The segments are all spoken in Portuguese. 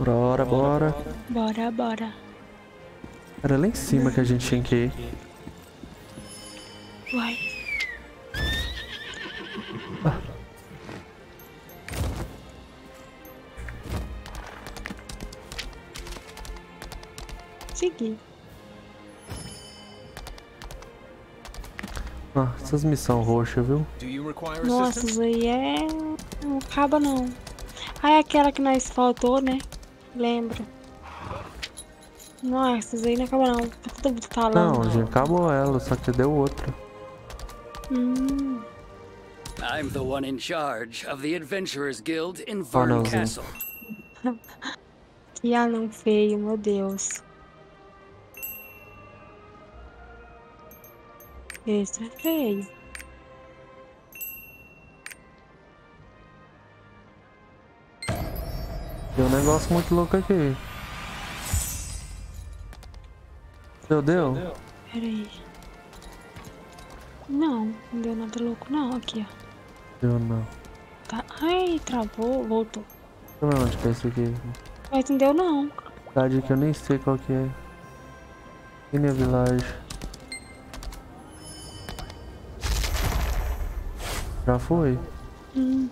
Bora, bora. Bora, bora. Era lá em cima que a gente tinha que ir. Uai. Seguir. Ah, essas missões roxas, viu? Do you require Nossa, isso aí é. Não acaba não. Ah, é aquela que nós faltou, né? Lembra? Nossa, isso aí não acaba não. Tá todo talão. Não, a gente acabou ela, só que deu outra. Hum, I'm the one in charge of the Adventurers Guild in Vern no, Zin. Castle. que anão feio, meu Deus. Esse é feio. Um negócio muito louco aqui. Deu, deu? Pera aí. Não, não deu nada louco não. Aqui, ó. Deu não. Tá. Ai, travou, voltou. Eu ver onde que é isso aqui. Mas não deu não. Cidade que eu nem sei qual que é. Guinea Village. Já foi? Hum.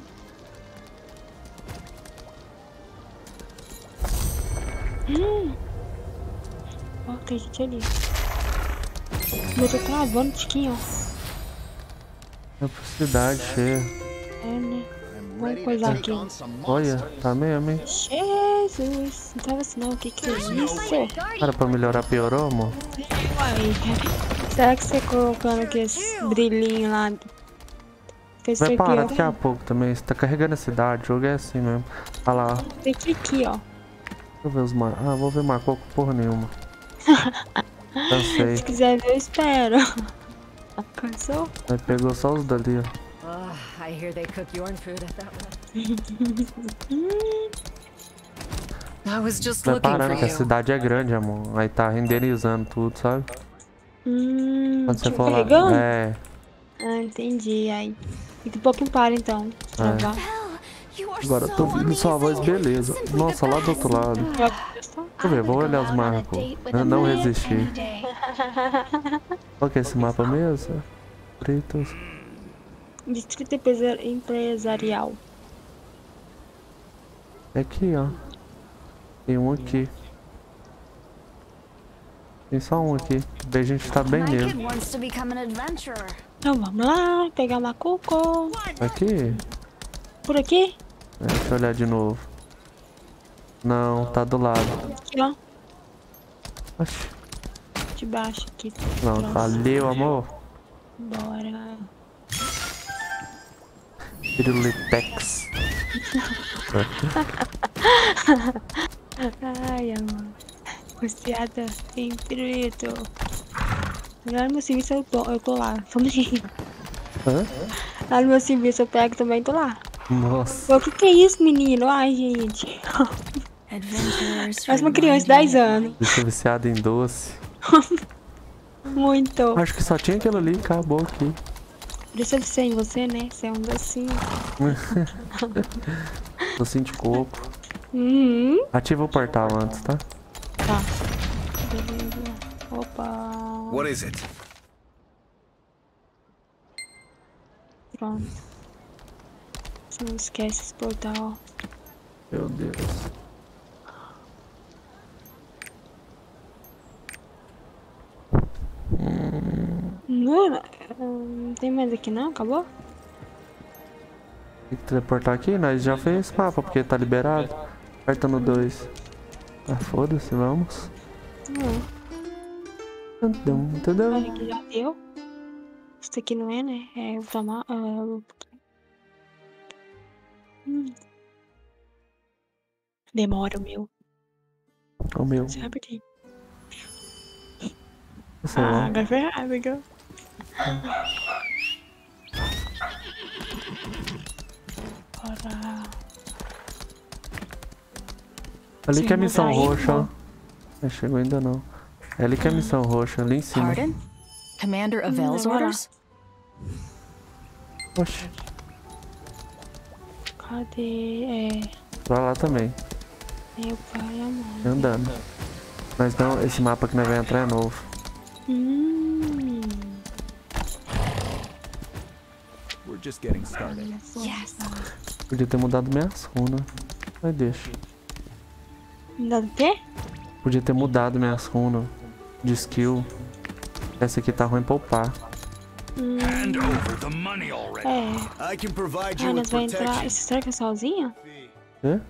Tem gente ali. Eu tô travando, Tiquinho. É cidade cheia. É, né? Vamos coisar aqui. Olha, tá mesmo, hein? Jesus! Não tava assim não, o que que é isso? Cara, pra melhorar piorou, amor? Será que você colocando aqui esse brilhinho lá? Fez Vai parar aqui, daqui a pouco também. Você tá carregando a cidade, o jogo é assim mesmo. Olha lá. Tem que aqui, ó. deixa eu ver os mar... Ah, vou ver marcou com porra nenhuma. Cansei. Se quiser ver, eu espero. Cansou? Aí pegou só os dali, ó. Oh, I hear they cook your food at that one. I was just looking for parando que a cidade é grande, amor. Aí tá renderizando tudo, sabe? Hum, Quando você tipo, for lá. carregando? É, Ah, entendi. Aí, daqui a pouco para então. Travar. agora eu tô ouvindo sua voz, beleza. Nossa, lá do outro lado. Deixa eu ver, vou olhar os marcos. Eu não resisti. Qual que é esse mapa mesmo? Pretos. Distrito Empresa- Empresarial. É aqui, ó. Tem um aqui. Tem só um aqui. Daí a gente tá bem nele. wants to become an adventurer. Então vamos lá, pegar uma cuco. Aqui? Por aqui? É, deixa eu olhar de novo. Não, tá do lado. Aqui, ó. Oxi. De baixo aqui. Não, Pronto. valeu, amor. Bora. Pirulitex. Ai, amor. Viciada em pirulito. Lá no meu serviço eu tô, eu tô lá. Minutinho. Hã? Lá no meu serviço eu pego também, tô lá. Nossa. O que que é isso, menino? Ai, gente. Parece uma criança de 10 anos. Bicho viciado em doce. Muito. Acho que só tinha aquilo ali, acabou aqui. Isso eu viciei em você, né? Você é um docinho. Docinho de coco. Uhum. Ativa o portal antes, tá? Tá. Beleza. Opa. What is it? Pronto. Não esquece esse portal. Meu Deus. Não, não tem mais aqui não? Acabou? Tem que teleportar aqui? Nós já fez esse mapa, porque tá liberado. Aperta no 2. Ah, foda-se, vamos. Não. Tudum, tudum. Olha aqui já deu. Isso aqui não é, né? É o tamanho. Hum. Demora o meu. O meu. Você rapidinho. Sei Ah, agora foi rápido. Bora. Ali que é a missão roxa, ó. Não chegou ainda não. É ali que é a missão roxa, ali em cima. Pardon? Commander Avel's orders? Oxe, Cadê? É. pra lá também. Meu pai amor. Andando. Mas não, esse mapa que nós vamos entrar é novo. Hum. We're just getting started. Yes. Podia ter mudado minhas runas. Mas deixa. Ainda do quê? Podia ter mudado minhas runas de skill. Essa aqui tá ruim pra upar. Hum, Hand over the money already. é. Ah, nós vai entrar. Isso, será que é sozinha? Hã?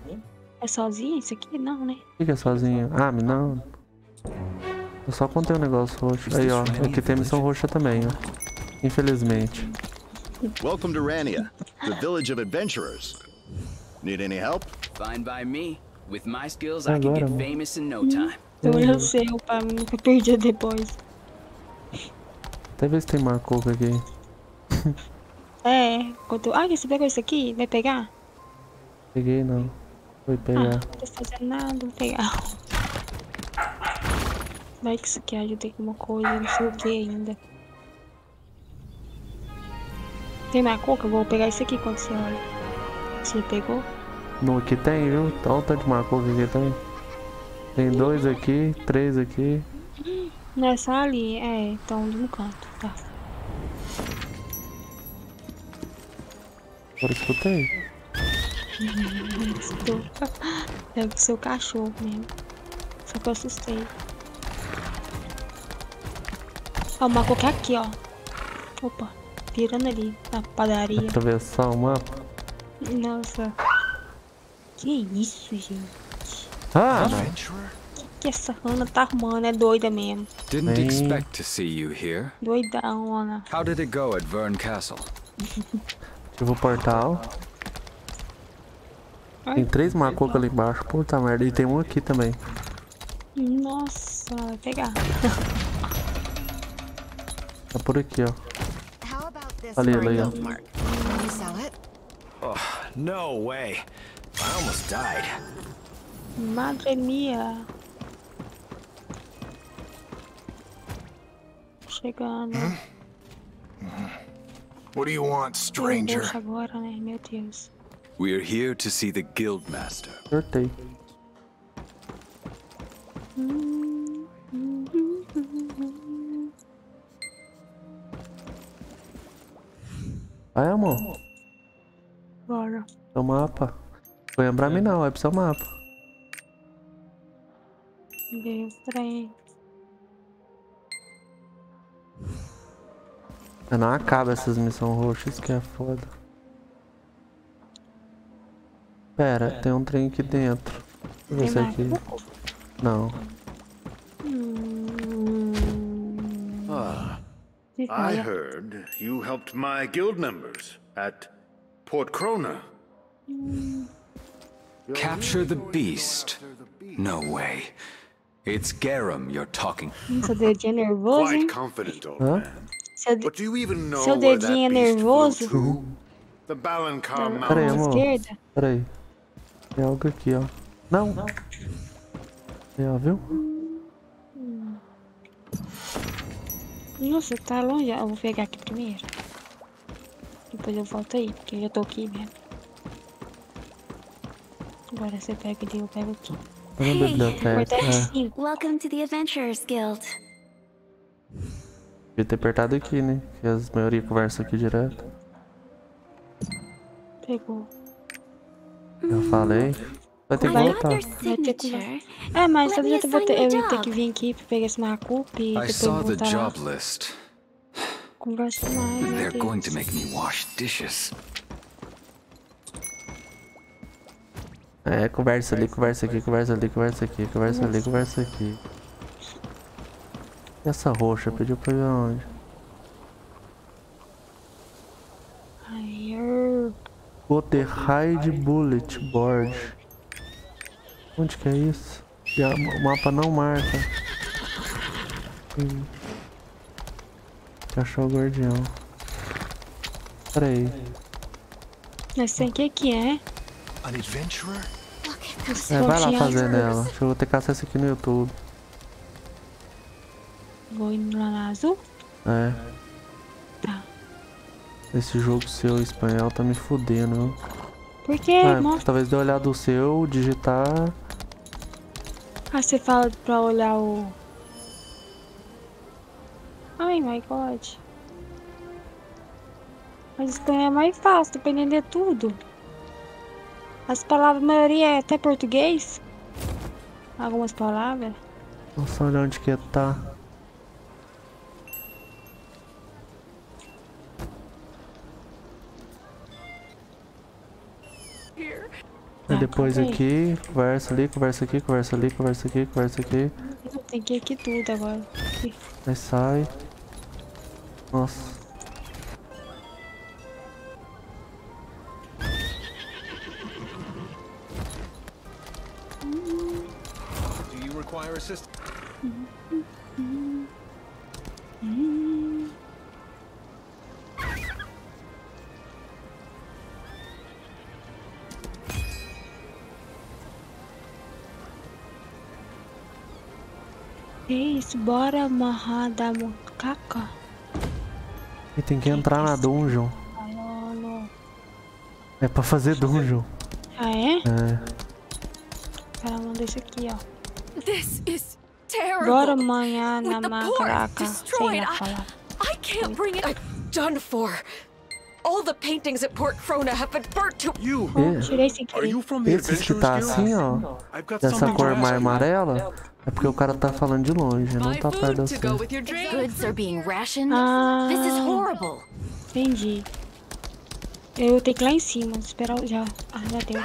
É sozinha isso aqui? Não, né? O que, que é sozinha? Ah, me não. Eu só contei um negócio roxo. Aí, ó. Aqui tem missão roxa também, ó. Infelizmente. Welcome to Rania, the village of adventurers. Need any help? Fine by me. With my skills, I can get famous in no time. Então eu sei, o pai nunca perdia depois. Até ver se tem marcoca aqui. É, quando... Ah, você pegou isso aqui? Vai pegar? Peguei não. Foi Ah, pegar. não tô fazendo nada, vou pegar. Vai que isso aqui ajuda em alguma coisa, não sei o que ainda. Tem mais coca? Vou pegar isso aqui quando você olha. Você pegou? No aqui tem, viu? Olha o tanto de marcoca que tem. Tem dois aqui, três aqui. Não é ali, é, então no canto, Agora escutei. Estou. É o seu cachorro mesmo. Só que eu assustei. Ó, uma coca aqui, ó. Opa, virando ali, na padaria. Atravessar o mapa. Nossa. Que isso, gente? Ah. Adventurer? Que essa Ana tá arrumando, é doida mesmo. Didn't expect to see you here. Doidão, Ana. How did it go at Vern Castle? Ativa o portal. Tem três marcocas ali embaixo. Puta merda. E tem um aqui também. Nossa, vai pegar. Tá por aqui, ó. How about this Ali, ali, ó. it? No way. I almost died. Madre mia. Chegando. What do you want, stranger? agora, né? Meu Deus. We're here to see the Guildmaster. Acertei. Vai, amor. Bora. É o mapa. Foi lembrar mim não, é pro seu mapa. Deu trem. Não acaba essas missões roxas, isso que é foda. Pera, tem um trem aqui dentro. Deixa eu ver se é aqui. Não. Hum. Ah, I falha. heard you helped my guild members at Port Crona. Capture the beast? No way. It's Garum you're talking. É? Quite confident, old man. Seu, de... Seu dedinho é nervoso? flew to? The Balankar Pera aí, Na Mountains. amor. esquerda? Pera aí. Tem algo aqui, ó. Não. Aí, ó, viu? Nossa, tá longe. Eu vou pegar aqui primeiro. Depois eu volto aí, porque eu já tô aqui mesmo. Agora você pega ali, eu pego aqui. É, F5. Welcome to the Adventurers Guild. Devia ter apertado aqui, né? Que as maioria conversa aqui direto. Pegou. Eu falei. Vai ter que voltar. Vai ter que. É, mas eu, vou ter, eu ia ter que vir aqui pra pegar esse macup e depois voltar lá. job list. Conversa mais. They're going to make me wash dishes. É, conversa ali, conversa aqui, conversa ali, conversa aqui, conversa ali, conversa aqui. E essa roxa pediu pra ir aonde? Er, Water Hide Bullet Board. Onde que é isso? E a- o mapa não marca. Hum. Cachorro guardião. Pera aí. Que ir aqui, é? An adventurer? Os É, vai lá fazer nela. Deixa eu ter que acessar aqui no YouTube. Vou indo lá na azul? É. Tá. Esse jogo seu espanhol tá me fudendo? Por quê? Ah, Mostra. talvez dê uma olhada o seu, digitar Ah, você fala pra olhar o. Ai, my god. Mas espanhol é mais fácil, pra entender tudo. As palavras, a maioria é até português. Algumas palavras. Nossa, olha onde que tá. Aí depois calma aí. aqui, conversa ali, conversa aqui, conversa ali, conversa aqui, conversa aqui. Tem que ir aqui tudo agora. Aqui. Aí sai. Nossa. Do you require assistance? Isso? Bora amarrar da macaca? E tem que entrar na dungeon. É pra fazer dungeon. Ah, é? É. Cara, manda isso aqui, ó. This is terrible. Bora amanhã na macaca. Sei lá I, falar. I can't bring it. I'm done for. All the paintings at Port Crona have been burnt to. You! You from the esses que tá assim, ó. Dessa cor mais amarela. É porque o cara tá falando de longe, não tá perto de você. Ah, This is horrible. entendi. Eu tenho que ir lá em cima, esperar o- já. Ah, já deu.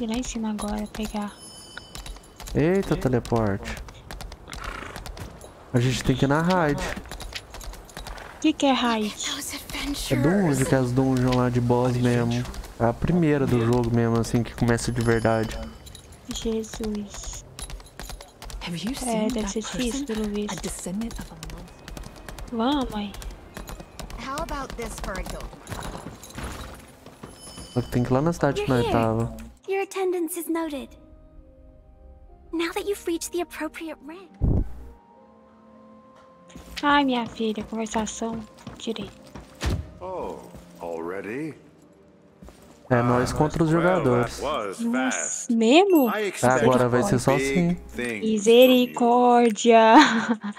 Ir lá em cima agora, pegar. Eita, teleporte. A gente tem que ir na raid. O que, que é raid? Those É dungeon, que é as dungeons lá de boss mesmo. É a primeira do jogo mesmo, assim, que começa de verdade. Jesus. Have you É, seen deve that ser difícil, person? pelo A visto. Vamos, mãe. Só que tem que ir lá na cidade que nós tava. Your attendance is noted. Now that you've reached the appropriate rank, Ai, minha filha, conversação. Tirei. Oh, already? É nós contra os Well, jogadores. Nossa, mesmo? Agora vai ser só assim. Misericórdia.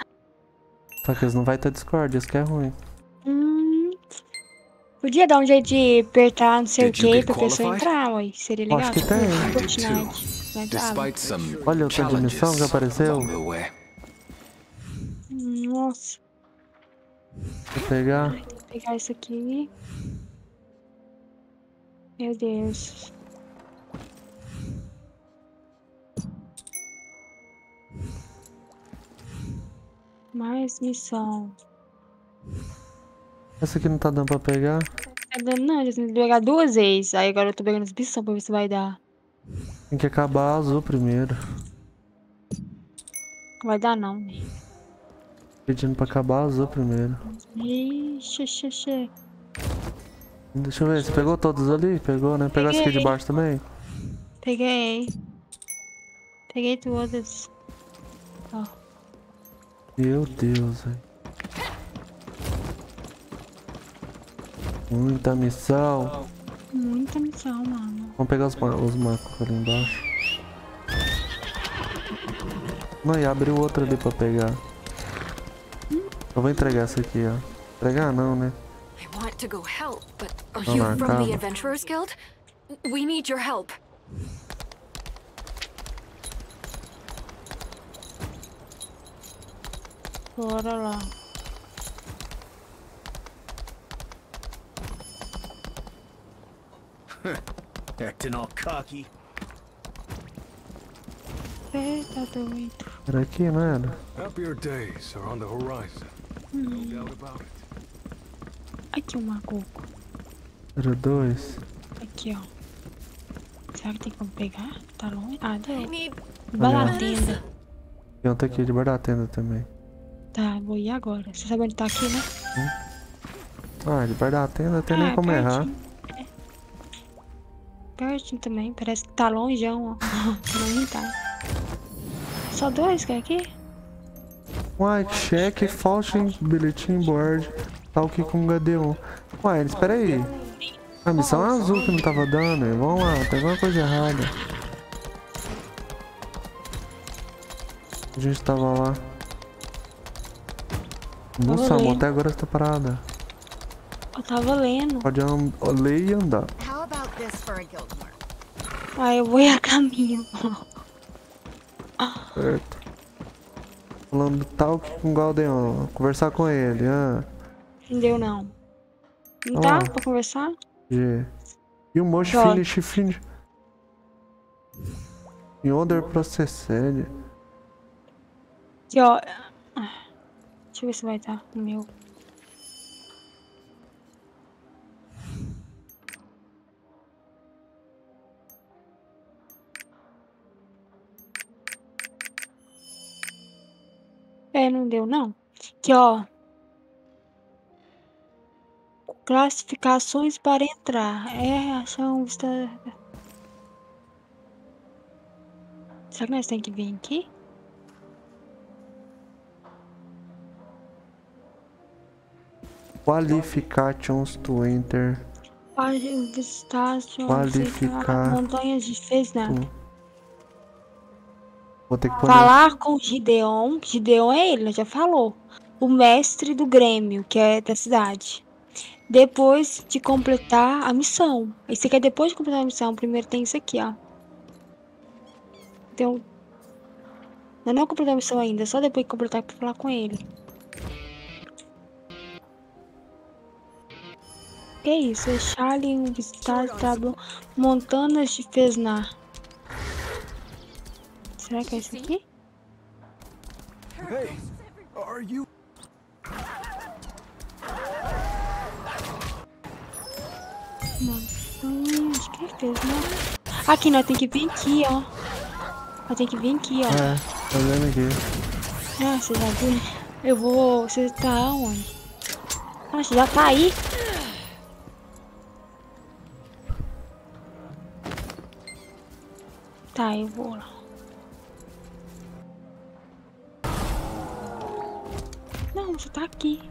Só que eles não vai ter Discord, isso que é ruim. Hum, podia dar um jeito de apertar não sei o que pra pessoa entrar, ué. Seria legal. Acho que tem. I did Fortnite. Não entrava. Despite some Olha outra dimensão que apareceu. along the way. Hum, Nossa, Vou pegar. vou pegar isso aqui. Meu Deus. Mais missão. Essa aqui não tá dando pra pegar. Tá dando não, que pegar duas vezes. Aí agora eu tô pegando as missões pra ver se vai dar. Tem que acabar a azul primeiro. Não vai dar não, né? Pedindo pra acabar a azul primeiro. Ixi, xixi, xixi. Deixa eu ver, você pegou todos ali? Pegou, né? Pegou essa aqui de baixo também? Peguei. Peguei todas. Ó. Meu Deus, velho. Muita missão. Muita missão, mano. Vamos pegar os, os macos ali embaixo. Não, e abre o outro ali pra pegar. Eu vou entregar essa aqui, ó. Entregar não, né? I want to go help, but are you from God. the Adventurers Guild? We need your help. Bora lá. Acting all cocky. Tá doido. Era aqui, não era? Happier days are on the horizon. It. Aqui o macuco. Era dois. Aqui, ó. Será que tem como pegar? Tá longe? Ah, I deu. need Vai lá na medicine. tenda. E ontem aqui debaixo da tenda também. Tá, vou ir agora. Você sabe onde tá aqui, né? Ah, debaixo da tenda não tem nem Ah, como errar. pertinho. É. Pertinho também. Parece que tá longeão, ó. Não tá. Só dois que é aqui? Uai, check, false bilhetinho board. Talk com HD1. Uai, espera aí. A missão é azul que não tava dando. hein? Vamos lá, tem alguma coisa errada. A gente tava lá. Nossa, lendo. até agora está parada. Eu tava lendo. Pode ler e andar. How about this for a guild mark? Aí eu vou ir a caminho. Certo. Falando tal que com o Galdeon. Conversar com ele. Ah, Não deu não. Não Ah tá lá. pra conversar? G. E o Mosh. Finish Finish. Em Onder Processed. Aqui, ó. Deixa eu ver se vai estar no meu. É, não deu não. Aqui, ó. Classificações para entrar. É, ação vista. Será que nós temos que vir aqui? Qualifications to enter. Qualificar. Montanhas de Fesna. Vou ter que. Falar com Gideon. Gideon é ele, já falou. O mestre do Grêmio, que é da cidade. Depois de completar a missão. Esse aqui é depois de completar a missão. Primeiro tem isso aqui, ó. Então. Eu não completei a missão ainda, só depois de completar pra falar com ele. Que isso? É Charlie um visitar tábua Montanas de Fesnar. Será que é esse aqui? Hey, are you? Acho que é Fesnar. Aqui, nós tem que vir aqui, ó. Nós tem que vir aqui, ó. É, tá vendo aqui. Ah, você já viu? Eu vou. Você tá onde? Ah, você já tá aí? Tá, eu vou lá. Não, você tá aqui.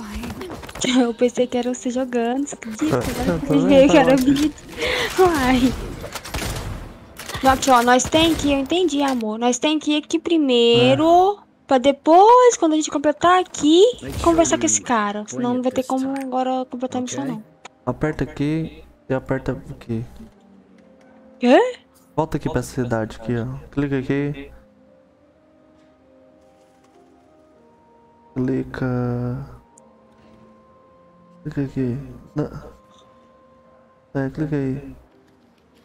Eu pensei que era você jogando, você acredita? Agora eu pensei que tá era vídeo. Uai. Não, Aqui, ó, nós tem que, eu entendi, amor. Nós tem que ir aqui primeiro, pra depois, quando a gente completar aqui, conversar com esse cara. Senão não vai ter como agora completar a missão, não. Aperta aqui e aperta aqui. Quê? Volta aqui pra cidade aqui, ó. Clica aqui. Clica. Clica aqui. Não. É, clica aí.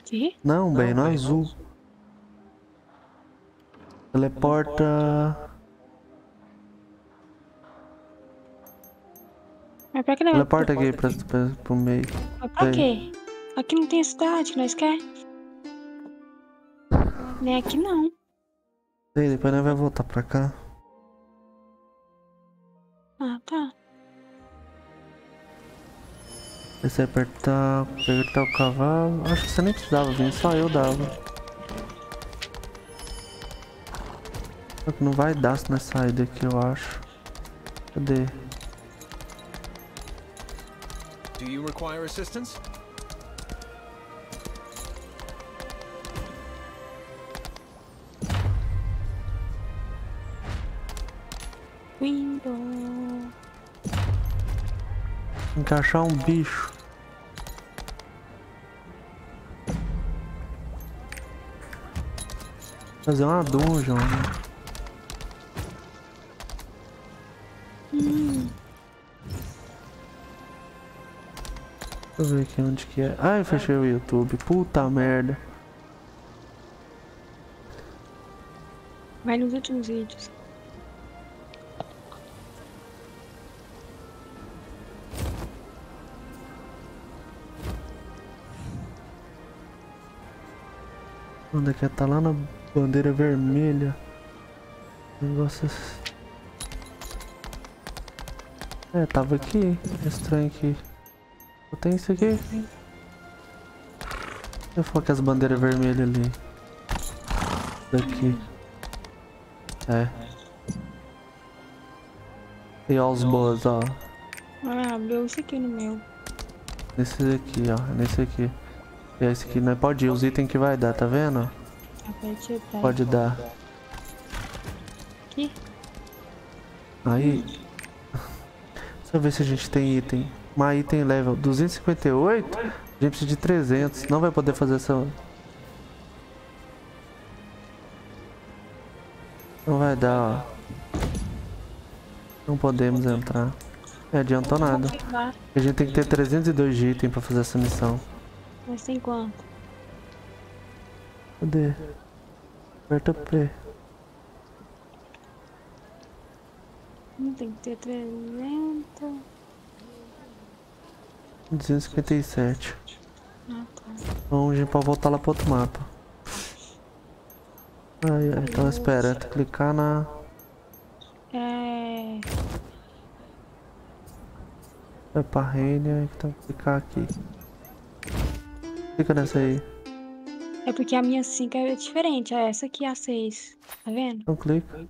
Que? Não, bem, no azul. Teleporta. Mas pra que não? Teleporta aqui pra, pra, pro meio. Mas pra quê? Aqui não tem cidade que nós quer. Nem aqui não. Aí, depois nós vai voltar pra cá. Ah, tá. Aí você apertar, apertar o cavalo. Acho que você nem precisava vir, só eu dava. Só que não vai dar se nós sair daqui, eu acho. Cadê? Do you require assistance? Window. Tem que achar um bicho. Fazer uma dungeon, né? Hum. Deixa eu ver aqui onde que é. Ai, fechei o YouTube. Puta merda. Vai nos últimos vídeos. Onde é que é? Tá lá na bandeira vermelha. Negócio. assim. É, tava aqui. Estranho aqui. Só tem isso aqui. Eu que as bandeiras vermelhas ali. Daqui. É. E ó os boas, ó. Ah, abriu isso aqui no meu. Nesse aqui, ó. Nesse aqui. E esse aqui não pode ir. Os itens que vai dar, tá vendo? Da- Pode dar. Aqui? Aí. Deixa eu ver se a gente tem item. Uma item level 258. A gente precisa de 300. Não vai poder fazer essa. Não vai dar, ó. Não podemos entrar. Não adiantou nada. A gente tem que ter 302 de item pra fazer essa missão. Mas tem quanto? Cadê? Aperta P. Não tem que ter 300. 257. Ah, tá. Então a gente pode voltar lá pro outro mapa. Ai, ai, então espera, clicar na. É. É pra Rainer, então clicar aqui. Clica nessa aí. É porque a minha 5 é diferente. É essa aqui é a 6. Tá vendo? Então clica.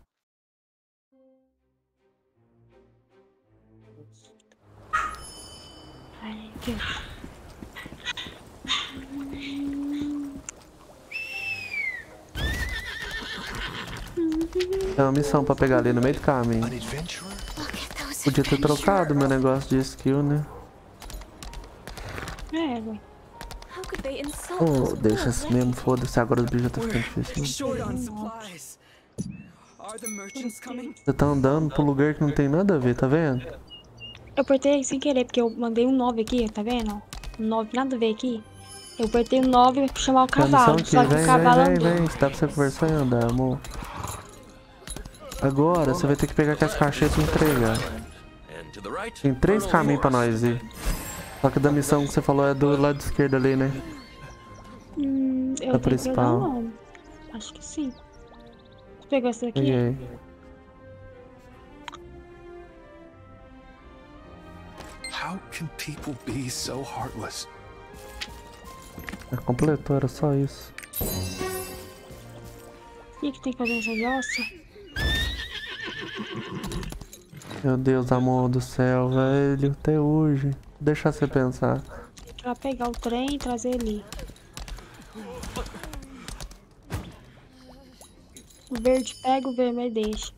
Ai, ó. É uma missão pra pegar ali no meio do caminho. Podia ter trocado meu negócio de skill, né? É, ué. Oh, deixa assim mesmo, foda-se. Agora os bichos já tá ficando difícil. Coming? Você tá andando pro lugar que não tem nada a ver, tá vendo? Eu apertei sem querer, porque eu mandei um 9 aqui, tá vendo? Um 9, nada a ver aqui. Eu apertei o 9 pra chamar o cavalo. Só que vem, o cavalo vem, andou. vem, vem. Dá pra você conversar e andar, amor. Agora você vai ter que pegar aquelas caixetas e entregar. Tem três caminhos pra nós ir. Só que da missão que você falou é do lado esquerdo ali, né? Hum, eu Da principal. o nome. Acho que sim. Você pegou essa daqui? Peguei. How can people be so heartless? Já completou, era só isso. O que, que tem que fazer nessa jossa? Meu Deus, amor do céu, velho. Até hoje. Deixa você pensar. Lá pegar o trem e trazer ali. O verde pega, o vermelho deixa.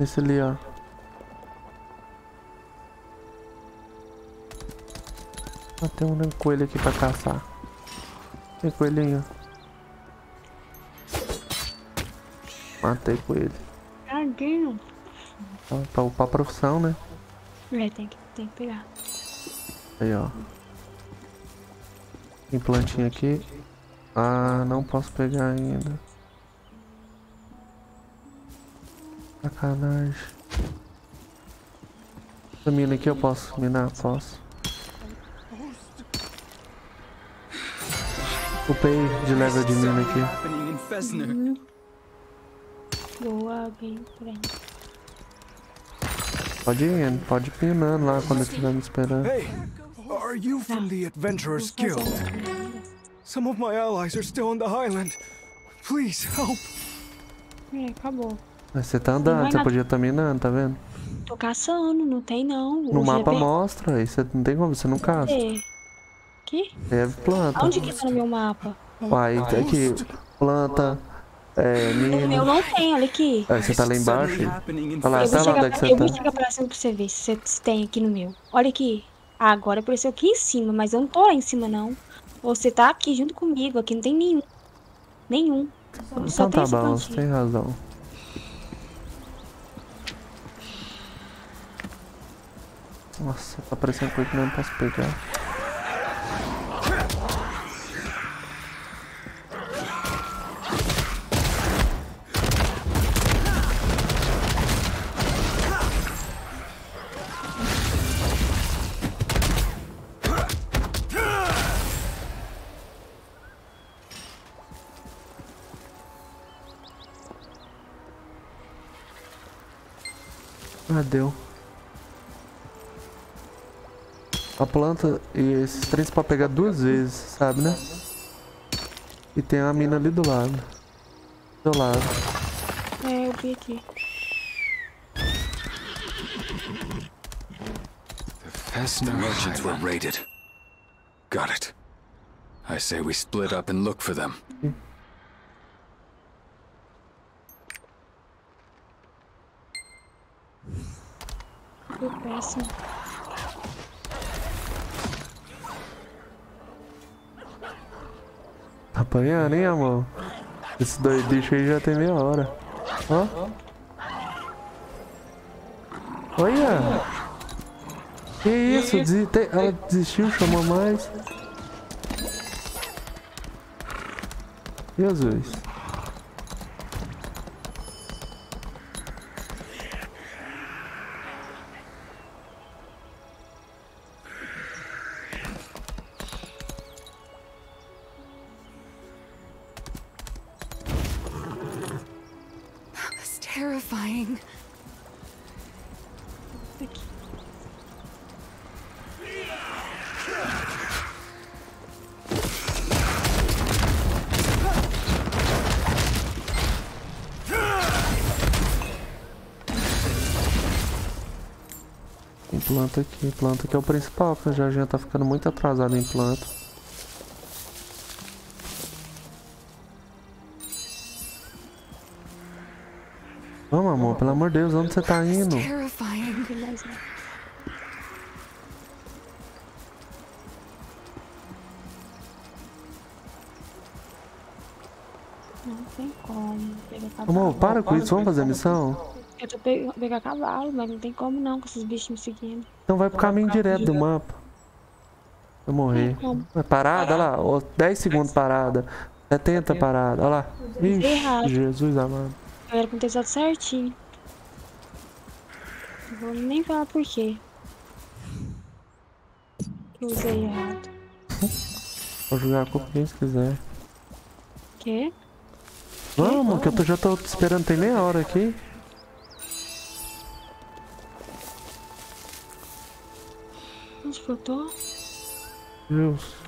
Esse ali, ó. Ah, tem um coelho aqui pra caçar. Tem coelhinho. Matei coelho. Tadinho. Ó, Pra upar a profissão, né? É, tem que, tem que pegar. Aí, ó. Tem plantinha aqui. Ah, não posso pegar ainda. Sacanagem. Essa mina aqui eu posso minar? Posso. Upei de level de mina aqui. Uhum. Boa, por aí. Pode ir, indo, pode ir pinando lá quando eu estiver me esperando. Hey, are you from the Adventurers Guild? Some of my allies are still on the Highland. Please help. É, acabou. Mas você tá andando, vai você podia estar minando, tá vendo? Tô caçando, não tem não. No O mapa mostra, aí você não tem como, você não caça. É. Aqui? É planta. Onde que tá no meu mapa? Uai, aqui, planta, é, O meu não tem, olha aqui. Aí você tá lá embaixo. Olha lá, eu vou, tá lá chegar, onde é que pra- você eu vou tá. chegar pra cima pra você ver se você tem aqui no meu. Olha aqui. Ah, agora apareceu aqui em cima, mas eu não tô lá em cima, não. Você tá aqui junto comigo, aqui não tem nenhum. Nenhum. Só Então tem tá bom, você tem razão. Nossa, tá parecendo coisa que eu não posso pegar. Ah, deu. A planta e esses trens pra pegar duas vezes, sabe, né? E tem a mina ali do lado. Do lado. É, eu vi aqui. The merchants were raided. Got it. I say we split up and look for them. Foi péssimo. Tá apanhando, hein, amor? Esse dois bichos aí já tem meia hora. Ó. Olha! Que isso? Desi- Ela desistiu, chamou mais. Jesus. Planta que é o principal, porque já a gente tá ficando muito atrasado em planta. Vamos, amor, pelo amor de Deus, onde você tá indo? Não tem como. Amor, para com isso, vamos fazer a missão? Eu tô pe pegar cavalo, mas não tem como não com esses bichos me seguindo. Então vai pro caminho direto do mapa. Como? É parada, olha lá, ó, 10 segundos parada. 70 parada, olha lá. Ixi, Jesus amado. Eu era teclado certinho. Não vou nem falar por quê. Que eu usei errado. Pode jogar com quem você quiser. Quê? Vamos, que eu tô- já tô te esperando, tem meia hora aqui. Onde que eu tô? Deus.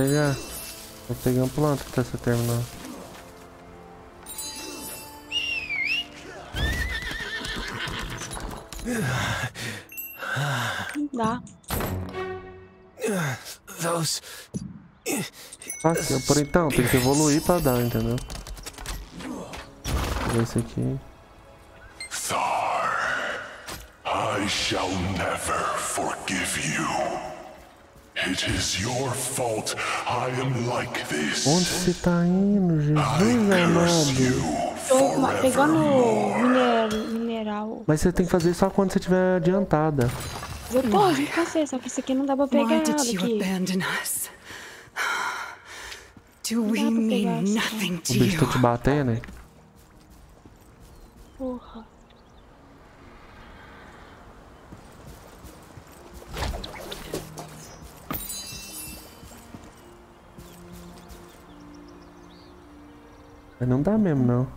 Entregar. Vou pegar um planta até você terminar. Não dá. Those. Aqui, por então, tem que evoluir pra dar, entendeu? Vou esse aqui. Thar, I shall never forgive you. Onde você tá indo, Jesus amado? Tô pegando miner- mineral. Mas você tem que fazer só quando você estiver adiantada. Eu tô você, só que isso aqui não dá pra pegar Why did nada you aqui. abandon us? Do we Não dá pra pegar mean nothing O to bicho tá you? te batendo, né? Porra. Mas não dá mesmo, não.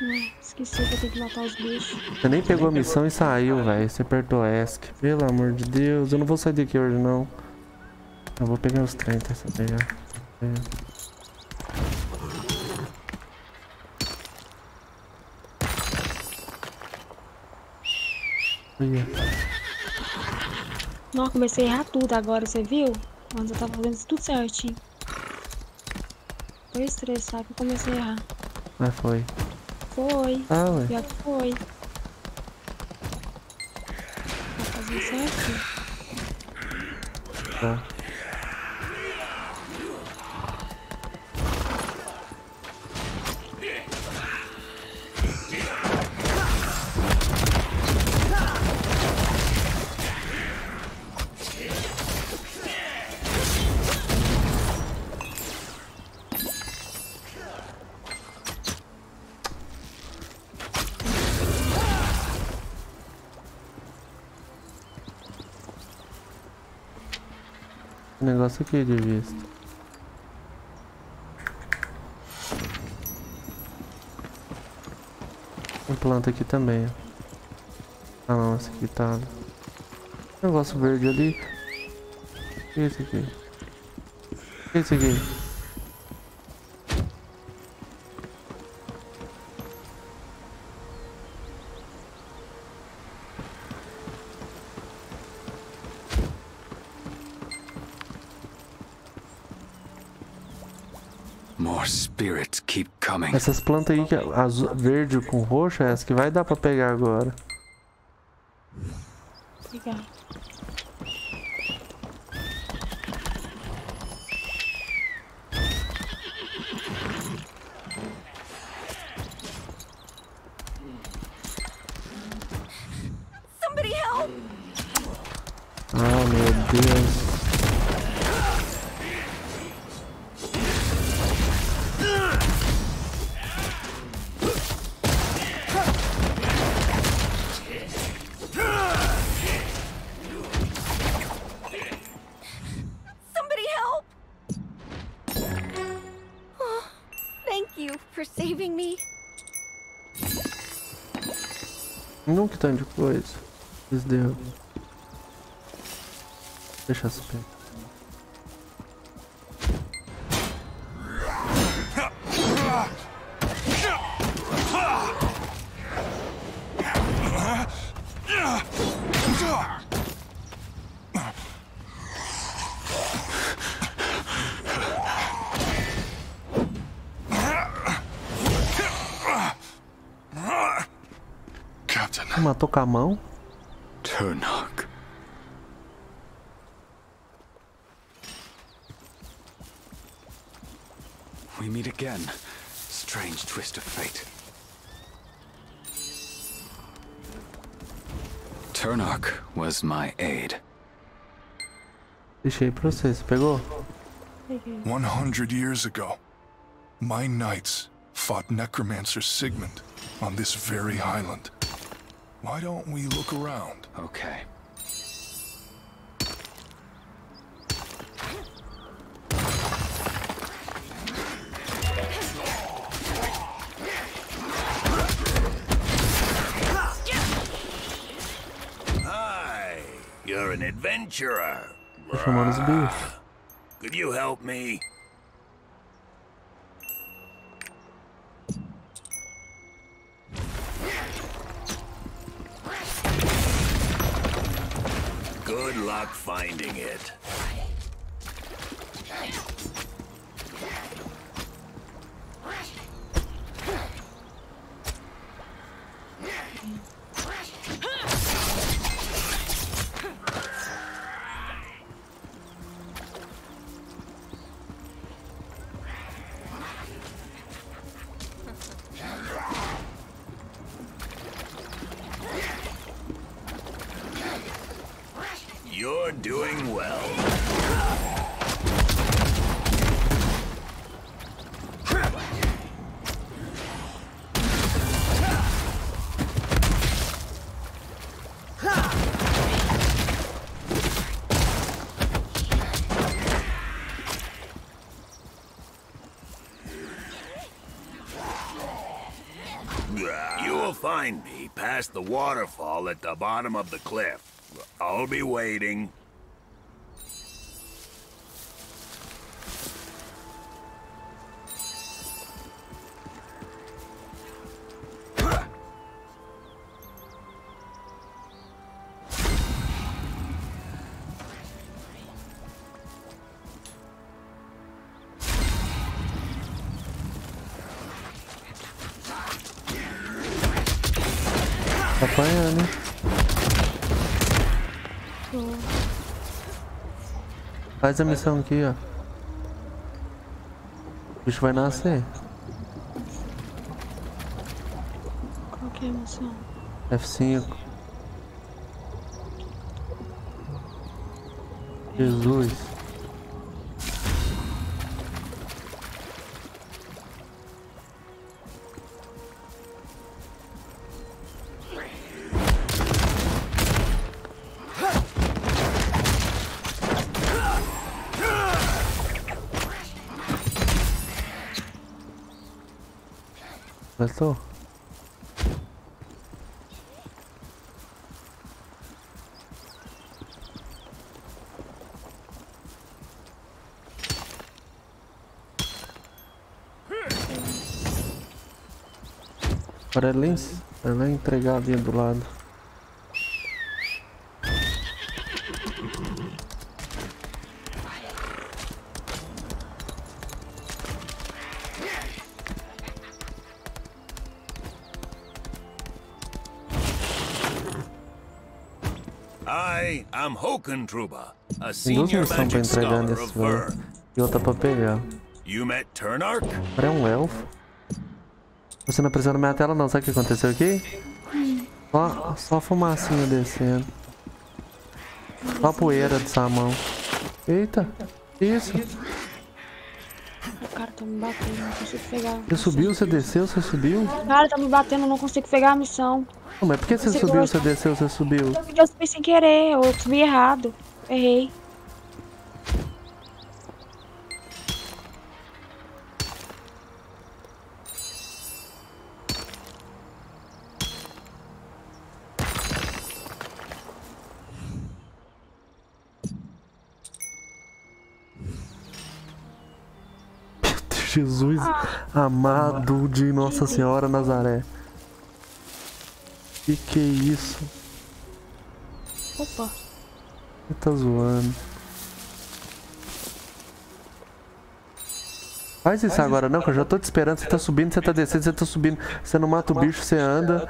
Não, esqueci que eu tenho que matar os bichos. Você nem pegou a missão e saiu, velho. Você apertou ESC. Pelo amor de Deus, eu não vou sair daqui hoje, não. Eu vou pegar os 30 se eu pegar. É. Olha. Não, comecei a errar tudo agora, você viu? Antes eu tava fazendo tudo certinho. Foi estressado que eu comecei a errar. Mas foi. Foi. Ah, ué. Já foi. Tá fazendo certinho. Tá. Negócio aqui de vista. Tem planta aqui também. Ah não, esse aqui tá. Negócio verde ali. É esse aqui? É esse aqui? Essas plantas aí, é azul, verde com roxo, é essa que vai dar pra pegar agora. Deixa essa pegar. Captain, Matou com a mão? Turnock was my aide. Deixei pra você, você pegou? 100 years ago, my knights fought Necromancer Sigmund on this very island. Why don't we look around? Okay. Adventurer. Tô chamando os bichos. Could you help me? Good luck finding it. Find me past the waterfall at the bottom of the cliff. I'll be waiting. Faz a missão aqui, ó. O bicho vai nascer. Qual que é a missão? F5. Jesus. Em- é lá entregar ali do lado. I am Hoken Truba, a senior magic scholar of. Vern. E outra pra pegar. You met Turnark? É um elfo. Você não apareceu na minha tela não, sabe o que aconteceu aqui? Só, só fumacinha descendo. Só a poeira de mão. Eita, que isso? O cara tá me batendo, não consigo pegar. Você subiu, você desceu, você subiu? O cara tá me batendo, não consigo pegar a missão. Não, mas por que você subiu, você desceu, você subiu? Eu subi sem querer, eu subi errado. Errei. Jesus amado de Nossa Senhora Nazaré. Que que é isso? Opa. Você tá zoando. Faz isso agora não, que eu já tô te esperando. Você tá subindo, você tá descendo, você tá subindo. Você não mata o bicho, você anda.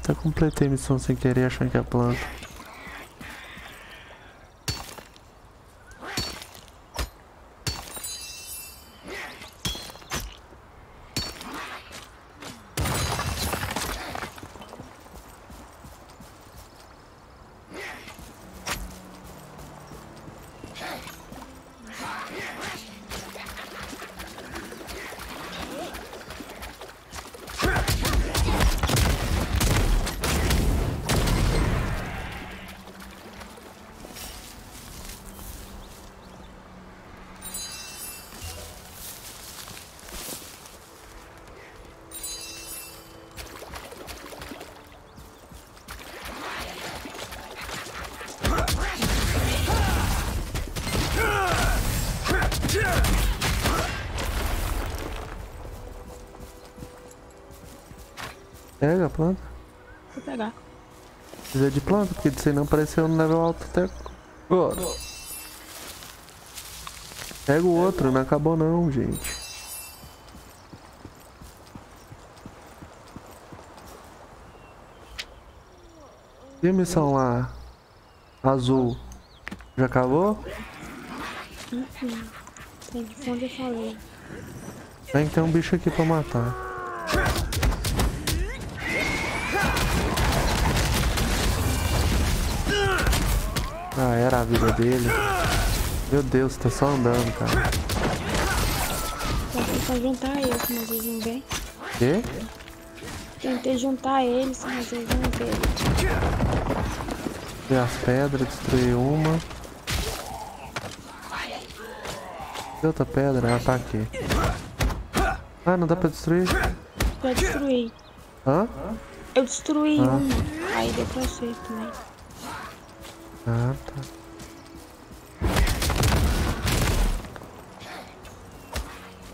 Até completei a missão sem querer, achando que é planta. Disso aí não apareceu no level alto até agora. Pega o outro, não acabou não, gente. E a missão lá? Azul. Já acabou? Enfim. Tem que ser onde eu falei. Tem que ter um bicho aqui pra matar. Ah, era a vida dele. Meu Deus, tá só andando, cara. Tentar juntar eles, mas eles não vêm. Quê? Tentei juntar eles, mas eles não vêm. Destruir as pedras, destruir uma. E outra pedra? Ah, tá aqui. Ah, não dá pra destruir? Eu destruí. Hã? Eu destruí Ah. uma. Aí deu pra ser também. Ah, tá.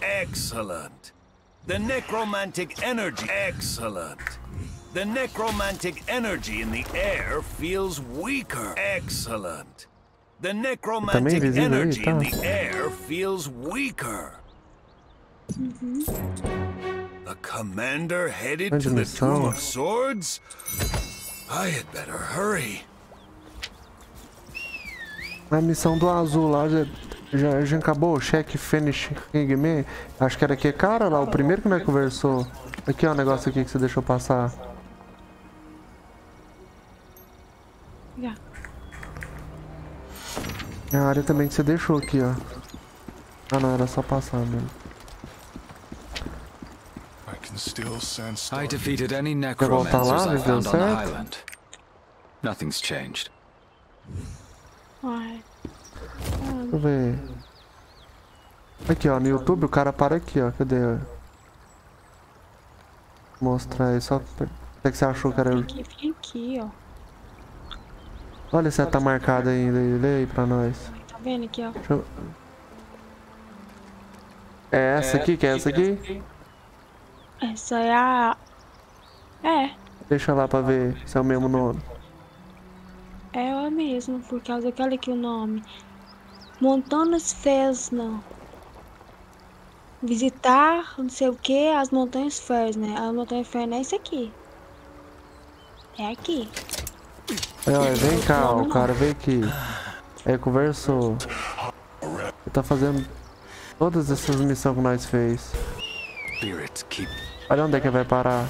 Excellent. The necromantic energy. Excellent. The necromantic energy in the air feels weaker. Excellent. The necromantic energy in the air feels weaker. The commander headed to the missão. Tomb of Swords? I had better hurry. A missão do azul lá já, já, já acabou. Check finish Hangman. Acho que era aqui. Cara, lá, o primeiro que nós conversou. Aqui, ó, o negócio aqui que você deixou passar. É a área também que você deixou aqui, ó. Ah, não, era só passar mesmo. I defeated any Quer voltar lá? necromancers I found on the island. Nothing's changed. Ai. Deixa eu ver. Aqui, ó, no YouTube o cara para aqui, ó. Cadê? Mostrar aí, só. Até que você achou. Aqui, fica aqui, ó. Olha se tá marcado ainda aí, lê aí pra nós. Tá vendo aqui, ó? Eu... É essa aqui? Que é essa aqui? Essa é a. É, Deixa lá pra ver se é o mesmo nome. É ela mesmo, por causa que olha aqui o nome. Montanas Fesna. Visitar, não sei o que, as Montanhas Fesna. As Montanhas Fesna é isso aqui. É aqui. Ó, vem cá, o cara veio aqui. Aí conversou. Ele tá fazendo todas essas missões que nós fez. Olha onde é que vai parar.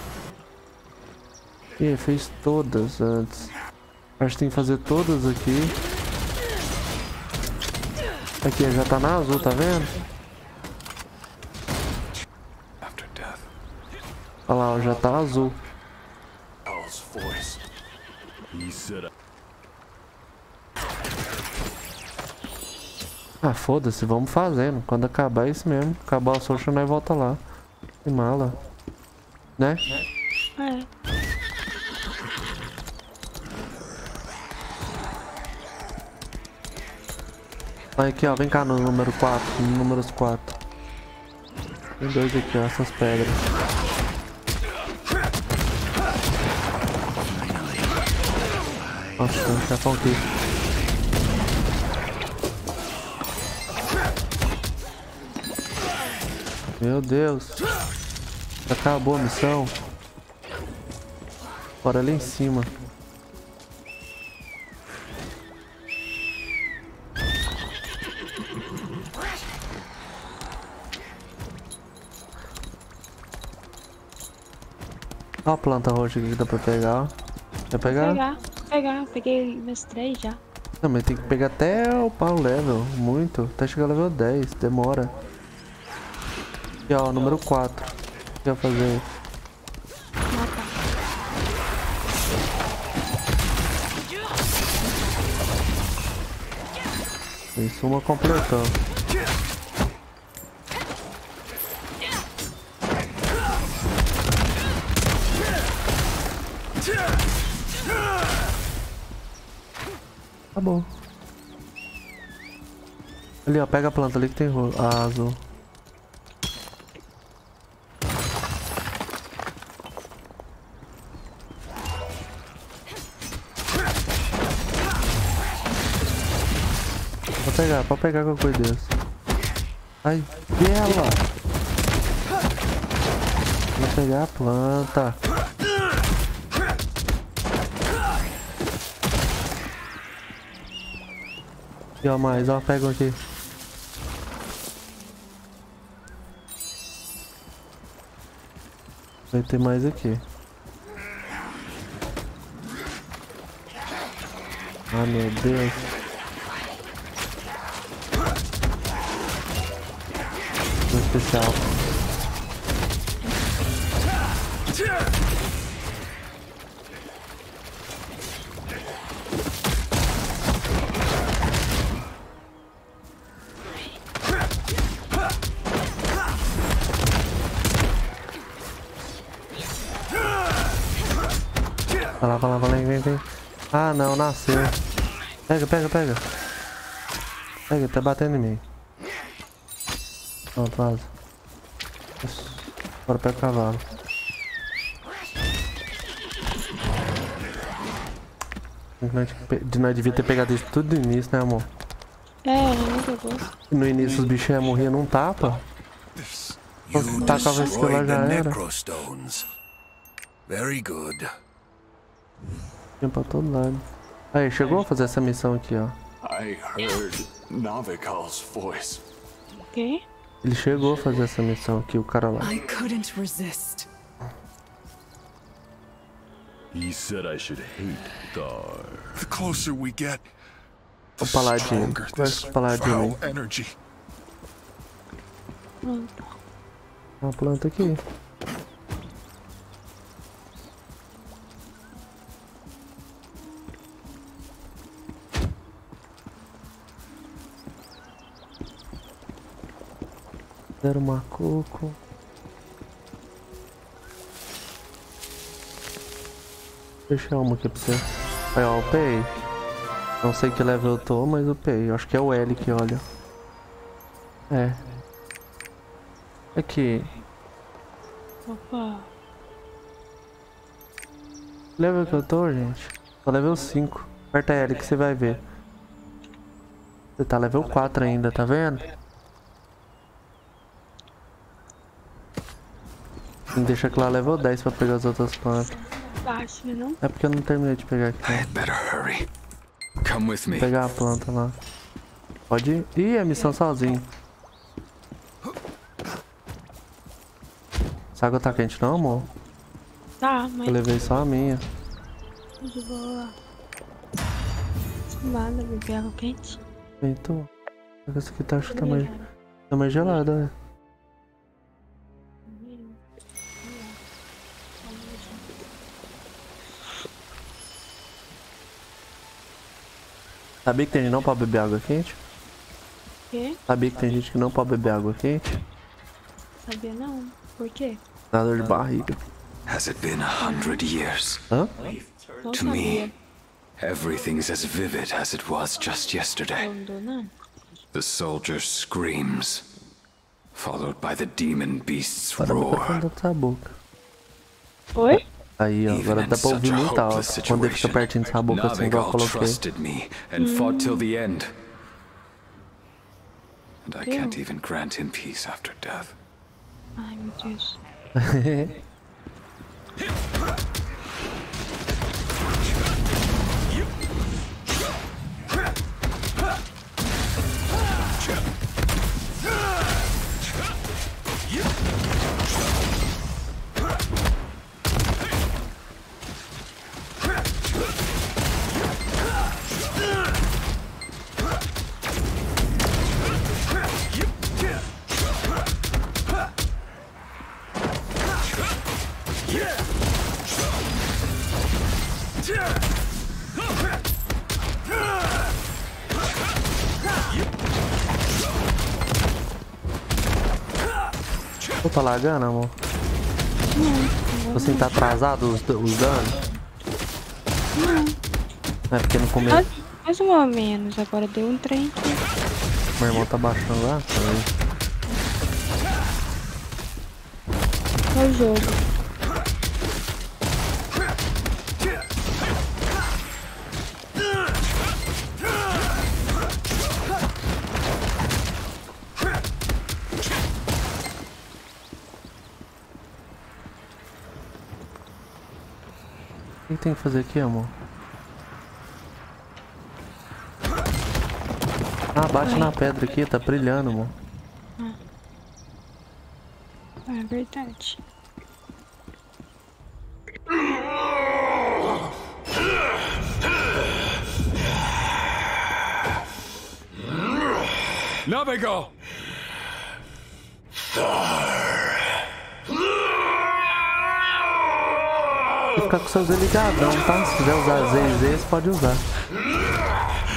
Ih, ele fez todas antes. Acho que tem que fazer todas aqui. Aqui, já tá na azul, tá vendo? after death. Olha lá, ó, já tá azul. Ah, foda-se, vamos fazendo. Quando acabar é isso mesmo. Acabar o social, nós volta lá. Que mala. Né? É. Aí aqui, ó, vem cá no número 4, no números 4. Tem dois aqui, ó, essas pedras. Nossa, tem um chefão aqui. Meu Deus. Acabou a missão. Bora ali em cima. Olha a planta roxa aqui que dá pra pegar. ó. Quer pegar? Pegar, pegar. Peguei meus três já. Não, mas tem que pegar até o level. Muito. Até chegar ao level 10. Demora. Aqui, ó, número 4. O que eu fazer? Isso uma completou. Tá bom. Ali, ó, pega a planta ali que tem ro- a azul. Pode pegar, pode pegar qualquer coisa desse. Ai, e ela? Vou pegar a planta. E ó, mais, ó, pega aqui. Vai ter mais aqui. Ah, meu Deus. Um especial. Não, nasceu. Pega, pega, pega. Pega, tá batendo em mim. Pronto, vaza. Bora pega o cavalo. Nós de- Nós devia ter pegado isso tudo no início, né, amor? É, não pegou. No início os bichos iam morrer num tapa. Tacava esse lá já era. Very good. Tinha pra todo lado. Aí, chegou a fazer essa missão aqui, ó. I heard Navigal's voice. O quê? Ele chegou a fazer essa missão aqui, o cara lá. I couldn't resist. He said I should hate Thar. The closer we get, O paladino. stronger this foul energy. Uma planta aqui. Zero macuco. Deixa uma aqui pra você. Aí, ó, o Pei. Não sei que level eu tô, mas o Pei. Acho que é o L que olha. É. Aqui. Opa. Level que eu tô, gente? Tô level 5. Aperta L que você vai ver. Você tá level 4 ainda, tá vendo? Deixa aqui lá level 10 pra pegar as outras plantas. Baixo, né não? É porque eu não terminei de pegar aqui. I'd better hurry. Come with me. Vou pegar a planta lá. Pode ir. Ih, é missão sozinho. Essa água tá quente não, amor? Tá, mas. Eu levei só a minha. De boa. Nada, beber água quente. Então. Essa aqui tá, acho que tá mais, tá mais gelada, né? Sabia que tem gente que não pode beber água quente? Quê? Sabia que tem gente que não pode beber água quente? Sabia não. Por quê? Dá dor de barriga. Has it been a hundred years? Hã? To me, everything's as vivid as it was just yesterday. The soldier screams, followed by the demon beast's roar. microfone da tua boca. Oi? Aí, ó, agora dá pra Such ouvir a muito alto. hopeless Quando ele fica situation. pertinho dessa boca assim, igual eu coloquei. trusted me and fought till the end. And I can't even grant him peace after death. Ai, meu Deus. Pô, tá lagando, amor? Não. Você tá atrasado os, os danos? Não. É porque no começo. Mais, mais ou menos. Agora deu um trem aqui. Meu irmão tá baixando lá. Peraí. É o jogo. O que tem que fazer aqui, amor? Ah, bate na pedra aqui, tá brilhando, amor. É verdade. Navigal! Tem ficar com seus ligadão, tá? Se quiser usar Z Z, pode usar.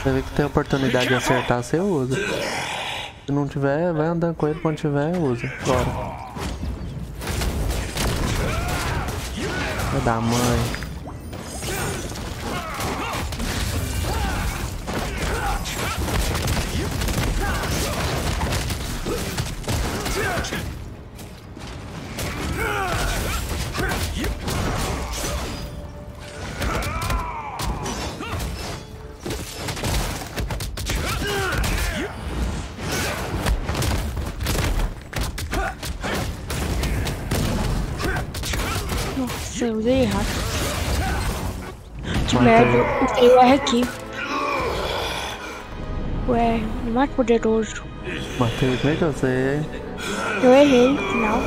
Você vê que tem oportunidade de acertar, você usa. Se não tiver, vai andando com ele quando tiver, usa. Bora. Vai dar mãe. Usei o R aqui. O R, o mais poderoso. É que eu sei? Eu errei no final.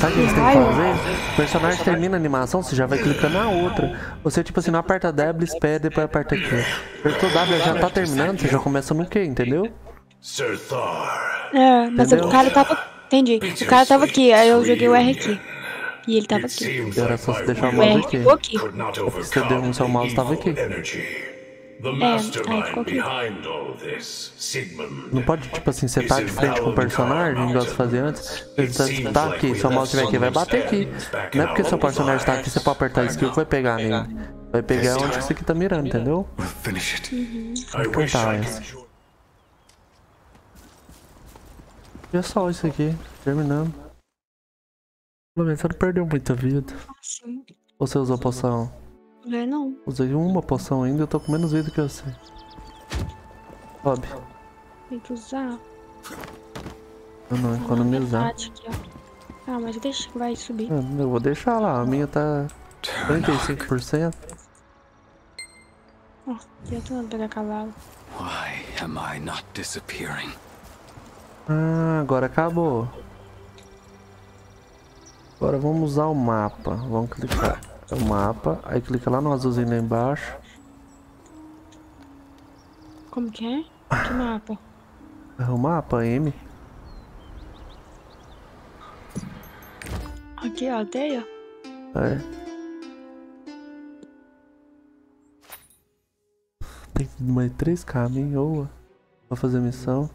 Sabe o que você tem que fazer? O personagem termina a animação, você já vai clicando na outra. Você, tipo assim, não aperta W, espera, depois aperta aqui. Apertou W, já tá terminando, você já começa no Q, entendeu? Sir. É, mas Entendeu? o cara tava. Entendi. O cara tava aqui, aí eu joguei o R aqui. E ele tava aqui. Era só você deixar o mouse aqui. ficou aqui. Você deu no seu mouse, tava aqui. É, aí ficou aqui. Não pode, tipo assim, você tá de frente com o personagem, igual você fazia antes. Você tá aqui, seu mouse estiver aqui, vai bater aqui. Não é porque seu personagem tá aqui, você pode apertar a skill que vai pegar nele. Vai pegar onde você que tá mirando, entendeu? Finish it. I wish Tentar I essa. E é só isso aqui, terminando. Pelo menos você não perdeu muita vida. Sim. Ou você usou poção? Não, não. Usei uma poção ainda, eu tô com menos vida que você. Sobe. Tem que usar. Não, não, economizar. Aqui. Ah, mas deixa que vai subir. Ah, Eu vou deixar lá, a minha tá 35%. Ó, já tô andando pegar cavalo. Why am I not disappearing? Ah, agora acabou. Agora vamos usar o mapa. Vamos clicar o mapa, aí clica lá no azulzinho lá embaixo. Como que é? Que mapa? É o mapa M. Aqui, ó, aldeia. É. Tem mais três caminhos ou pra fazer missão.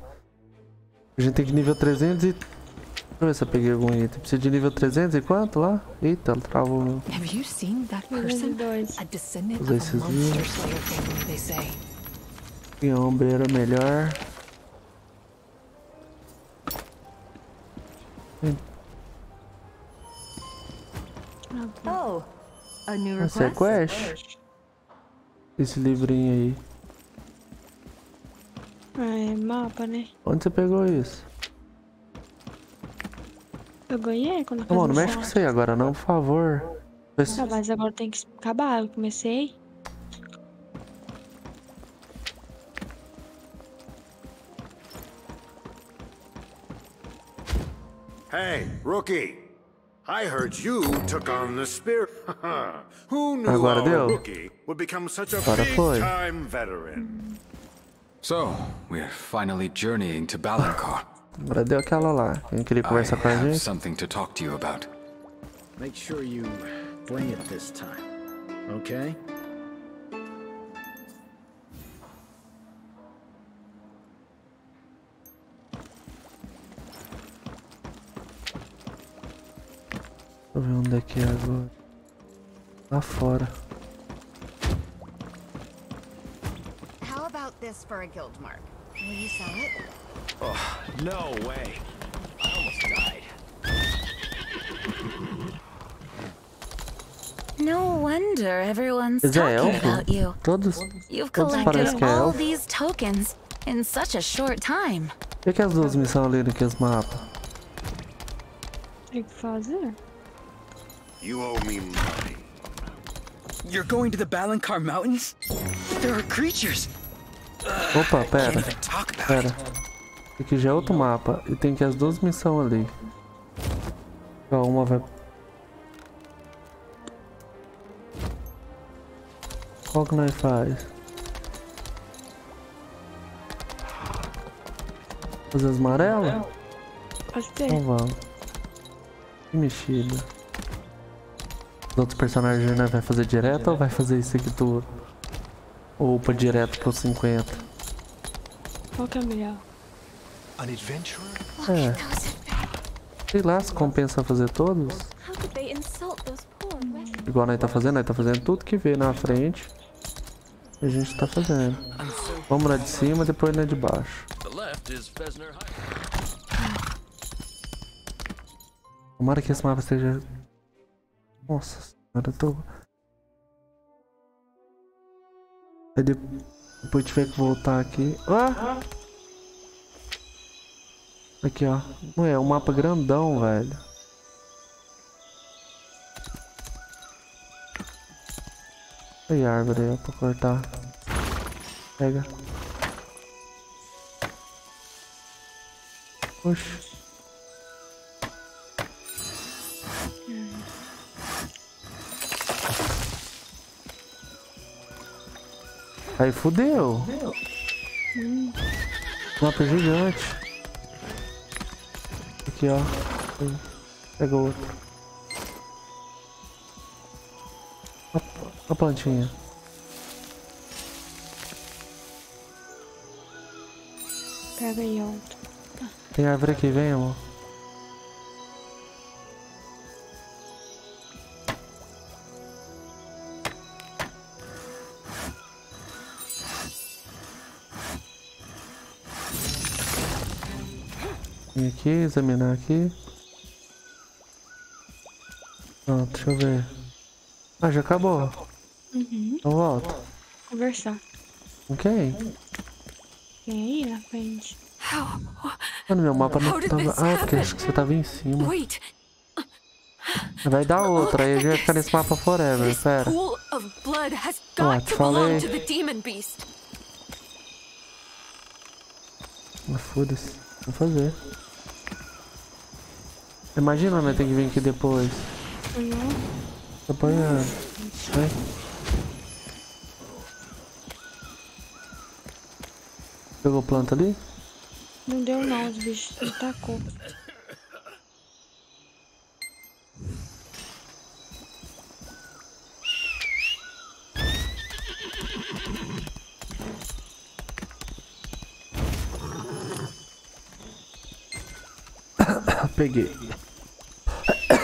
A gente tem que nível 300 e. Deixa eu ver se eu peguei algum item. Precisa de nível 300 e quanto lá? Eita, travou meu. Have you seen that person? A descendant Usei of esses a monster livros. slayer family, they say. E ombreira melhor. Oh, a new Essa é request? quest. Esse livrinho aí. Ah, é mapa, né? Onde você pegou isso? Eu ganhei quando eu Não, não mexe com isso aí agora não, por favor. Ah, mas agora tem que acabar. Eu comecei. Hey, rookie. I heard you took on the spirit. Who knew Agora deu. rookie would become such a Agora foi. big-time veteran? So, we're finally journeying to Balancor. Agora deu aquela lá. Quem queria conversar com a have gente? something to talk to you about. Make sure you bring it this time, okay? Deixa eu ver onde é que é agora. Lá fora. How about this for a guild mark? Will you sell it? Oh, no way. I almost died. No wonder everyone's Esse é talking about you. Todos, You've collected que all these tokens in such a short time. O que, que as duas missões ali naqueles mapas? Tem que fazer. You owe me money. You're going to the Balancar Mountains? There are creatures. Opa, pera. Can't even talk about Pera. Aqui já é outro mapa. E tem que as duas missões ali. Ó, uma vai. Qual que nós faz? Fazer as amarelas? Pode ter. Então vamos. Que mexida. Os outros personagens né, vai fazer direto ou vai fazer isso aqui tudo? Ou upa direto pro 50? Qual que é melhor? An adventurer? É. Sei lá se compensa fazer todos. How could they insult those poor wretches? Igual nós tá fazendo, nós tá fazendo tudo que vê na frente. E a gente tá fazendo. Vamos na de cima, depois na de baixo. Tomara que esse mapa esteja. Nossa senhora, eu tô. Aí de- depois tiver que voltar aqui. Ah! Aqui, ó. Ué, é um mapa grandão, velho. Aí árvore aí, pra cortar. Pega. Oxi. Aí fudeu. fudeu. Mapa gigante. Aqui, ó. Pega outro. A, a plantinha. Pega aí outro. Tem árvore aqui, vem, amor. Vem aqui, examinar aqui. Pronto, deixa eu ver. Ah, já acabou. Uhum. Então volta. Conversar. Com quem? Aí na frente. Mano, meu mapa não tava. Ah, porque happen? acho que você tava em cima. Vai dar outra, aí a gente vai ficar nesse mapa forever. Pera. pool of blood has Ah, got te falei. Mas foda-se. Vou fazer. Imagina, né? Tem que vir aqui depois. Tô apanhando. Vai. Pegou planta ali? Não deu não, os bichos me tacou. Peguei.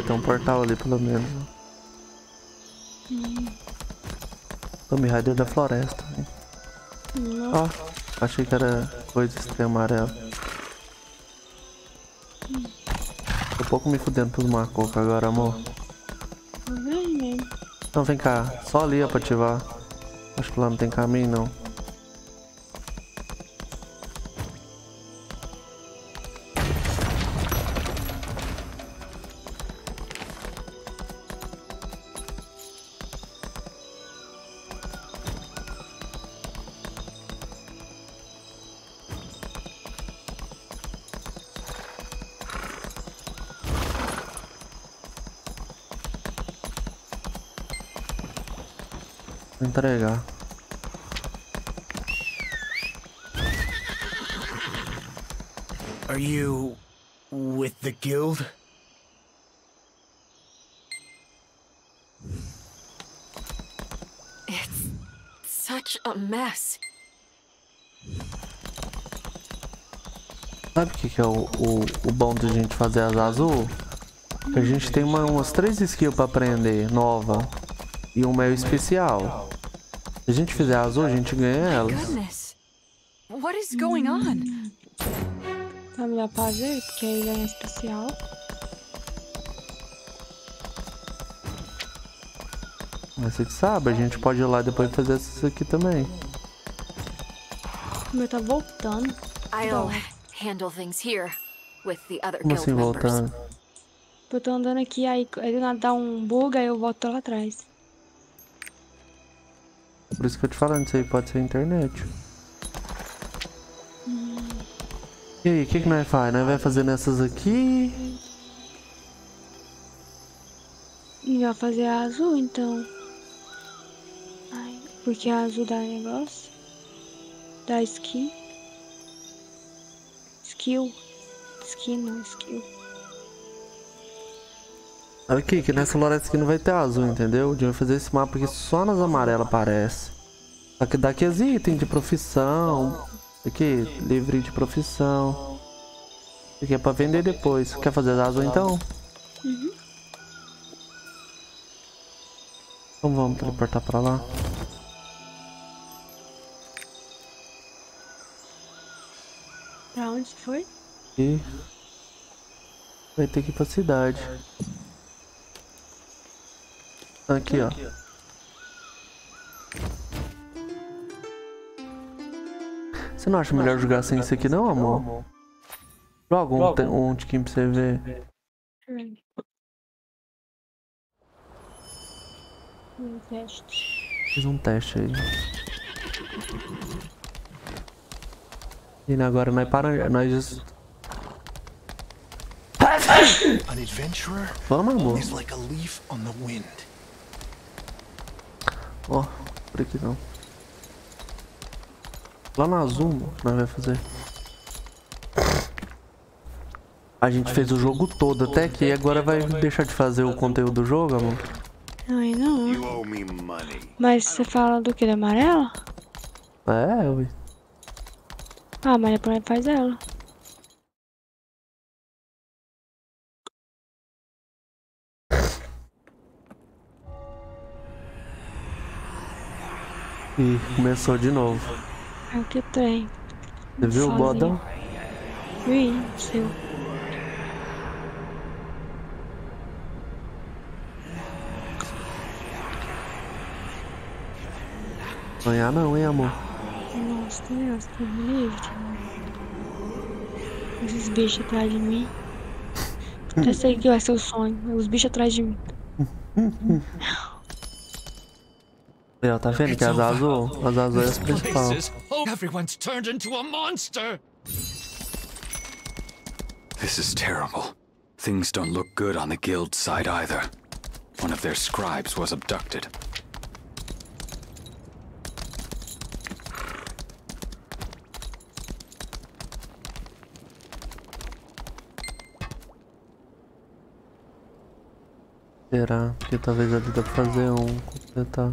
Vai ter um portal ali pelo menos. Hum. Tommy Raider da floresta. Não. Ó, achei que era coisa estranha amarela. Tô pouco me fudendo pros macocos agora, amor. Então vem cá, só ali ó, pra ativar. Acho que lá não tem caminho não. Que, é o, o, o bom de a gente fazer as azul? A gente tem uma, umas três skills pra aprender, nova. E uma é o especial. Se a gente fizer azul, a gente ganha elas. What is going on? Tá melhor fazer, porque aí ele é especial. Mas você que sabe, a gente pode ir lá depois fazer essas aqui também. O meu tá voltando. I'll Bom, handle things here with the other Como assim voltando? eu tô andando aqui, aí nada dá um bug, aí eu volto lá atrás. Por isso que eu te falando, isso aí pode ser internet. E aí, o que, que nós faz? Nós vai fazer nessas aqui. E vai fazer a azul, então. Ai, porque a azul dá negócio. Dá ski. Skill. Ski não, skill. Aqui, que nessa floresta aqui não vai ter azul, entendeu? Vai fazer esse mapa aqui só nas amarelas, parece. Só que daqui as itens de profissão. Aqui, livre de profissão. Isso aqui é pra vender depois. Quer fazer azul então? Uhum. Então vamos teleportar pra lá. Pra onde foi? E vai ter que ir pra cidade. Aqui, ó. Você não acha melhor jogar sem isso aqui não, amor? Joga um, te- um tiquinho pra você ver. Um teste. Fiz um teste aí. E agora nós para, nós just... An adventurer Vamos, amor. is like a leaf on the wind. Ó, por aqui não. Lá na Zoom nós vai fazer. A gente fez o jogo todo até aqui e agora vai deixar de fazer o conteúdo do jogo, amor? Ai, não. Mas você fala do que? Da amarela? É, ui. Ah, mas depois faz ela. Ih, começou de novo. É o que tem. Você viu o Sozinho. bodão? Vi, seu. Sonhar não, hein, amor? Nossa, Deus, que me livre. Esses bichos atrás de mim. Até sei que vai ser o sonho. Os bichos atrás de mim. Aí, ó, tá vendo que as azul, as azul é as principal. Everyone's turned into a monster. This is terrible. Things don't look good on the guild side either. One of their scribes was abducted. Será? Porque talvez ali dá pra fazer um completar.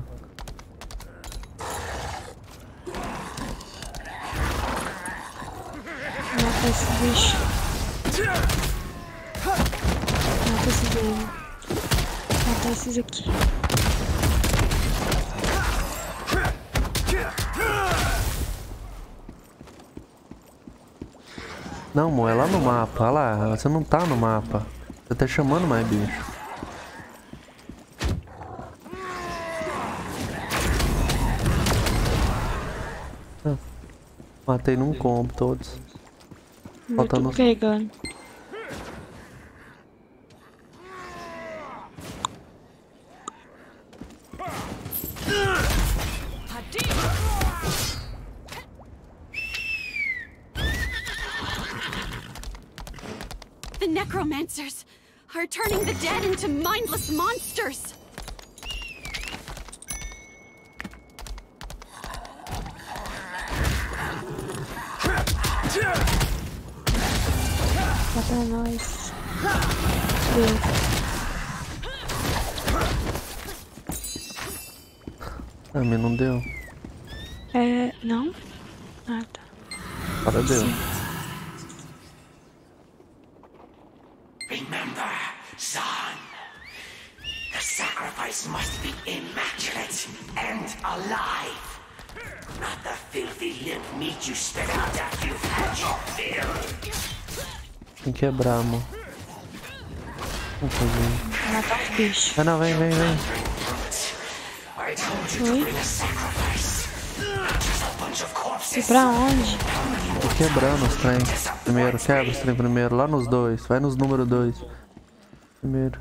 Mata esse bicho. Mata esse dele. Mata esses aqui. Não, amor, é lá no mapa. Olha lá, você não tá no mapa. Você tá chamando mais bicho. Matei num combo todos. Eu Faltando pegando. The necromancers are turning the dead into mindless monsters. A mim não deu. É. Não? Ah, tá. Para deu. Remember, son. The sacrifice must be immaculate and alive. Not the filthy limp meat you spit out after you've had your fill. Tem que quebrar, amor. Vamos fazer. Matar os bichos. Ah, não, vem, vem, vem. E pra onde? Tô quebrando os trem. Primeiro, quebra os trem primeiro. Lá nos dois. Vai nos número dois. Primeiro.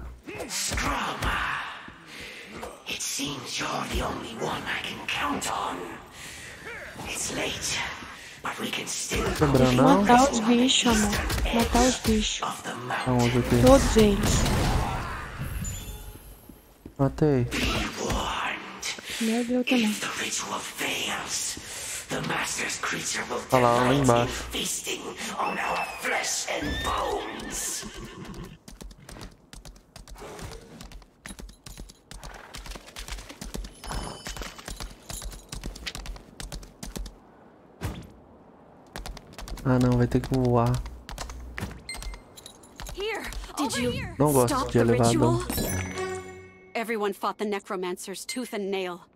It seems you're the only one I can count on. It's late, but we can still Quebrando não. Matar os bichos, amor. Matar os bichos. Vamos aqui. Todos eles. Matei. Meu Deus também. the ritual fails. The master's creature will Olha lá, lá in embaixo. feasting on our flesh and bones. Ah não, vai ter que voar. Did you Não gosto de elevador. Ritual? Everyone fought the necromancers tooth and nail.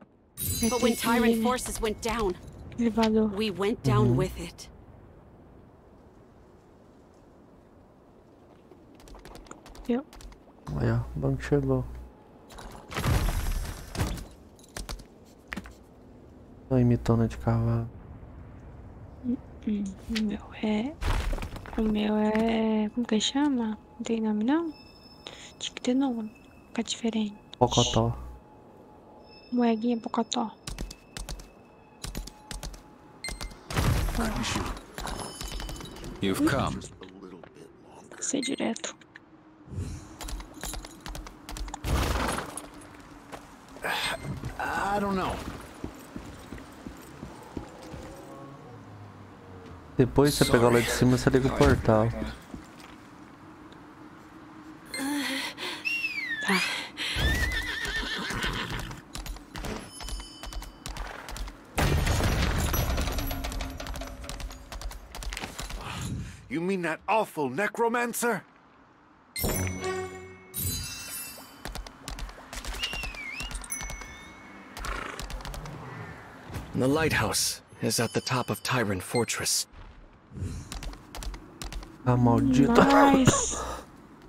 But when tyrant forces went down, we went down Uhum. with it. Eu. Olha, o banco chegou. Olha a imitona de cavalo. Hum, o meu é. O meu é. Como que chama? Não tem nome não? Tinha que ter nome. Fica diferente. Pocotó. Moeguinha pocotó. You've come. Ser direto. I don't know. Depois você pegar lá de cima, você liga o portal. Tá. You mean that awful necromancer? The lighthouse is at the top of Tyrant Fortress. Ah, maldito. Mais.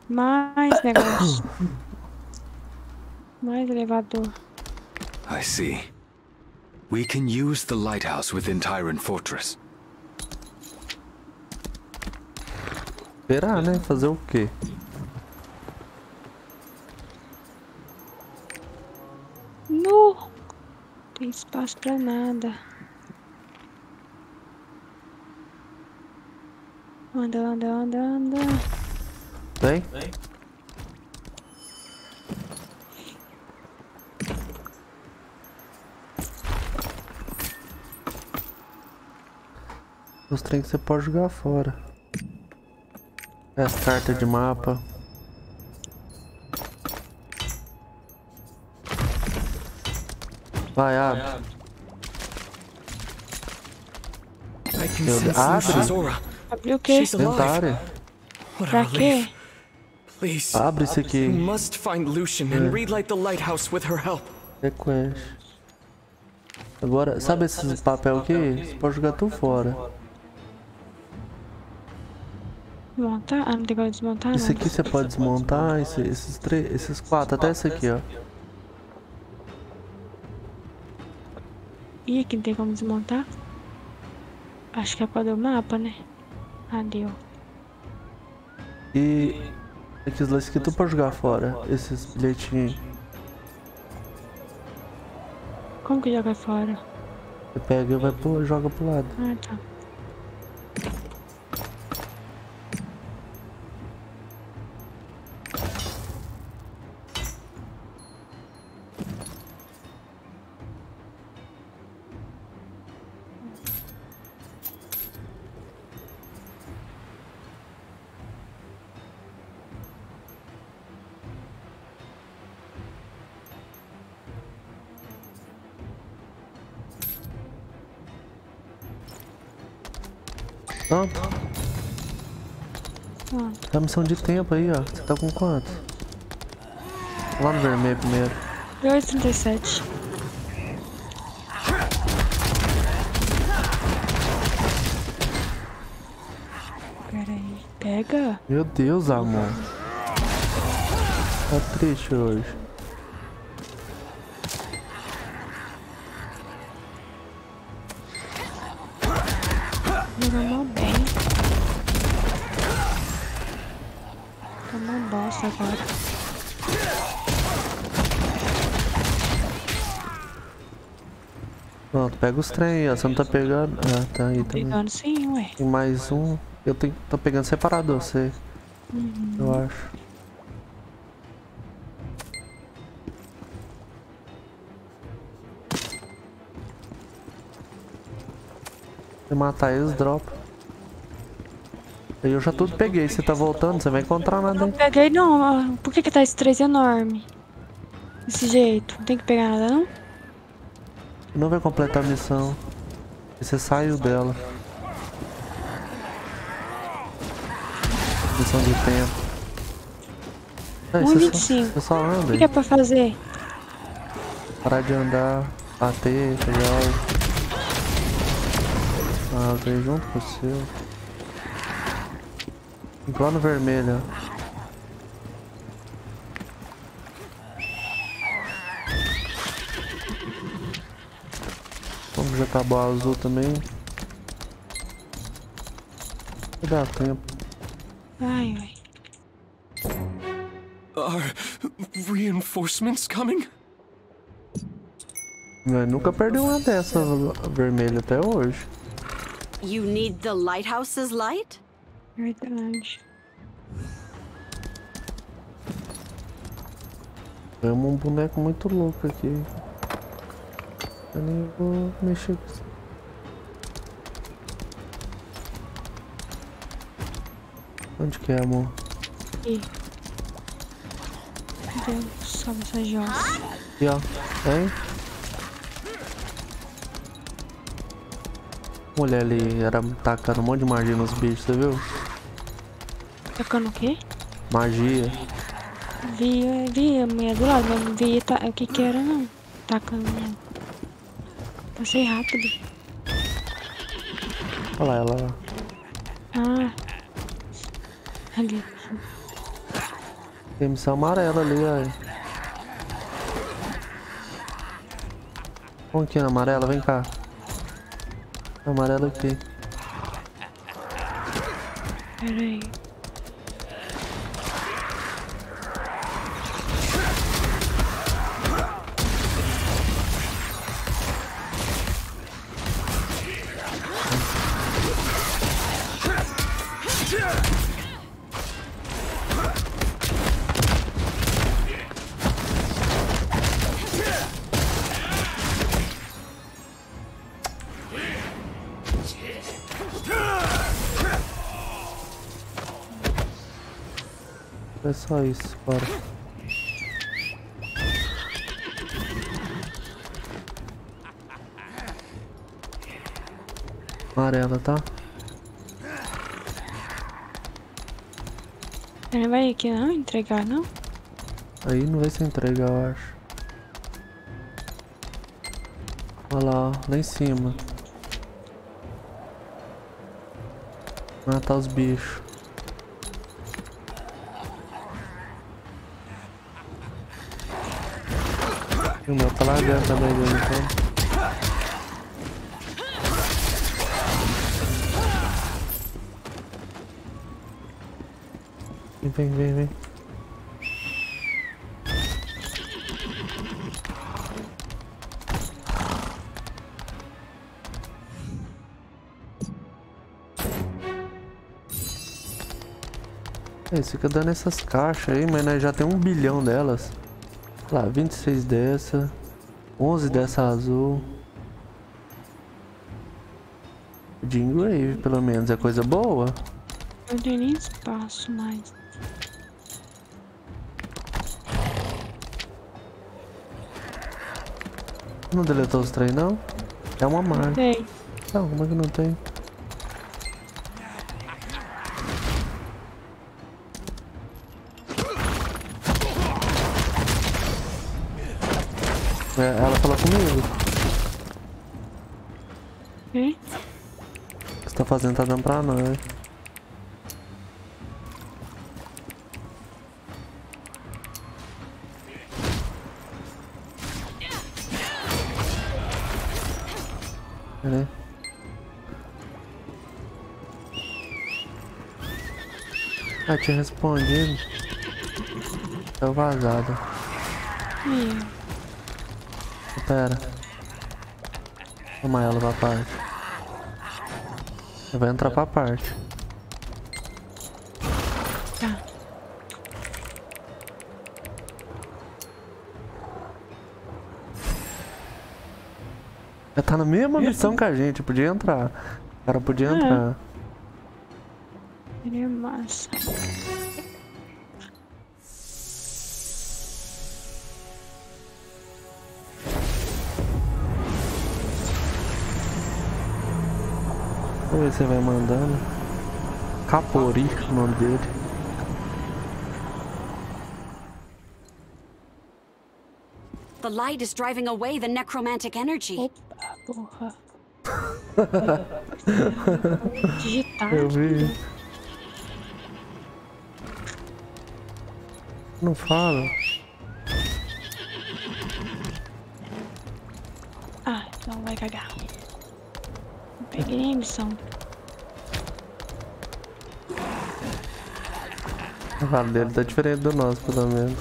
Mais negócio. Mais elevador. I see. We can use the lighthouse within Tyrant Fortress. Esperar, né? Fazer o quê? No! Tem espaço pra nada. Anda, anda, anda, anda. Tem? Os trem que você pode jogar fora. As cartas de mapa. Vai, abre. Meu Deus. Abre. Abriu o quê? Inventário. Pra quê? Please. Abre isso aqui. We must find Lucian É. and relight the lighthouse with her help. Request. Agora, sabe esses papel aqui? Você pode jogar tudo fora. Montar? Ah, não tem como desmontar, Isso aqui você pode desmontar, esse- esses três, esses quatro, até esse aqui, ó. Ih, aqui não tem como desmontar? Acho que é para o mapa, né? Ah, deu. E aqueles dois aqui tu pode jogar fora, esses bilhetinhos. Como que joga fora? Você pega e vai pro, joga pro lado. Ah, tá. Ah, Tá a missão de tempo aí, ó. Você tá com quanto? Lá no vermelho primeiro. 2,37. Pera aí. Pega. Meu Deus, amor. Tá triste hoje. Pega os trem ó. Você não tá pegando. Ah, tá aí também. Pegando sim, ué. Tem mais um. Eu tenho, tô pegando separado você, Uhum. eu acho. Se matar eles, dropa. Aí eu já tudo peguei. Você tá voltando, você vai encontrar nada aí. Peguei não. Por que que tá esse 3 enorme? Desse jeito. Não tem que pegar nada, não? Não vai completar a missão. Você saiu dela. Missão de tempo. É, você 1,25. só, você só O anda. que que é pra fazer? Parar de andar, bater, pegar o. Ah, veio junto com o seu. Igual no vermelho, já acabou a azul também. Vai dar tempo. Vai, vai. Are reinforcements coming? Nós nunca perdeu uma dessa vermelha até hoje. You need the lighthouse's light? Verdade. Temos um boneco muito louco aqui. Eu nem vou mexer com isso. Onde que é, amor? Meu Deus, sobe essa jossa. Aqui, ó. Hein? Mulher ali era tacando um monte de magia nos bichos, você viu? Tacando o quê? Magia. Vi, vi a mulher do lado, mas não vi tá, o que que era não. Tacando. Passei rápido. Olha lá, ela. Ah. Ali. Tem missão amarela ali, ó. Vamos aqui na amarela, vem cá. Amarela aqui. Pera aí. Só isso, bora. Amarela, tá? Ele vai aqui não entregar, não? Aí não vai se entregar, eu acho. Olha lá, ó, lá em cima. Matar os bichos. O meu tá largando também dele, então. Vem, vem, vem. É, fica dando essas caixas aí, mas nós já tem um bilhão delas. Lá, 26 dessa, 11 dessa azul. Jingrave, pelo menos, é coisa boa. Não tem nem espaço mais. Não deletou os trem, não? É uma marca. Tem. Não, como é que não tem? Hum? O que você tá fazendo tá dando pra nós. Peraí. Ah, tinha respondido. Tá vazado. Ih, Pera. Toma ela pra parte. Vai entrar pra parte. Tá. Já tá na mesma missão que a gente, podia entrar. O cara podia É. entrar. Seria massa. você vai mandando. Capori, o nome dele. The light is driving away the necromantic energy. Opa, porra. Eu vi. Não fala. Peguei a missão. O ralo dele tá diferente do nosso, pelo menos.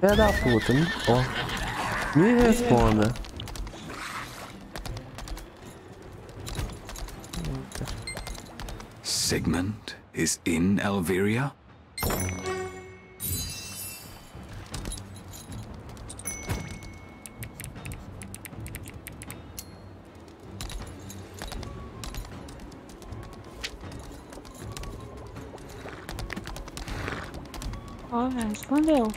Filha da puta, me... Ó. Me responda. Sigmund is in Elviria? Respondeu.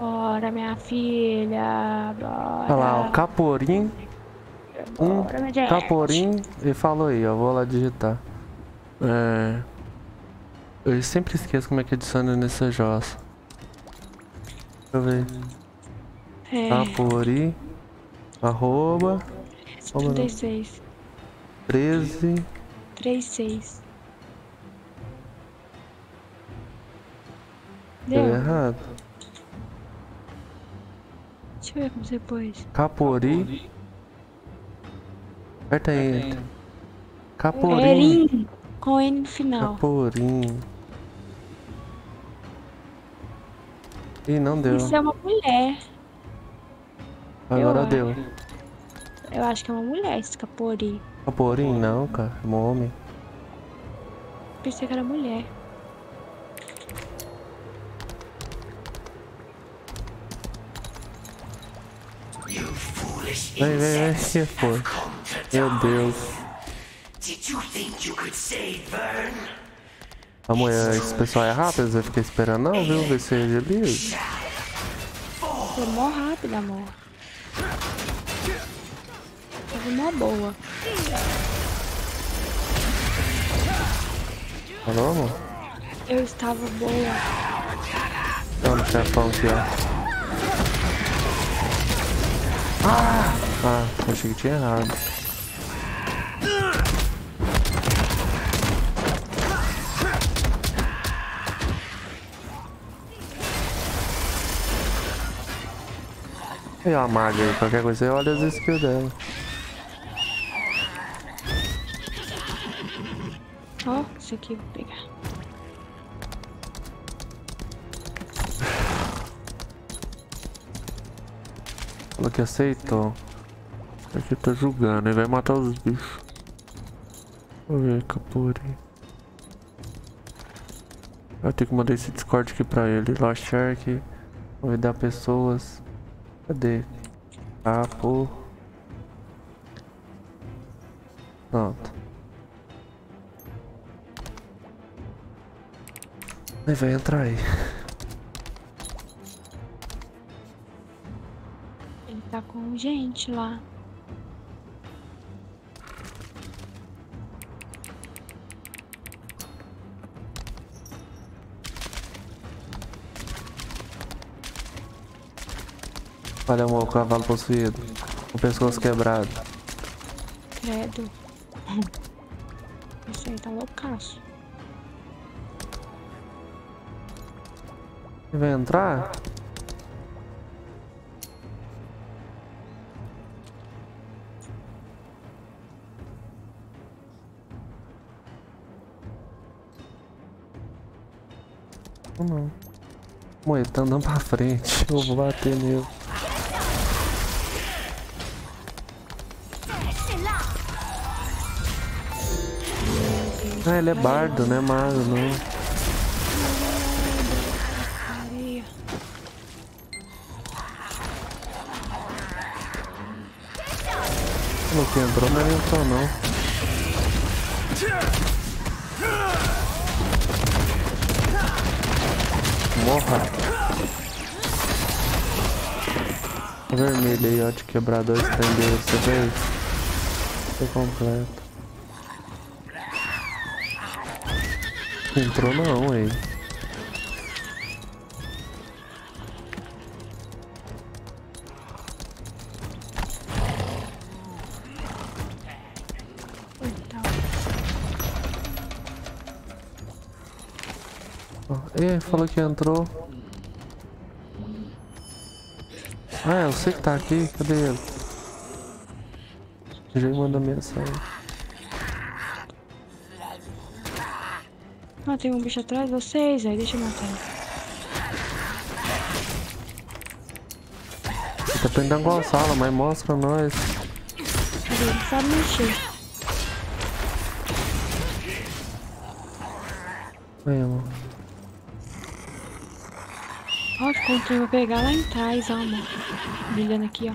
Bora, minha filha. Bora. Olha lá, ó, Caporim. Um Bora. Caporim. E falou aí, ó. Vou lá digitar. É. Eu sempre esqueço como é que adiciona nesse jossa. Deixa eu ver. É. Capori. Arroba. Como não? 36. 13. 36. Deu Deu? errado. Deixa eu ver como você pôs. Capori. Aperta aí. Caporim. Erim. Com N no final. Caporim. Ih, não deu. Isso é uma mulher. Agora eu deu. Eu acho que é uma mulher esse Capori. Caporim não, cara. É um homem. Pensei que era mulher. Vem, vem, vem. foi? Meu. Deus. Did you think you could save Vern? A mulher, esse pessoal é rápido, você fica esperando não, viu? Ver se agiliza. Foi mó rápido, amor. Mó boa. Falou, amor? Eu estava boa. No chefão aqui, ó. Ah! Ah, achei que tinha errado. E a maga aí, qualquer coisa, olha as skills dela. Isso aqui vou pegar. Falou que aceitou. Aqui tá julgando, ele vai matar os bichos. Eu ver, Capuri. Eu tenho que mandar esse Discord aqui pra ele. Lost Shark. Convidar pessoas. Cadê? Capo. Pronto. Ele vai entrar aí. Ele tá com gente lá. Olha o cavalo possuído. O pescoço quebrado. Credo. Esse aí tá loucaço. Vai entrar? Ou não? Ele tá andando pra frente. Eu vou bater nele. Ah, ele é bardo, né? Mago, não. Falou que entrou, não entrou não. Morra. Vermelho aí, ó, de quebrar dois você vê? Foi completo. Entrou não, hein? Falou que entrou. Ah, eu sei que tá aqui. Cadê ele? Já manda mensagem. Ah, tem um bicho atrás de vocês, aí deixa eu matar ele. Ele tá prendendo Gonçalo, mas mostra nós. Ele sabe mexer. Aí, amor. Controle vou pegar lá em trás, ó, amor. Brilhando aqui, ó.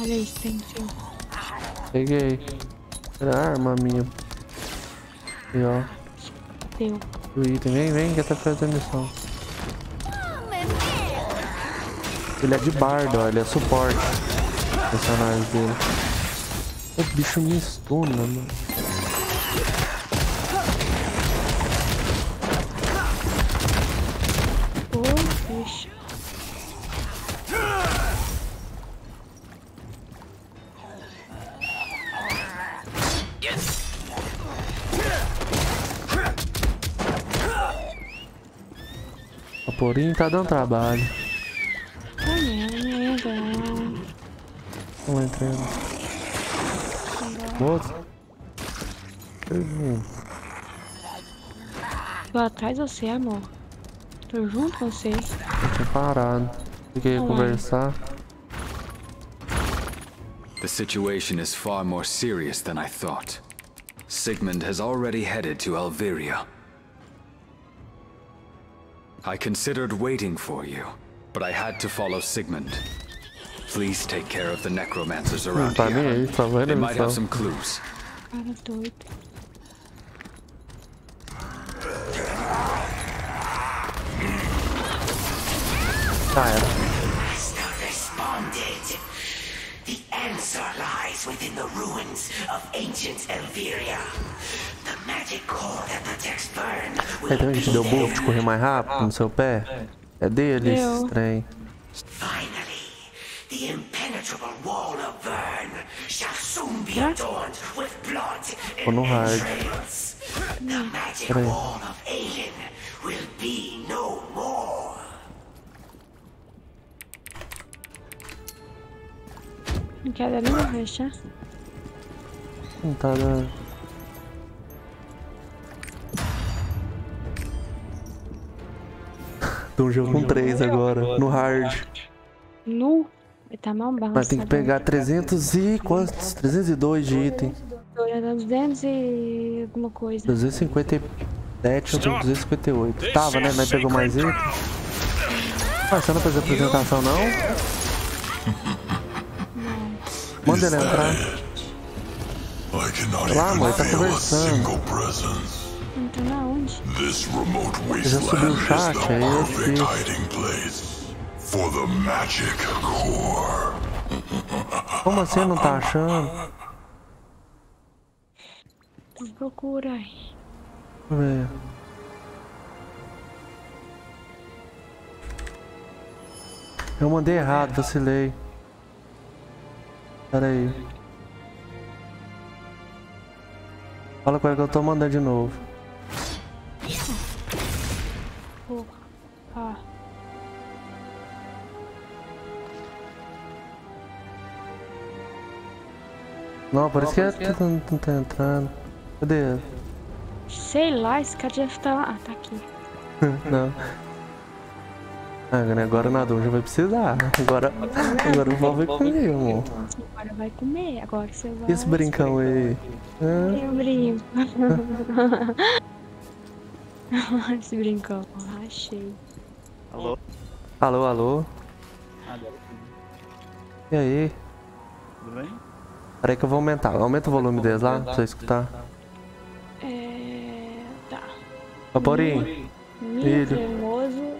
Olha isso, tem seu. Peguei. Era arma minha. E ó. Teu. O item. Vem, vem, que tá fazendo a missão. Ele é de bardo, ó. Ele é suporte. O personagem dele. O bicho me stuna, mano. O Porinho tá dando trabalho. Vamos lá entrando. Hum, Tô atrás de você, amor. Tô junto com você. eu tinha parado. Fiquei conversar. The situation is far more serious than I thought. Sigmund has already headed to Alviria. I considered waiting for you, but I had to follow Sigmund. Please take care of the necromancers around tá here. aí, tá vendo They might have some clues. Cara doido. Já era. Master responded. The answer lies within the ruins of ancient Elviria. The magic core that protects Vern Aí também que te deu buff de correr mais rápido no seu pé? É dele esse Deu. trem. Finally, the impenetrable wall of Vern shall soon be adorned with blood and entrails. The magic Peraí. wall of Aelin will be no more. Não quero nem me fechar. Não tá dando. Dungeon com 3 agora, no hard. Nu. Ele tá mal balançado. Mas tem que pegar 300 e quantos? 302 de item. Tô olhando 200 e alguma coisa. 257 ou 258. Tava, né? Mas pegou mais item. Ah, você não fez apresentação não? Manda ele entrar. Lá, amor, ele tá a conversando. Remote já subiu o wasteland is chat, the aí eu perfect fiz. hiding place for the magic core. Como assim não tá achando? Procura aí. Deixa eu. Eu mandei errado, vacilei. Pera aí. Fala com ele que eu tô mandando de novo. Não, isso que ele não, não tá entrando. Cadê? Sei lá, esse cara deve estar lá. Ah, tá aqui. não. Ah, agora na dungeon vai precisar. Agora, agora o Val vai comer, amor. Agora vai comer. Agora você vai. E esse brincão aí? Eu brinco. esse brincão. Achei. Alô? Alô, alô? E aí? Tudo bem? Peraí que eu vou aumentar. Aumenta o volume deles lá pra você escutar. É. Tá. Vaporinho. Milho Milho. cremoso.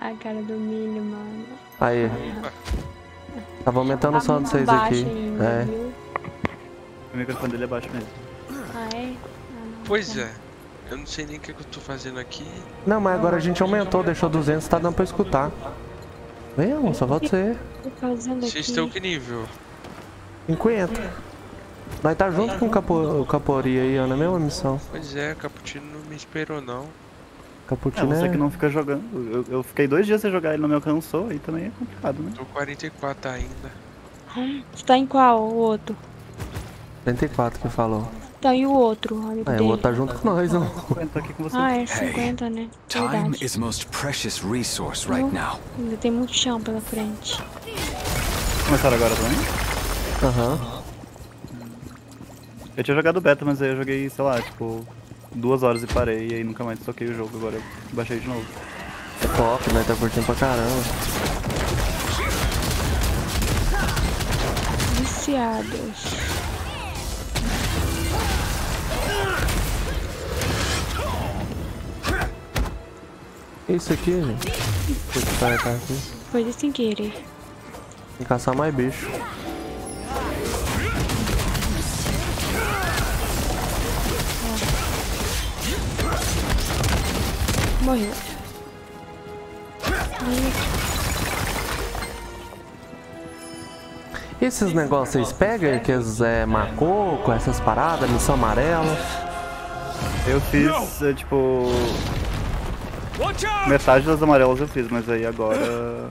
A cara do milho, mano. Aí. Tava aumentando o Tá som de vocês aqui. ainda, É. viu? O microfone dele é baixo mesmo. Ah, é? Pois é. Eu não sei nem o que, que eu tô fazendo aqui. Não, mas agora a gente aumentou, deixou 200, tá dando pra escutar. Vem, amor, só falta você. Vocês estão que nível? 50. Nós tá junto com o, Capo, o Capori aí, ó, na mesma missão. Pois é, Caputino não me esperou não. É, Caputino você é... que não fica jogando. Eu, eu fiquei dois dias sem jogar, ele não me alcançou, aí também é complicado, né? Tô 44 ainda. Você tá em qual, o outro? 34 que falou. Tá, e o outro, o amigo É, o dele? outro tá junto com nós, não. Ah, é 50, né? Time is most precious resource right now. Ainda tem muito chão pela frente. Começaram agora também? Aham. Eu tinha jogado beta, mas aí eu joguei, sei lá, tipo, duas horas e parei, e aí nunca mais toquei o jogo, agora eu baixei de novo. Top, né? Tá curtindo pra caramba. Viciados. Isso aqui, gente. Deixa eu carregar aqui. Foi sem querer. Tem que caçar mais bicho. Morreu. Esses negócios vocês pegam, que é macoco, essas paradas, missão amarela. Eu fiz, é, tipo. Metade das amarelas eu fiz, mas aí agora.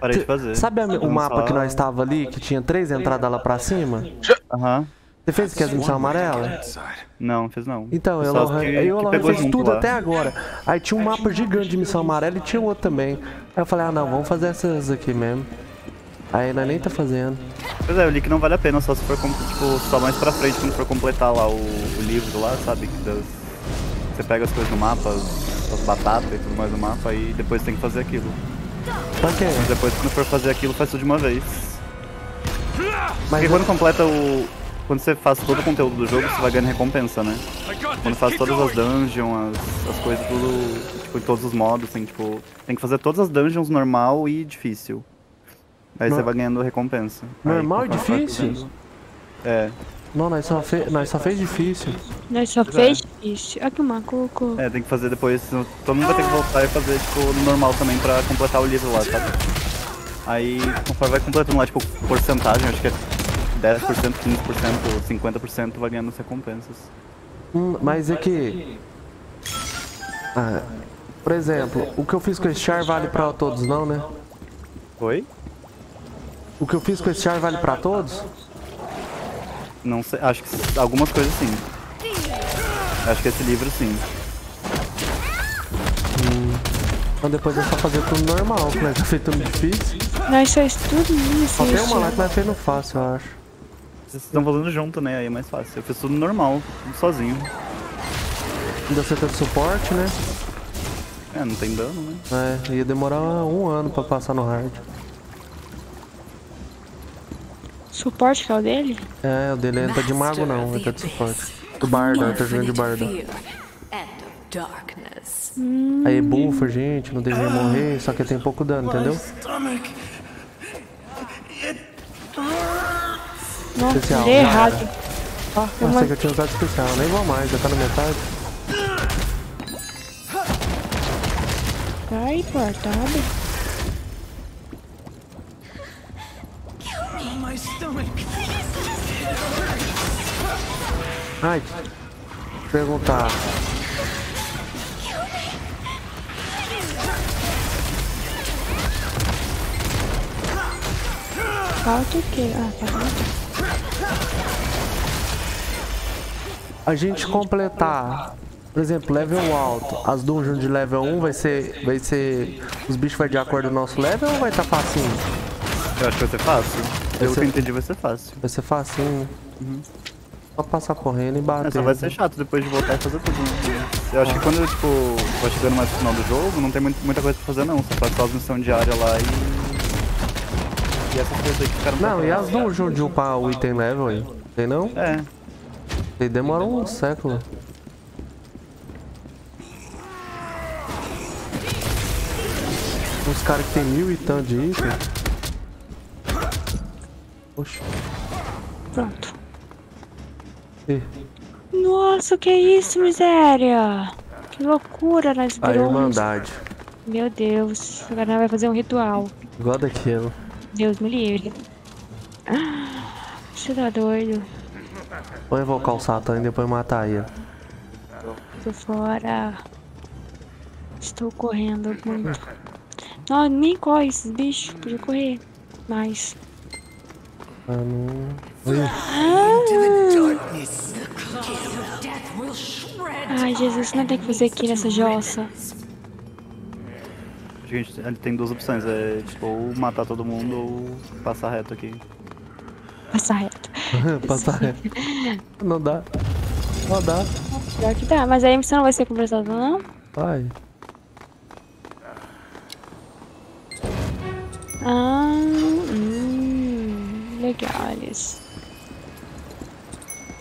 Parei de fazer. Sabe a- o mapa só- que nós estava ali, que tinha três entradas lá pra cima? Aham. Você fez que as missão amarela? Não, fiz não. Então, eu, eu, que- eu, que eu pegou fiz junto tudo lá. até agora. Aí tinha um mapa gigante de missão amarela e tinha outro também. Aí eu falei, ah não, vamos fazer essas aqui mesmo. Aí nós nem tá fazendo. Pois é, eu li que não vale a pena, só se for tipo, só mais pra frente quando for completar lá o, o livro lá, sabe? Que das- você pega as coisas no mapa, as, as batatas e tudo mais no mapa, e depois tem que fazer aquilo. Pra quê? Mas depois quando for fazer aquilo, faz tudo de uma vez. Mas Porque eu- quando completa o. Quando você faz todo o conteúdo do jogo, você vai ganhando recompensa, né? Quando faz todas as dungeons, as, as coisas, tudo, tipo, em todos os modos, assim, tipo, tem que fazer todas as dungeons normal e difícil. Aí No- você vai ganhando recompensa. Normal Aí, e difícil? É. Não, nós só, fe... nós só fez difícil. Nós só Pois fez isso. Olha que macuco. É, tem que fazer depois, senão todo mundo vai ter que voltar e fazer, tipo, no normal também pra completar o livro lá, sabe? Aí, conforme vai completando lá, tipo, porcentagem, acho que é 10%, 15%, 50%, vai ganhando as recompensas. Hum, mas é que. Ah, por exemplo, o que eu fiz com esse char vale pra todos, não, né? Oi? O que eu fiz com esse char vale pra todos? Não sei, acho que algumas coisas sim. Acho que esse livro sim. Então depois é só fazer tudo normal, que já fez tudo difícil. Nós fez tudo isso. Só tem uma lá que nós fez no fácil, eu acho. Vocês estão fazendo junto, né? Aí é mais fácil. Eu fiz tudo normal, tudo sozinho. Ainda você teve suporte, né? É, não tem dano, né? É, ia demorar um ano pra passar no hard. Suporte que é o dele? É, o dele não tá de mago não, ele tá de suporte. Do bardo, ele tá jogando de bardo. Darkness. Aí bufa, gente, não deveria morrer, só que tem pouco dano, entendeu? Nossa, Especial. dei errado. Ah, Eu sei que eu tinha usado especial, nem vou mais, já tá na metade. Ai, portada. Ai, perguntar. Falta o quê? Ah, tá bom. A gente completar, por exemplo, level alto, as dungeons de level 1 vai ser. Vai ser. Os bichos vai de acordo com o nosso level ou vai estar tá facinho? Eu acho que vai ser fácil. Pelo ser- que eu entendi, vai ser fácil. Vai ser facinho. Só passar correndo e bater. É, só vai ser chato depois de voltar e fazer tudo. né? Eu acho que quando, tipo, vai chegando mais no final do jogo, não tem muito- muita coisa pra fazer não. Você faz só as missões diárias lá e... E essas coisas aí que ficaram Não, e as dungeons de upar o item level aí? Tem não? É. E demora um século. Uns caras que tem mil e tanto de item. Poxa. Pronto. Ih, Nossa, que isso, miséria? Que loucura, nós a virou uns- Irmandade. Meu Deus, agora nós vai fazer um ritual. Igual daquilo. Deus me livre. Você tá doido? Vou invocar o Satã e depois matar ele. Tô fora. Estou correndo muito. Não, nem corre esses bichos. Podia correr. Mais. Ah, não. Ai, Jesus, o que nós tem que fazer aqui nessa jossa? Acho que a gente tem duas opções, é tipo, ou matar todo mundo ou passar reto aqui. Passar reto. Passar reto. Não dá. Não dá. Pior que dá, mas aí a missão não vai ser conversada, não? Vai. Ah, hum, legais.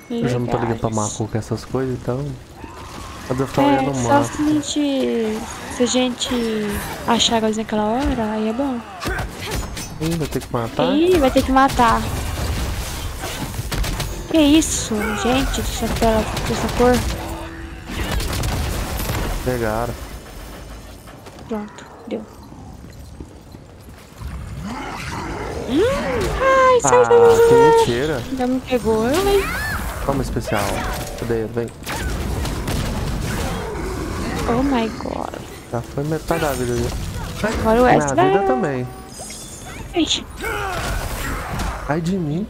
Eu já não tô ligando pra Legais. Macu com essas coisas, então. Mas eu ficar É, olhando o só mapa. se a gente. Se a gente achar igualzinho aquela hora, aí é bom. Ih, vai ter que matar. Ih, vai ter que matar. Que isso, gente, dessa tela, dessa cor. Pegaram. Pronto, deu. Hum, ai, sai, Ah, sai, que sai. mentira. Já me pegou, eu hein? Toma especial. Cadê ele? Vem. Oh my god. Já foi metade da vida. já. Agora o West Minha vida também. Ixi. Ai de mim.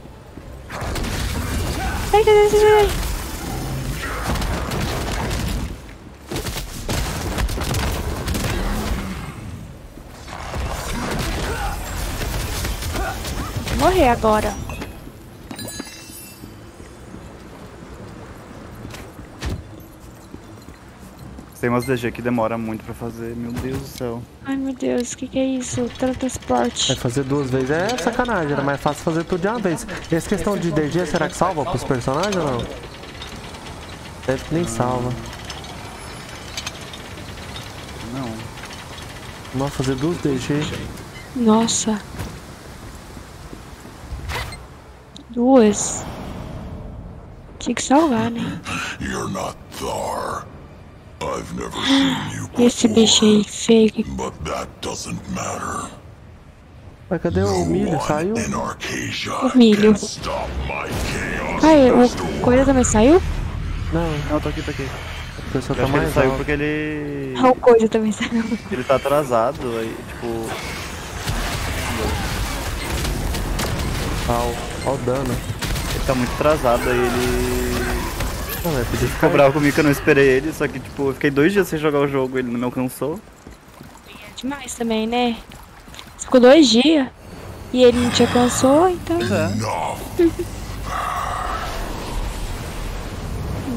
Sai, sai, sai, morrer agora. Tem umas DG que demora muito pra fazer, meu Deus do céu. Ai meu Deus, o que, que é isso? Teletransporte. Vai fazer duas vezes. É sacanagem, era mais fácil fazer tudo de uma vez. Essa questão de DG, será que salva pros personagens ou não? Deve que nem salva. Não. Vamos fazer duas DG. Nossa. Duas. Tinha que salvar, né? You're not Thar. I've never seen you Esse bicho aí, fake. but that doesn't matter. Mas cadê o milho? Saiu? O milho. stop my chaos. Ai, o coisa também saiu? Não. Não, tô aqui, tô aqui. A pessoa Eu tá mais saiu porque ele. Ah, o coisa também saiu. Ele tá atrasado, aí, tipo. Ó, ó o dano. Ele tá muito atrasado, aí ele. Não, é pedir Ficou bravo comigo que eu não esperei ele, só que tipo, eu fiquei dois dias sem jogar o jogo, ele não me alcançou. Demais também, né? Ficou dois dias. E ele não te alcançou, então.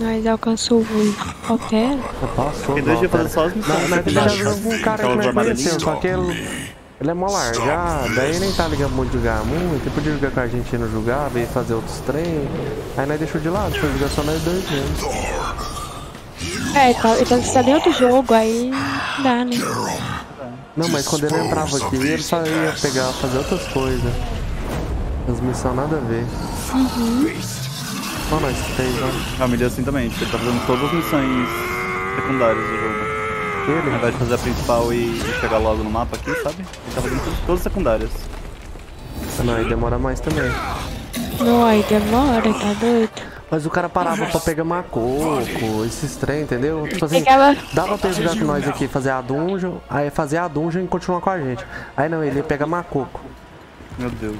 Nós alcançou o Altera. Passou, Fiquei dois dias fazendo só as missões. Na, jogou com um cara que Aquelas nós amarelinhas. conhecemos, só que ele, ele é mó largado, aí ele nem tá ligando muito jogar muito, ele podia jogar com a gente e não jogar, veio fazer outros treinos, aí nós deixou de lado, foi jogar só nós dois mesmo. É, ele tá, ele tá viciado em outro jogo, aí dá, né? Não, mas quando ele entrava aqui, ele só ia pegar, fazer outras coisas. As missões nada a ver. Uhum. Só nós três, ó. Família assim também, tipo, ele tá fazendo todas as missões secundárias do jogo. Ele? Ao invés de fazer a principal e chegar logo no mapa aqui, sabe? Ele tá fazendo todas, todas as secundárias. Não, aí demora mais também. Não, aí demora, tá doido? Mas o cara parava pra pegar macoco, esses trem, entendeu? Tipo assim, Pegava- dava pra ele jogar com nós aqui, fazer a dungeon, aí fazer a dungeon e continuar com a gente. Aí não, ele ia pegar macoco. Meu Deus.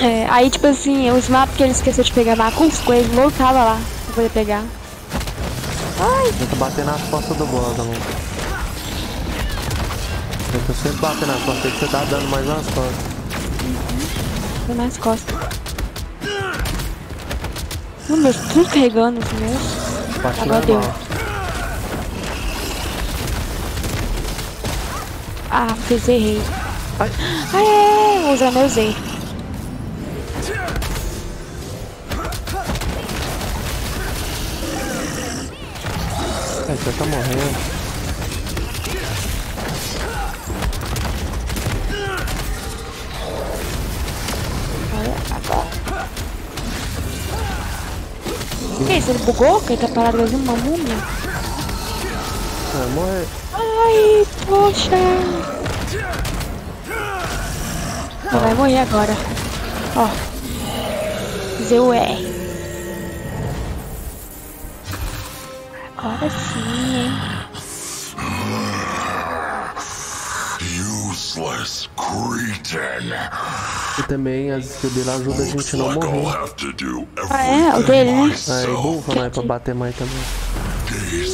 É, aí, tipo assim, os mapas que ele esqueceu de pegar macusco, ele voltava lá pra poder pegar. Ai, Tenta bater nas costas do boss, mano. Tenta sempre bater nas costas, tem que você tá dando mais nas costas. foi nas costas. Meu Deus, tudo carregando os meus. Agora deu. Ah, fiz errei. Ai, é, usando eu usei. Ai, já tá morrendo. Que isso? Ele bugou? Que ele tá parado igualzinho uma múmia? Vai morrer. Ai, poxa. Ah. Vai morrer agora. Ó. ZUR. Agora sim, hein? Useless cretin. E também as skills dele ajudam a gente a não morrer. Ah, é? O dele, né? Aí, bufa mais pra bater mais também.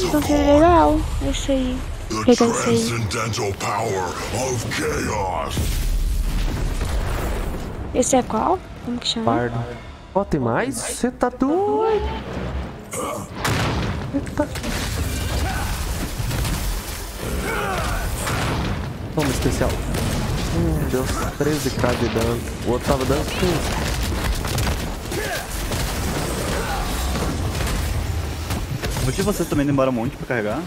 Então que legal. Esse aí. The aí. transcendental power of chaos. Esse é qual? Como que chama? Bardo. Ó, tem mais? Você tá doido? Eita. Toma especial. Hum, deu 13k de dano. O outro tava dando 15. O de vocês também demora muito pra carregar?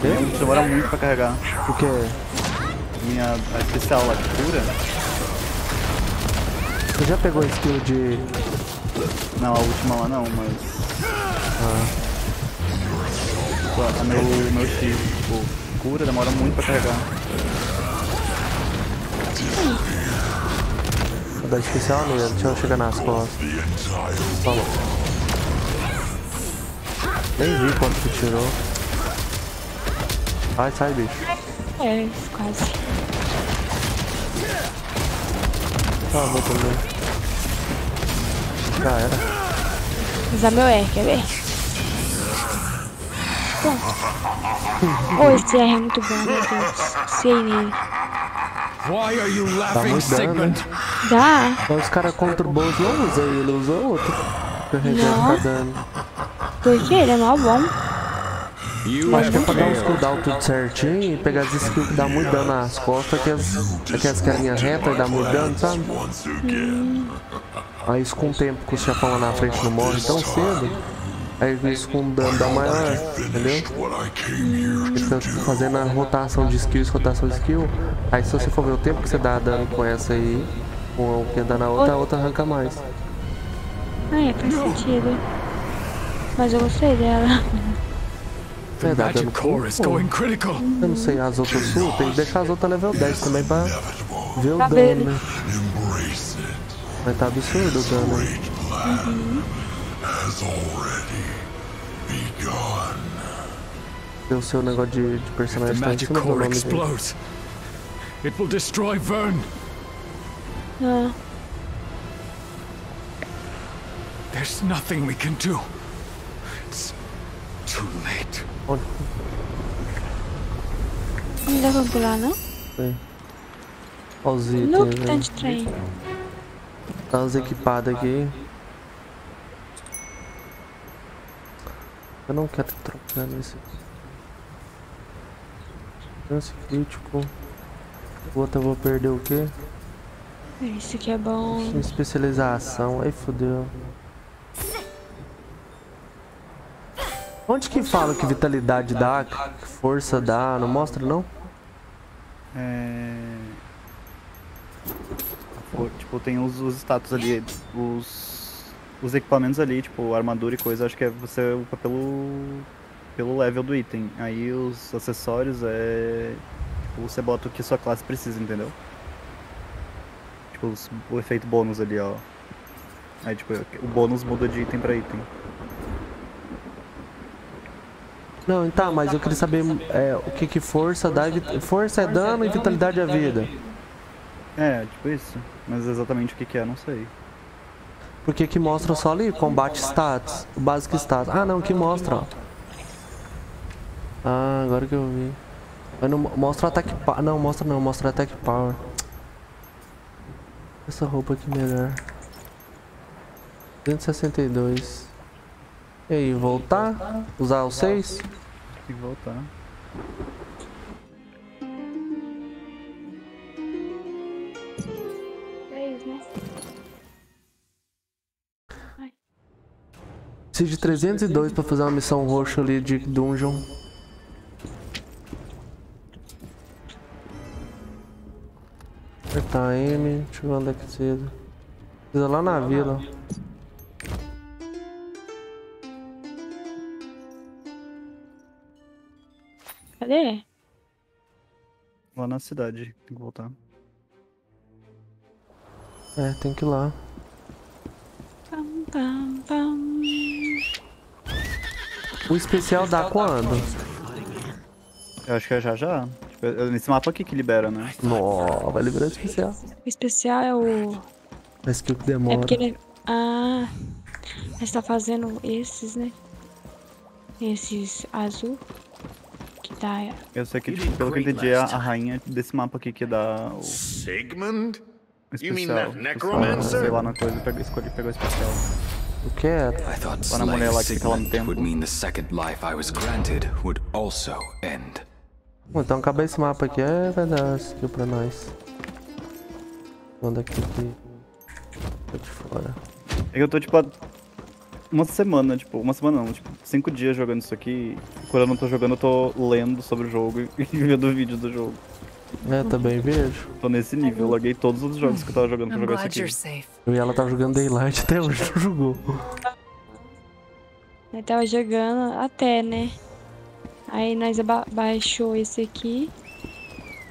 Quê? Demora muito pra carregar. O que? Minha a especial lá de cura? Você já pegou a skill de. Não, a última lá não, mas. Ah. A meu, meu X, tipo, cura demora muito pra carregar. Vou dar especial nele, deixa eu chegar nas costas. Falou. Nem vi quanto que tirou. Vai, sai, bicho. É, quase. Tá, vou também. Já era. Usar meu R, quer ver? Pronto. Oh, esse R é muito bom, meu Deus. Sei nele. Why are you Dá laughing, muito dano, né? Sigmund? Dá? Mas os caras contra o boss não usam ele, usa outro. Pra regenerar Não. dano. Porque ele é mó bom. Acho que é pra dar os cooldown tudo certinho e pegar as skills que dá muito dano nas costas, que as, aquelas que é linha reta e dá muito dano, sabe? Aí isso com o tempo que o chefão lá na frente não morre tão cedo, aí isso com dano dá maior, entendeu? Fica fazendo a rotação de skills, rotação de skill, aí se você for ver o tempo que você dá dano com essa aí, com o que dá na outra, a outra arranca mais. Ah, é, faz sentido. Mas eu gostei dela. É, dá dano critical. Eu não sei as outras sul, tem que deixar as outras level 10 também pra ver o dano, né? Mas tá absurdo o dano. Uhum. Has already begun. O seu negócio de, de The personagem tá em magic cima do core nome dele. explodes. It will destroy Vern. Ah, There's nothing we can do. It's too late. Onde? não dá pra pular, não? Sei. Olha os itens Nope, trem. Tá os equipados aqui. Eu não quero trocar nesse. Lance crítico. O outro eu vou perder o quê? Isso aqui é bom. Especialização. Aí fodeu. Onde que fala que vitalidade dá, que força dá? Não mostra não? É... Pô, Tipo, tem os, os status ali, os, os equipamentos ali, tipo, armadura e coisa, acho que é você upa pelo, pelo level do item. Aí os acessórios é. Tipo, você bota o que sua classe precisa, entendeu? Tipo, os- o efeito bônus ali, ó. Aí, tipo, o bônus muda de item pra item. Não, tá, mas eu queria saber é, o que que força dá. e Força é dano e vitalidade é vida. É, tipo isso. Mas exatamente o que, que é, não sei. Porque que mostra só ali combate status, o básico status. Ah, não, que mostra, ó. Ah, agora que eu vi. Mas não mo- mostra ataque power. Não, mostra não, mostra ataque power. Essa roupa aqui melhor. 262. E aí, voltar? Usar o 6? Tem que voltar. Preciso de 302 pra fazer uma missão roxa ali de dungeon. Apertar M, deixa eu ver onde é que é precisa. Precisa lá na vila. Cadê? Lá na cidade, tem que voltar. É, tem que ir lá. O especial dá quando? Eu acho que é já já. Tipo, é nesse mapa aqui que libera, né? Nó, vai liberar o especial. O especial é o. A skill que É demora. porque ele. Ah. Mas tá fazendo esses, né? Esses azul. Que dá. Eu sei que, tipo, pelo que eu entendi, é a, a rainha desse mapa aqui que dá o, Sigmund? O You mean especial. that necromancer? Sei lá na coisa, pega, escolhe pegar o especial. Quero. I thought Lá na mulher lá que fica lá no templo. would mean the second life I was granted would also end. Bom, então acabar esse mapa aqui é, vai dar skill pra nós. Manda aqui que. Tô de fora. É que eu tô, tipo, há uma semana, tipo, uma semana não, tipo, cinco dias jogando isso aqui. E quando eu não tô jogando, eu tô lendo sobre o jogo e vendo vídeo do jogo. É, também vejo. Tô nesse nível, eu larguei todos os jogos que eu tava jogando pra jogar isso aqui. Eu e ela tava jogando Daylight até hoje, não jogou. Eu tava jogando até, né? Aí nós aba- baixou esse aqui.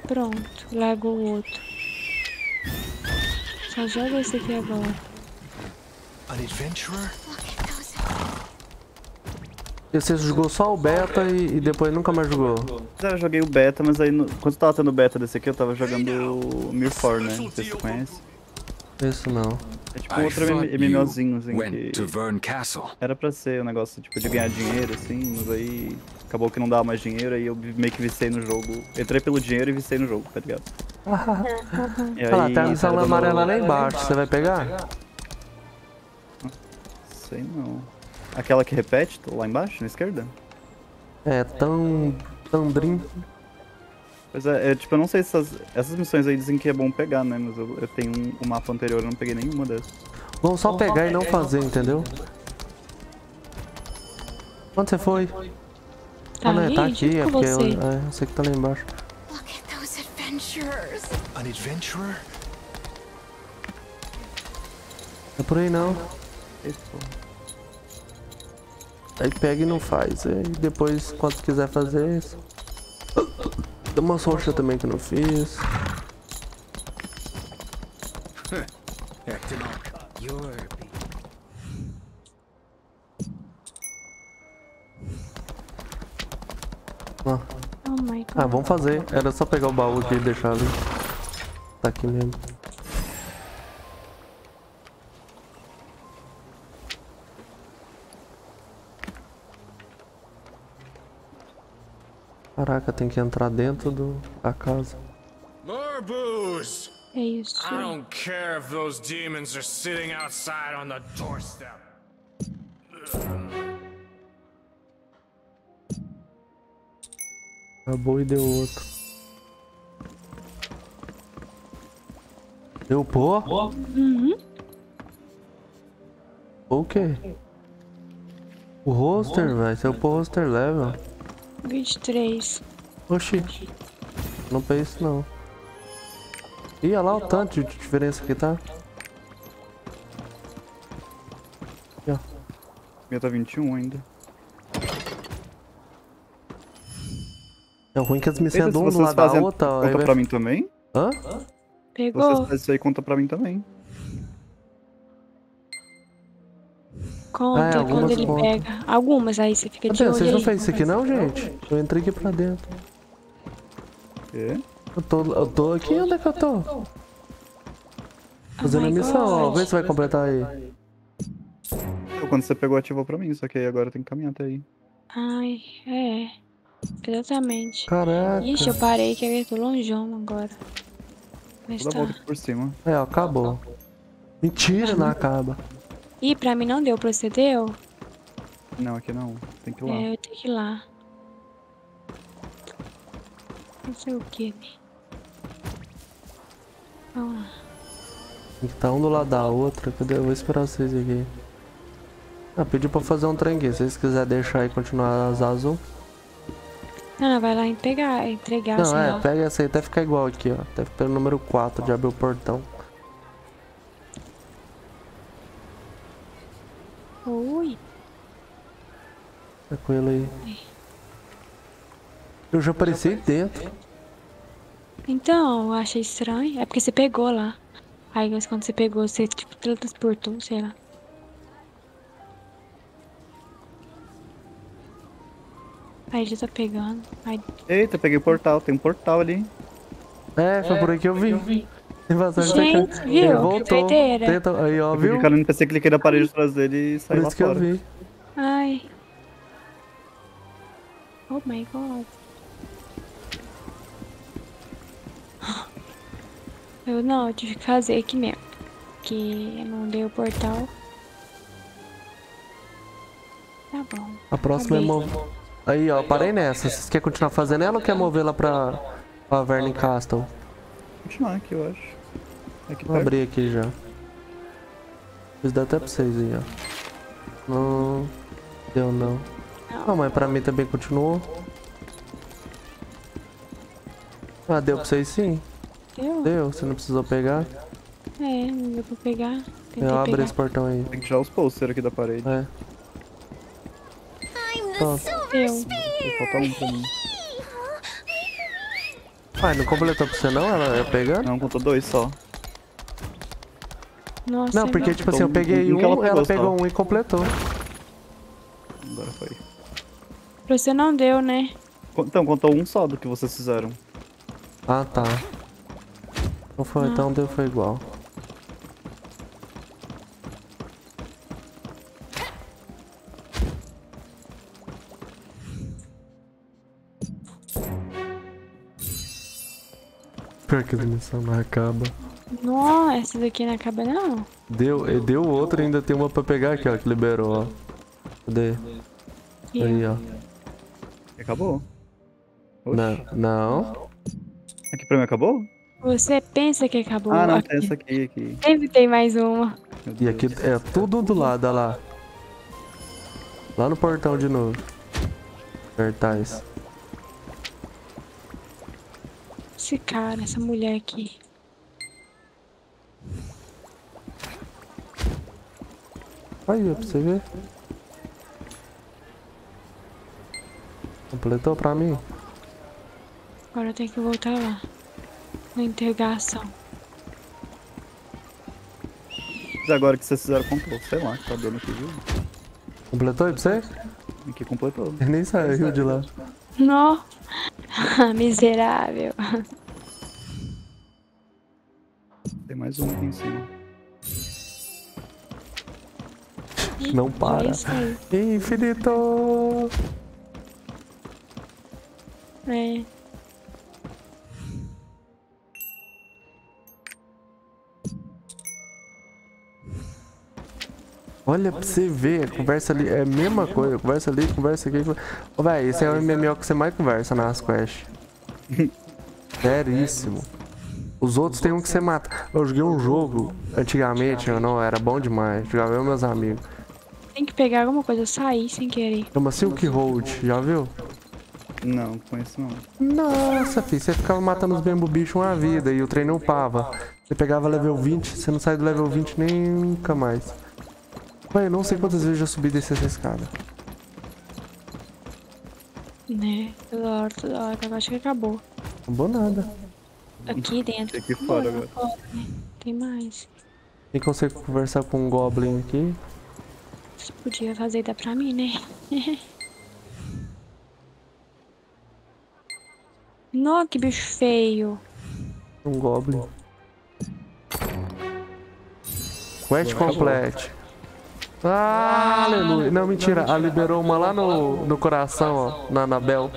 Pronto, largou o outro. Só joga esse aqui agora. An adventurer? E você jogou só o beta e, e depois nunca mais jogou? Eu joguei o beta, mas aí no- quando eu tava tendo beta desse aqui, eu tava jogando o Mirror, né? Não sei se você conhece. Isso não. É tipo um outro MMOzinho, assim, que era pra ser um negócio tipo de ganhar dinheiro, assim, mas aí acabou que não dava mais dinheiro, aí eu meio que vicei no jogo. Entrei pelo dinheiro e vicei no jogo, tá ligado? E Olha lá, aí, tem a missão dando- amarela lá embaixo, você vai pegar? Sei não. Aquela que repete, lá embaixo, na esquerda? É, tão. Tandrim. Pois é, é, tipo, eu não sei se essas, essas missões aí dizem que é bom pegar, né? Mas eu, eu tenho um, um mapa anterior, eu não peguei nenhuma dessas. Vamos só pegar e não fazer, entendeu? Onde você foi? Tá ah, não, é, tá aqui, é porque eu, você. é, eu sei que tá lá embaixo. Look at those adventurers. An adventurer? Não é por aí não. Aí pega e não faz. Aí depois, quando quiser fazer isso. Tem uma roxa também que eu não fiz. You're Ó. Oh. Ah, vamos fazer. Era só pegar o baú aqui e deixar ali. Tá aqui mesmo. Caraca, tem que entrar dentro do, da casa. More booze! É isso. I don't care if those demons are sitting outside on the doorstep. Acabou e deu outro. Deu pô? Uhum. O quê? O roster, velho. Seu roster level. 23. Oxi. Não pensa isso não. Ih, olha lá o tanto de diferença que tá. Aqui, ó. Minha tá 21 ainda. É ruim que as missões um do vocês lado da outra. aí Conta pra mim também? Hã? Se Pegou. vocês fazem isso aí, conta pra mim também. Conta Ah, é, quando algumas ele contam. pega. Algumas, aí você fica de Cadê? olho Vocês não fez isso aqui não, gente? Eu entrei aqui pra dentro. Quê? Eu tô, eu tô aqui, onde é que eu tô? Fazendo a missão. Vê se vai completar aí. Quando você pegou, ativou pra mim, só que aí agora tem que caminhar até aí. Ai, é. Exatamente. Caraca. Ixi, eu parei que eu tô longeão agora. Mas Toda tá. volta aqui por cima. É, ó, acabou. Mentira, não acaba. Ih, pra mim não deu, procedeu? Não, aqui não. Tem que ir lá. É, eu tenho que ir lá. Não sei o que, né? Vamos lá. Tem que tá um do lado da outra. Cadê? Eu vou esperar vocês aqui. Ah, pediu pra fazer um trem aqui. Se vocês quiserem deixar aí continuar as azul. Não, não, vai lá e pegar, entregar, Não, sei é, lá. pega essa aí até ficar igual aqui, ó. Até pelo número 4 de abrir o portão. Ui. É com ele aí. Eu já apareci dentro. Então, eu achei estranho. É porque você pegou lá. Aí mas quando você pegou, você tipo teletransportou, sei lá. Aí já tá pegando. Aí... Eita, peguei o portal, tem um portal ali. É, foi por aí que eu vi. Tem bastante Gente, viu? Ele Que voltou. doideira. Tenta... Aí, ó, Eu viu? clicar no NPC, cliquei na parede atrás dele e Por saí lá isso que eu fora. vi. Ai. Oh my god. Eu não, eu tive que fazer aqui mesmo. Que não deu o portal. Tá bom. A próxima é mover. Aí, ó, parei nessa. Vocês querem continuar fazendo ela ou quer mover lá pra, pra Vernon Castle? continuar aqui, eu acho. Aqui Vou abrir aqui já. Fiz dar até pra vocês aí, ó. Não. Deu não. Não, mas pra mim também continuou. Ah, deu pra vocês sim. Deu? Deu, você não precisou pegar. É, não deu pra pegar. Tentei Eu abro pegar. esse portão aí. Tem que tirar os posters aqui da parede. É. Pronto. Deu. Falta um pra mim. Ai, não completou pra você não? Ela ia pegando? Não, contou dois só. Nossa, Não, porque não. tipo assim, eu Então, peguei um ela ela pegou pegou só. um e completou. Agora foi. Pra você não deu, né? Então, contou um só do que vocês fizeram. Ah, tá. Então foi, Ah. então deu, foi igual. Pior que a missão não acaba. Não, essa daqui não acaba não. Deu, e deu outro, ainda tem uma pra pegar aqui, ó, que liberou, ó. Cadê? Aí, ó. Acabou? Não, não. Aqui pra mim acabou? Você pensa que acabou. Ah, não, aqui. tem essa aqui, aqui. Sempre tem mais uma. E aqui é tudo do lado, olha lá. Lá no portão de novo. Cartaz. Esse cara, essa mulher aqui. Aí, ó, pra você ver. Completou pra mim? Agora eu tenho que voltar lá. Na interrogação. Mas agora que vocês fizeram, contou. Sei lá, que tá dando aqui, viu? Completou aí pra você? Aqui completou. Ele nem saiu de lá. Nó. Miserável. Tem mais um aqui em cima. Não para. É. Infinito! É. Olha pra você ver, a conversa ali é a mesma coisa. Conversa ali, conversa aqui. conversa- Ô, véi, esse é o MMO que você mais conversa nas quests. Seríssimo. Os outros tem um que você mata. Eu joguei um jogo antigamente, eu não, era bom demais. Jogava eu e meus amigos. Tem que pegar alguma coisa, eu saí sem querer. Chama Silk Road, já viu? Não, conheço não. Nossa, filho, você ficava matando os mesmos bichos uma vida e o trem não upava. Você pegava level 20, você não sai do level 20 nem nunca mais. Ué, eu não sei quantas vezes eu já subi e desci essa escada. Né? Toda hora, toda hora. Eu acho que acabou. Acabou nada. Aqui dentro. Aqui fora agora. Né? Tem mais. Quem consegue conversar com um Goblin aqui? Você podia fazer dar pra mim, né? Nó, que bicho feio. Um Goblin. Quest complete. Ah, aleluia. Não, mentira. Ela liberou uma lá no, no coração, ó. Na Anabel.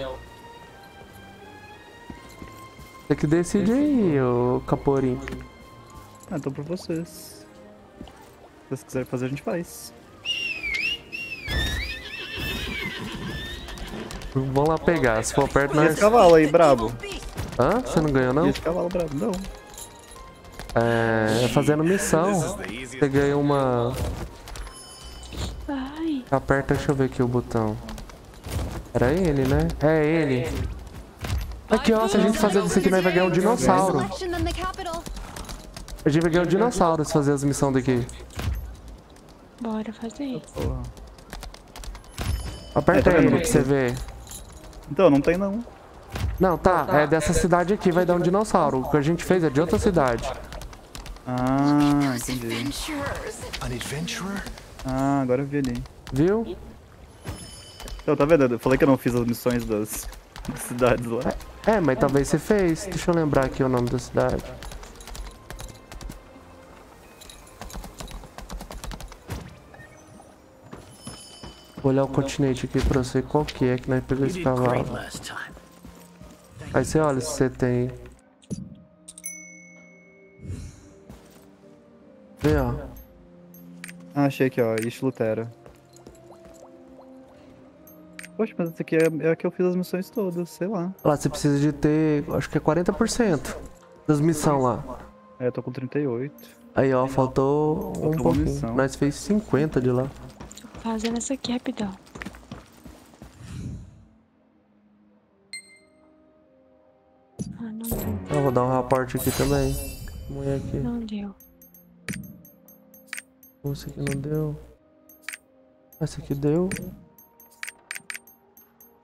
Tem que decidir aí, ô Caporim. Ah, então pra vocês. Se vocês quiserem fazer, a gente faz. Vamos lá pegar. Se for perto, E nós... esse cavalo aí, brabo? Hã? Você não ganhou, não? E esse cavalo brabo? Não. É, fazendo missão. Você ganha uma... Aperta, deixa eu ver aqui o botão. Era ele, né? É ele. Aqui, ó, se a gente fazer isso aqui, nós vai ganhar um dinossauro. A gente vai ganhar um dinossauro se fazer as missões daqui. Bora fazer. Aperta É, tá vendo? ele pra você ver. Então, não tem não. Não, tá, é dessa cidade aqui, vai dar um dinossauro. O que a gente fez é de outra cidade. Ah, entendi. An adventurer? Ah, agora eu vi ali. Viu? Então, tá vendo? Eu falei que eu não fiz as missões das, das cidades lá. É, mas talvez você fez. Deixa eu lembrar aqui o nome da cidade. Vou olhar o continente aqui pra você qual que é que nós pegamos esse cavalo. Aí você olha se você tem. Vê, ó. Ah, achei aqui, ó. Ish Lutera. Poxa, mas essa aqui é, é a que eu fiz as missões todas, sei lá. Lá você precisa de ter, acho que é 40% das missões lá. É, eu tô com 38. Aí, ó, faltou um Faltou uma pouquinho. Nós fez 50 de lá. Fazendo essa aqui rapidão. Ah, não deu. Eu vou dar um raporte aqui também. Mulher aqui. Não deu. Esse aqui não deu. Esse aqui deu.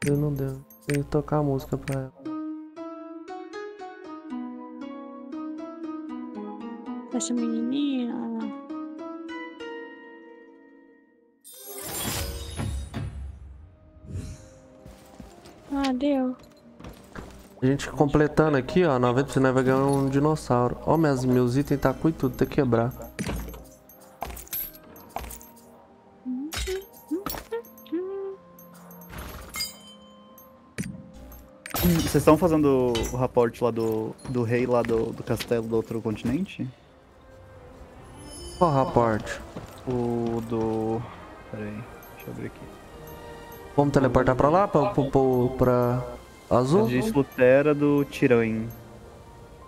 Ele não deu. Tem que tocar a música pra ela. Essa menininha. Ah, deu. A gente completando aqui, ó, 90% nós vai ganhar um dinossauro. Ó, meus, meus itens tá com tudo, tem que quebrar. Vocês estão fazendo o raporte lá do, do rei lá do, do castelo do outro continente? Qual raporte? O do... Peraí, deixa eu abrir aqui. Vamos teleportar pra lá? Pra, pra, pra, pra azul? É de Lutera do Tirain.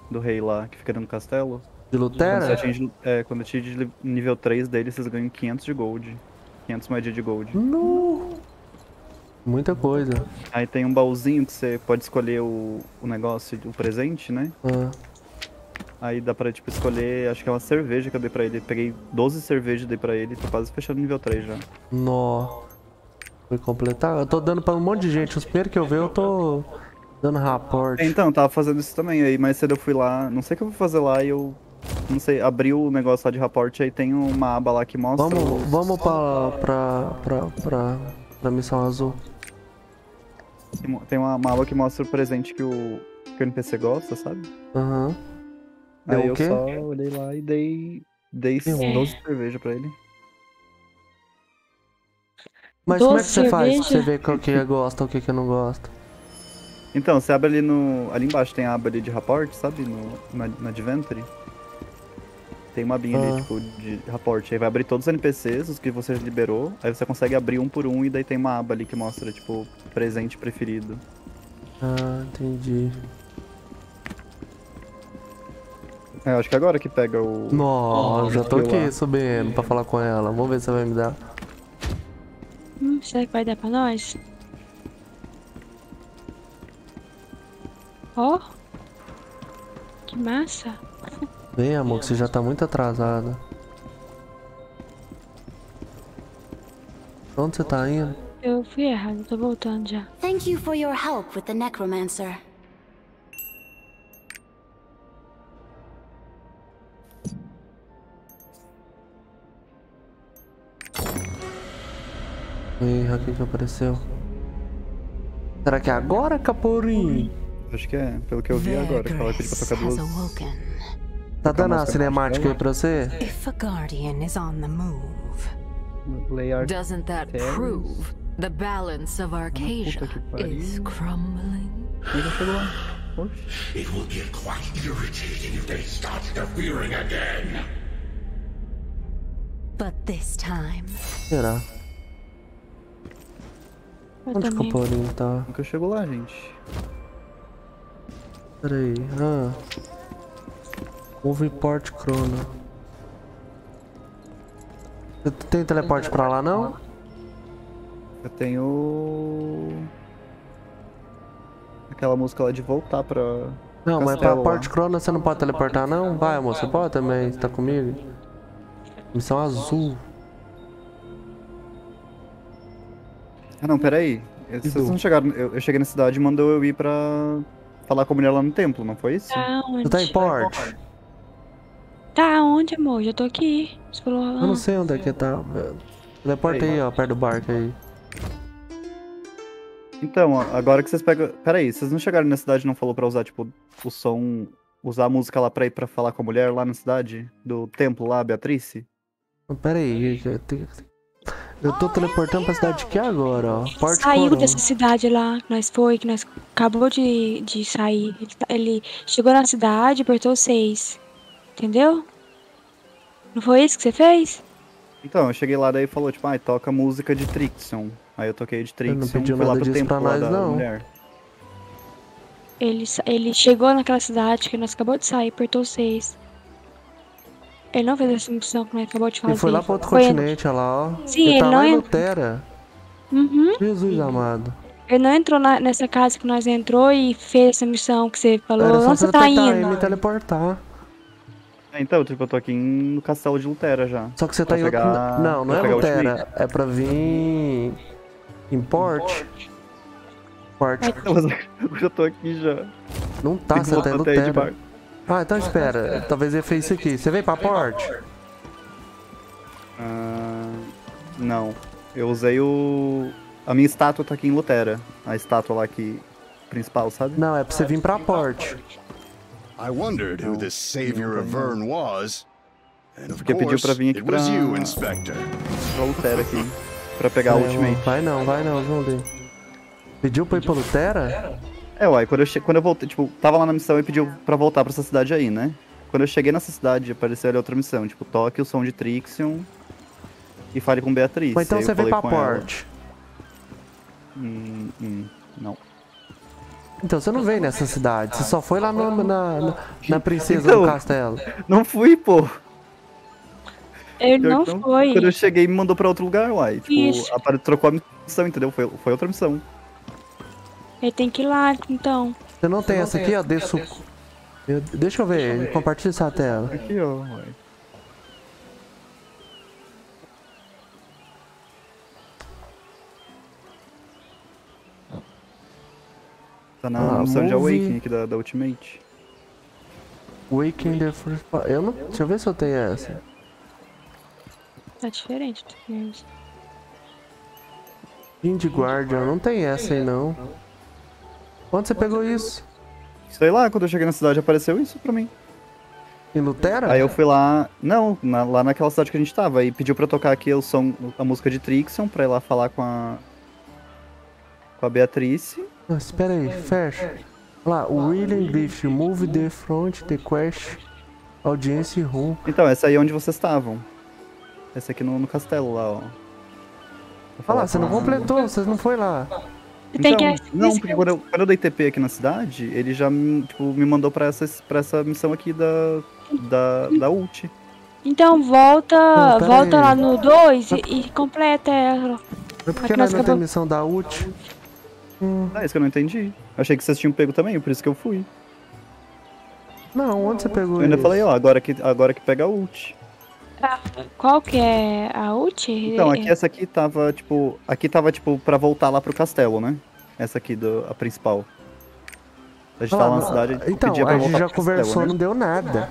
Do rei lá, que fica dentro do castelo. De Lutera? Quando você atinge, é, quando atinge nível 3 dele, vocês ganham 500 de gold. 500 moedas de gold. No. Muita coisa. Aí tem um baúzinho que você pode escolher o, o negócio, o presente, né? Ah. Aí dá pra, tipo, escolher, acho que é uma cerveja que eu dei pra ele. Peguei 12 cervejas e dei pra ele, tô quase fechando nível 3 já. Nó. Foi completar? Eu tô dando pra um monte de gente. Os primeiros que eu ver, eu tô dando raporte. Então, tava fazendo isso também. Aí mais cedo eu fui lá, não sei o que eu vou fazer lá e eu. Não sei, abri o negócio lá de raporte, aí tem uma aba lá que mostra. Vamos, os- vamos pra, pra, pra, pra, pra missão azul. Tem uma, uma aba que mostra o presente que o, que o NPC gosta, sabe? Aham. Aí Deu o eu quê? só olhei lá e dei. Dei Deu um. 12 cerveja pra ele. Mas como é que Doce você faz pra você ver qual que gosta, o que que não gosta? Então, você abre ali no. Ali embaixo tem a aba ali de rapport, sabe? No, na, na Adventure. Tem uma abinha Ah. ali, tipo, de rapport. Aí vai abrir todos os NPCs, os que você liberou. Aí você consegue abrir um por um e daí tem uma aba ali que mostra, tipo, presente preferido. Ah, entendi. É, eu acho que agora que pega o. Nossa, já tô o lá. aqui subindo pra falar com ela. Vamos ver se ela vai me dar. Será que vai dar pra nós? Ó. Que massa. Vem, amor, que você já tá muito atrasada. Pra onde você tá indo? Eu fui errado, tô voltando já. Thank you for your help with the necromancer. Ih, o que que apareceu? Será que é agora, Caporim? Acho que é, pelo que eu vi agora, que ela pediu pra tocar duas. Tá dando a cinemática aí pra você? If a guardian is on the move, Layard doesn't that prove the balance of Arcasia is crumbling? Chegou lá. It will get quite irritating if they start interfering again. But this time, Será? Onde que o Caporim tá? Nunca chegou lá, gente. Pera aí. Ah. Move port Chrono. Você tem teleporte pra lá, não? Eu tenho. Aquela música lá de voltar pra. Não, mas pra lá. Port Chrono você não pode teleportar, não? Vai, amor, você pode também? Você tá comigo? Missão azul. Ah não, peraí. Vocês não chegaram. Eu, eu cheguei na cidade e mandou eu ir pra. falar com a mulher lá no templo, não foi isso? Tá onde? Você tá em Port? Tá onde, amor? Já tô aqui. Você falou. Eu não sei onde é que tá. Teleporta aí, ó, perto do barco aí. Então, ó, agora que vocês pegam. Pera aí, vocês não chegaram na cidade e não falou pra usar, tipo, o som. Usar a música lá pra ir pra falar com a mulher lá na cidade? Do templo lá, Beatrice? Pera aí, eu tenho- eu tô teleportando pra cidade aqui agora, ó. Porte Saiu Coron. dessa cidade lá, que nós foi, que nós acabou de, de sair. Ele, tá- ele chegou na cidade, apertou seis. Entendeu? Não foi isso que você fez? Então, eu cheguei lá daí e falou, tipo, ai, toca música de Trixion. Aí eu toquei de Ele não Trixion, pediu fui lá pro templo pra lá nós, da não. mulher. Ele, ele chegou naquela cidade que nós acabou de sair, apertou seis. Ele não fez essa missão que nós acabou de fazer. Ele foi lá pro outro Foi- continente, olha lá, ó. Sim, ele ele tá não lá em en- Lutera. Uhum. Jesus amado. Ele não entrou na- nessa casa que nós entrou e fez essa missão que você falou. Era só Onde você você tá indo? M e teleportar. É, Então, tipo, eu tô aqui em- no castelo de Lutera já. Só que você tá Pra em outro... pegar- Não, não pra é pegar Lutera. É pra vir... Em Port. Port. Mas agora eu tô aqui já. Não tá, Tem você tá em Lutera. Ah, então espera. Talvez ele fez isso aqui. Você veio pra Port? Ah, não. Eu usei o. A minha estátua tá aqui em Lutera. A estátua lá que. principal, sabe? Não, é pra você vir pra Port. I wondered who this savior of Vern was. And of pediu pra vir aqui pra- you, Inspector. Pra Lutera aqui. Pra pegar o É, Ultimate. Vai não, vai não, vamos ver. Pediu pra ir pra Lutera? É, uai, quando eu, che... quando eu voltei, tipo, tava lá na missão e pediu pra voltar pra essa cidade aí, né? Quando eu cheguei nessa cidade, apareceu ali outra missão, tipo, toque o som de Trixion e fale com Beatriz. Mas então você veio pra. Port. Hum, hum, não. Então você não veio nessa cidade. Você só foi lá no- na, na, na princesa Então, do castelo. Não fui, pô. Ele Eu, não então, foi. Quando eu cheguei, me mandou pra outro lugar, uai. Tipo, Isso. apare- trocou a missão, entendeu? Foi, foi outra missão. Ele tem que ir lá, então. Você não tem essa aqui, ó, de suco. Eu- deixa eu ver, compartilha essa tela. Aqui, ó, uai. Tá na Ah, missão de. Awakening aqui da, da Ultimate. Waking the First Eu não. Deixa eu ver se eu tenho essa. Tá diferente do que Guardian, não tem essa aí não. Onde você pegou isso? Sei lá, quando eu cheguei na cidade apareceu isso pra mim. Em Lutera? Aí eu fui lá. Não, na- lá naquela cidade que a gente tava. E pediu pra eu tocar aqui o som, a música de Trixion pra ir lá falar com a. Com a Beatrice. Ah, espera aí, fecha. Lá, William Griffith, move the front, the quest, audience room. Então, essa aí é onde vocês estavam. Essa aqui no, no castelo lá, ó. Olha falar lá, você não completou, vocês não foi lá. Então, não, porque quando eu, quando eu dei TP aqui na cidade, ele já me, tipo, me mandou pra essa, pra essa missão aqui da, da, da ult. Então volta, Não, volta aí. lá no 2 e, e completa ela. É porque Aqui nós não tem missão da ult. Ah, isso que eu não entendi. Achei que vocês tinham pego também, por isso que eu fui. Não, onde você pegou Eu ainda isso? falei, ó, agora que, agora que pega a ult. Qual que é a ult? Então, aqui essa aqui tava, tipo. Aqui tava, tipo, pra voltar lá pro castelo, né? Essa aqui, do, a principal. A gente Olha tava lá, na cidade. Então, pedia pra a gente voltar já pro castelo, conversou, né? não deu nada.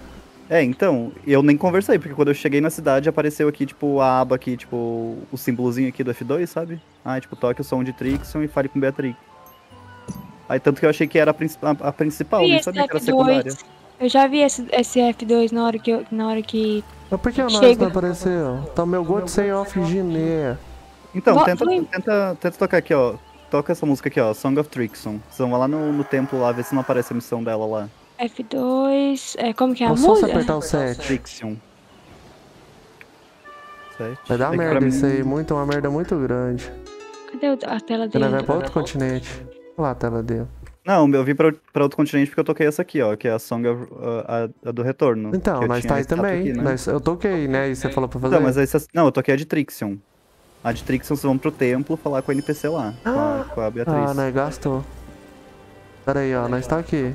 É, então, eu nem conversei, porque quando eu cheguei na cidade apareceu aqui, tipo, a aba aqui, tipo, o símbolozinho aqui do F2, sabe? Ah, tipo, toque o som de Trixion e fale com Beatrix. Aí tanto que eu achei que era a, princi- a- a principal, Vi nem sabia que era a secundária. F2. Eu já vi esse, esse F2 na hora que eu, na hora que Mas por que o nós Chega. não apareceu? Tá o meu God Say Off Gineia. Então, Vo- tenta, tenta, tenta tocar aqui, ó. Toca essa música aqui, ó, Song of Trixon. Vocês vão lá no, no templo lá, ver se não aparece a missão dela lá. F2. É, como que é a música? apertar o 7. Trixion. Sete. Vai dar É merda mim- isso aí, muito, uma merda muito grande. Cadê a tela dele? vai pra outro continente. Olha lá a tela dele. Não, eu vim pra, pra outro continente porque eu toquei essa aqui, ó, que é a Song of, uh, a, a do retorno. Então, tinha tá aí também. aqui, né? Nós- eu toquei, né? E você falou pra fazer. Não, mas aí vocês- Não, eu toquei a de Trixion. A de Trixion vocês vão pro templo falar com a NPC lá, com, a, com a Beatriz. Ah, nós gastou. Pera aí, ó, nós tá aqui.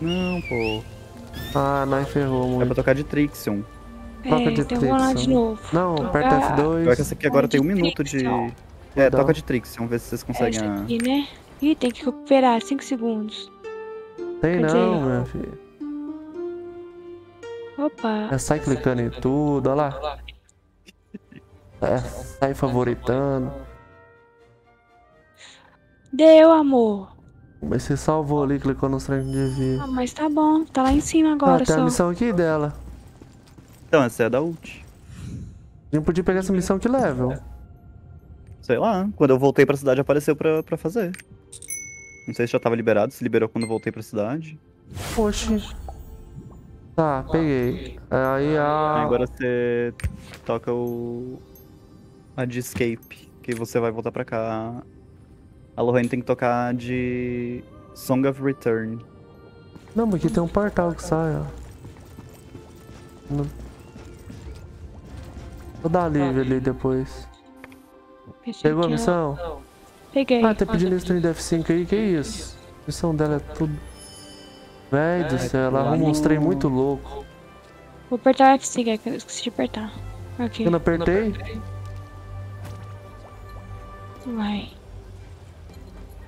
Não, pô. Ah, nós ferrou É muito. pra tocar de Trixion. Toca É, de então vamos lá de novo. Não, aperta Ah, Pior que F2. essa aqui agora tem um minuto de. É, toca de Trixion, ver se vocês É conseguem a... aqui, né? Ih, tem que recuperar 5 segundos. Tem Cadê? não, meu filho. Opa. É, sai clicando em tudo, olha lá. É, sai favoritando. Deu, amor. Mas você salvou ali, clicou no trem que devia. Ah, mas tá bom. Tá lá em cima Ah, agora tem a só. missão aqui dela. Então, essa é da ult. Não podia pegar essa missão que level. Sei lá, quando eu voltei pra cidade apareceu pra, pra fazer. Não sei se já tava liberado, se liberou quando eu voltei pra cidade. Oxi. Tá, peguei. Aí a. agora você toca o. A de escape, que você vai voltar pra cá. A Lorraine tem que tocar a de Song of Return. Não, mas aqui tem um portal que sai, ó. Não- Vou dar livre ali depois. Pegou a missão? Peguei. Ah, tá pedindo trem de F5 aí, que isso? A missão dela é tudo. Véi do céu, ela arruma uns trem muito louco. Vou apertar o F5, é que eu esqueci de apertar. Aqui. Eu não apertei? Vai.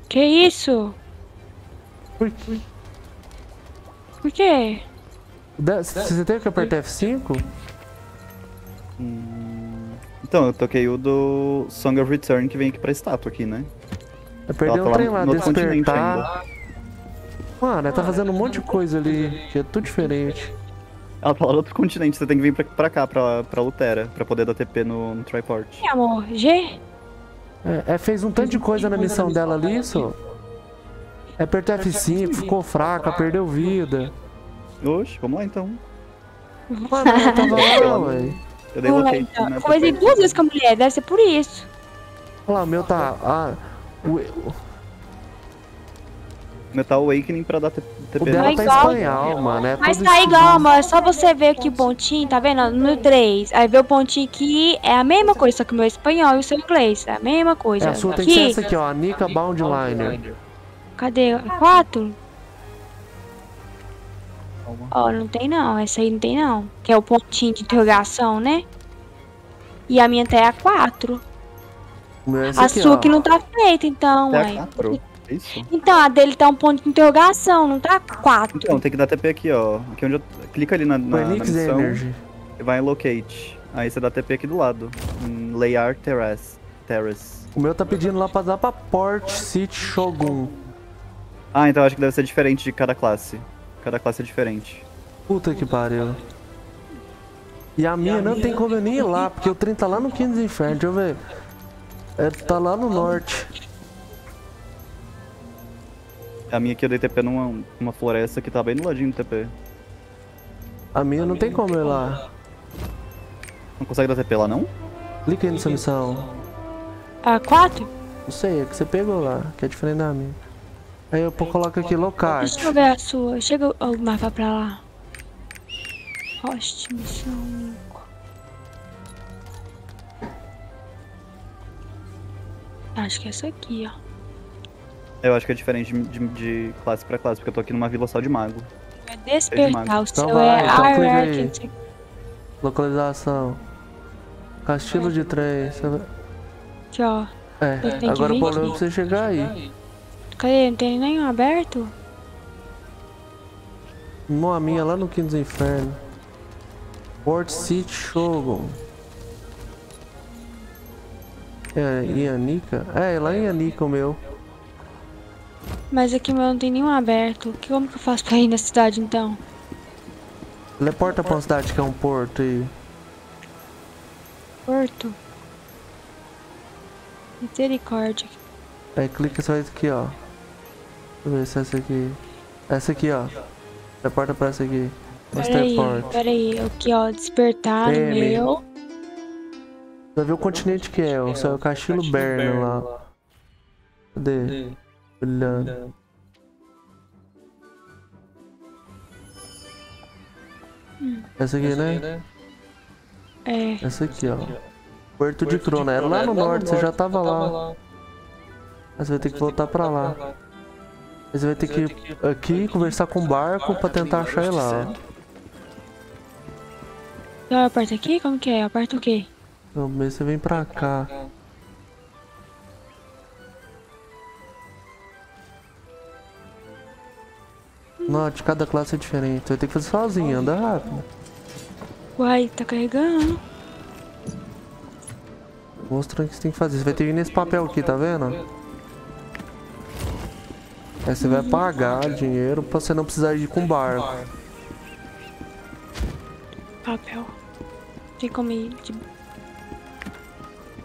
Que isso? Por quê? Por quê? Da- Você teve que apertar F5? Então, eu toquei o do Song of Return que vem aqui pra estátua aqui, né? Eu perdi um trem lá, no despertar. Mano, ela tá fazendo um monte de coisa ali, que é tudo diferente. Ela tá lá no outro continente, você tem que vir pra, pra cá, pra, pra Lutera, pra poder dar TP no, no Triport. E amor? G? É, é, fez um tanto de coisa na missão dela ali, isso. É, apertou F5, ficou fraca, perdeu vida. Oxe, vamos lá então. Mano, ela tava lá, ué. Eu dei Vamos lá, então. né? Eu Conversei duas vezes com a mulher, deve ser por isso. Olha lá, o meu tá. Ah, o, o Metal Awakening pra dar TP. dela tá em igual. espanhol, mano. É Mas tá igual, amor. É só você ver aqui o pontinho, tá vendo? No 3. Aí vê o pontinho aqui, é a mesma coisa, só que o meu é espanhol e o seu inglês. É a mesma coisa. É, a sua tem que ser aqui, essa aqui, ó. A Nika Boundliner. cadê? 4? Ó, não tem não. Essa aí não tem não. Que é o pontinho de interrogação, né? E a minha tá é a 4. O meu é esse A aqui, sua ó. que não tá feita, então, a 4. É isso? Então, a dele tá um ponto de interrogação, não tá 4. Então, tem que dar TP aqui, ó. Aqui onde eu... Clica ali na, na, na missão. Energy. E vai em Locate. Aí você dá TP aqui do lado. Em Layar Terrace. Terrace. O meu tá pedindo lá pra dar pra Port City Shogun. Ah, então acho que deve ser diferente de cada classe. Cada classe é diferente. Puta que pariu. E a minha não tem como eu nem ir lá, porque o trem tá lá no 15 Inferno, deixa eu ver. É, tá lá no norte. A minha aqui eu dei TP numa uma floresta que tá bem do ladinho do TP. A minha não tem como ir lá. Não consegue dar TP lá, não? Clica aí nessa missão. A 4? Não sei, é que você pegou lá, que é diferente da minha. Aí eu coloco aqui locate. Deixa eu ver a sua. Chega o mapa pra lá. Host, missão Acho que é essa aqui, ó. Eu acho que é diferente de, de- de classe pra classe, porque eu tô aqui numa vila só de mago. É despertar. O seu Então vai, é então Localização. Castelo de trem. você vai- Aqui, ó. É, agora o problema é você chegar aí. Cadê? Não tem nenhum aberto? Não, a minha lá no Quinto dos Infernos. Port City Shogun. É, em Anica? É, lá em Anica o meu. Mas aqui meu não tem nenhum aberto. Como que eu faço pra ir na cidade então? Teleporta pra uma cidade que é um porto aí. Porto? Misericórdia. Aí clica só isso aqui, ó. Deixa eu ver se é essa aqui. Essa aqui, ó. Teleporta pra essa aqui. Peraí, peraí. Aqui, ó. Despertar Teme. meu. Vai ver o continente que é, o seu Castelo Berno lá. Cadê? Olhando. Hum. Essa aqui, né? É. Essa aqui, ó. Porto de Crona. Era lá no norte, você já tava lá. Mas você vai ter que voltar pra lá. Aí Você vai ter que ir aqui conversar com o barco pra tentar achar ele lá. ó. Então eu aperto aqui? Como que é? Eu aperto o quê? Então, mas você vem pra cá. Não, de cada classe é diferente. Vai ter que fazer sozinho, anda rápido. Uai, tá carregando. Mostrando o que você tem que fazer. Você vai ter que ir nesse papel aqui, tá vendo? Aí você vai pagar dinheiro pra você não precisar ir com barco. Papel. Tem como ir de...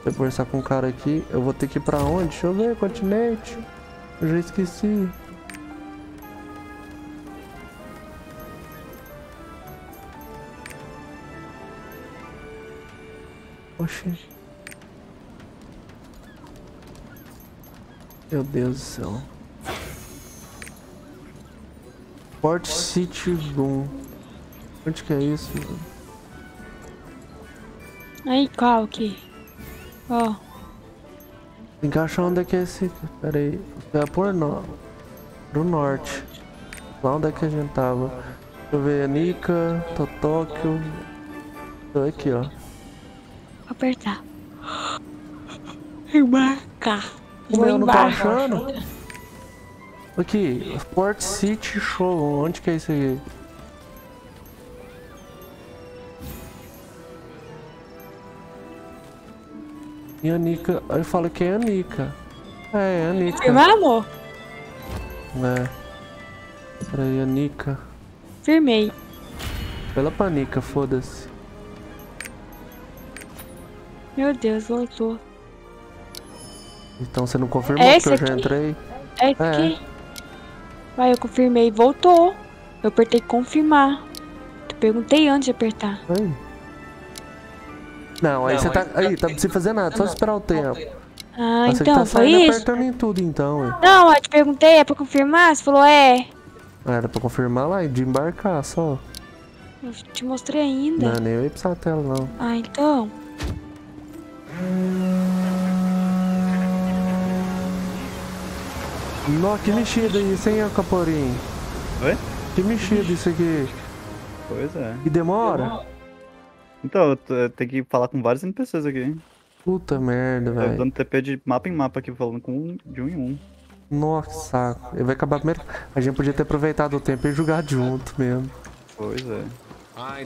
Vou conversar com um cara aqui. Eu vou ter que ir pra onde? Deixa eu ver, continente. Eu já esqueci. Oxi. Meu Deus do céu. Port City Room. Onde que é isso? Aí, qual aqui? Ó. Tem que achar onde é que é esse. Pera aí. É por no... pro norte. Lá onde é que a gente tava. Deixa eu ver. Nika, Totóquio. Tô aqui, ó. Apertar. Embarcar. Vou eu não tô achando? Aqui, Port City Show. Onde que é isso aqui? E a Nika. Aí fala que é a Nika. É, é a Nika. Firmar, amor? É. Peraí, a Nika. Firmei. Pela pra Nika, foda-se. Meu Deus, voltou. Então você não confirmou É que eu já aqui? entrei? É aqui. Vai, eu confirmei. Voltou. Eu apertei confirmar. Eu perguntei antes de apertar. Aí. Não, aí você tá. Aí, tá sem fazer nada, só esperar o tempo. Ah, que então, tá foi saindo isso? apertando em tudo então, ué. Não, eu te perguntei, é pra confirmar? Você falou, é. Ah, Era pra confirmar lá e de embarcar só. Eu te mostrei ainda. Não, nem eu ia precisar da tela, não. Ah, então. Nó, que mexida isso, hein, Caporim? Oi? Que mexida isso aqui. Pois é. E demora? Então, eu tenho que falar com vários NPCs aqui. Puta merda, Tô velho. dando TP de mapa em mapa aqui, falando com um, de um em um. Nossa, saco. Ele vai acabar primeiro. A gente podia ter aproveitado o tempo e jogado junto mesmo. Pois é.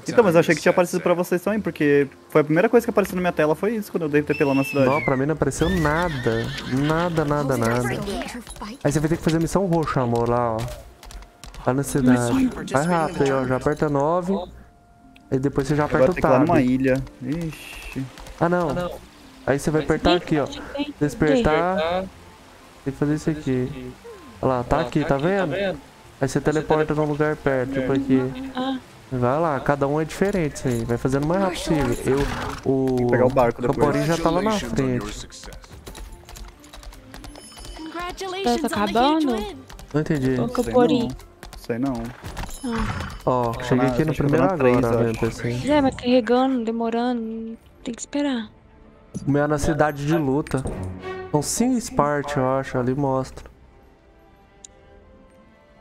Então, mas eu achei que tinha aparecido pra vocês também, porque foi a primeira coisa que apareceu na minha tela, foi isso, quando eu dei TP lá na cidade. Não, pra mim não apareceu nada. Nada, nada, nada. Aí você vai ter que fazer missão roxa, amor, lá, ó. Lá na cidade. Vai rápido aí, ó. Já aperta 9. Aí depois você já aperta Agora o tem que ir lá tab. numa ilha. Ixi. Ah, não. Aí você vai apertar aqui, ó. Despertar. Tem que fazer isso aqui. Olha lá, tá aqui, tá vendo? Aí você teleporta num lugar perto, tipo aqui. Ah, Vai lá, cada um é diferente isso aí. Vai fazendo o mais rápido possível. Eu, o. pegar o barco depois. Caporim já tá lá na frente. Tá acabando? Não entendi. Sei Caporim. não. Sei não. Ah. Ó, cheguei na- aqui no primeiro agora, acho. PC. É, mas carregando, demorando. Tem que esperar. O meu é na cidade de luta. São cinco Spart, eu acho, ali mostra.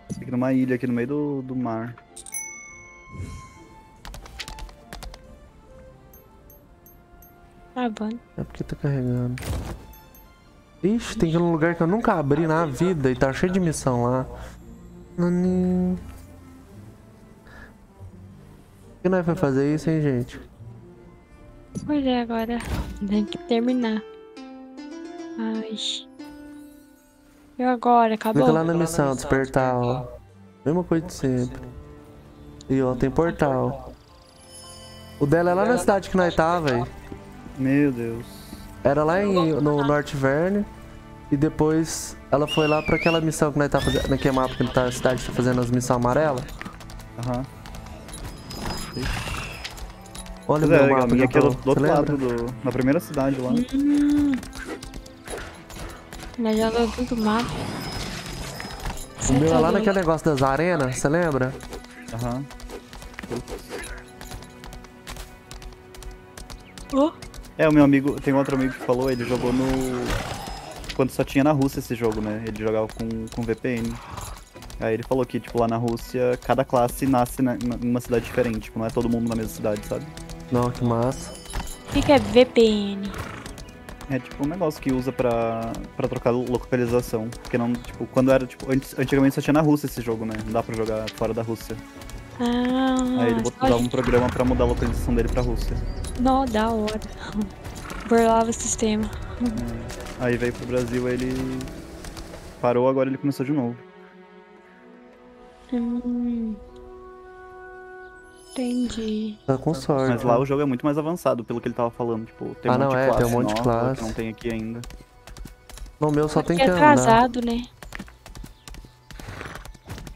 Tem que ir numa ilha aqui no meio do, do mar. Tá bom. É porque tá carregando. Ixi, tem que ir num lugar que eu nunca abri na vida e tá cheio de missão lá. Nani. Que nós vai fazer isso, hein, gente? Pois é, agora tem que terminar. Ai. E agora? Acabou? Clica lá na missão, despertar, ó. Mesma coisa de sempre. E ó, tem portal. O dela é lá na cidade que nós tá, velho. Meu Deus. Era lá em, no Norte Verne. E depois ela foi lá pra aquela missão que nós tá fazendo. Naquele mapa que tá, a cidade tá fazendo as missões amarelas. Aham. Olha o Pois é, meu a mapa minha aqui é do, do outro lado, do, na primeira cidade lá. Hum. Nós já tudo do mapa. O meu é lá naquele negócio das arenas, você lembra? Aham. Oh. É, o meu amigo, tem um outro amigo que falou, ele jogou no. Quando só tinha na Rússia esse jogo, né? Ele jogava com, com VPN. Aí ele falou que, tipo, lá na Rússia, cada classe nasce na, numa cidade diferente. Tipo, não é todo mundo na mesma cidade, sabe? Não, que massa. O que, que é VPN? É tipo um negócio que usa pra, pra trocar localização. Porque não, tipo, quando era, tipo, antes, antigamente só tinha na Rússia esse jogo, né? Não dá pra jogar fora da Rússia. Ah, Aí ele botou um programa pra mudar a localização dele pra Rússia. Não, da hora. Burlava o sistema. É. Aí veio pro Brasil, ele parou, agora ele começou de novo. Hum. Entendi. Tá com sorte. Mas lá né? o jogo é muito mais avançado, pelo que ele tava falando. Tipo, tem Ah, um monte não, de é, classe tem um monte de classe. não tem aqui ainda. No meu só tem que é andar. atrasado, né?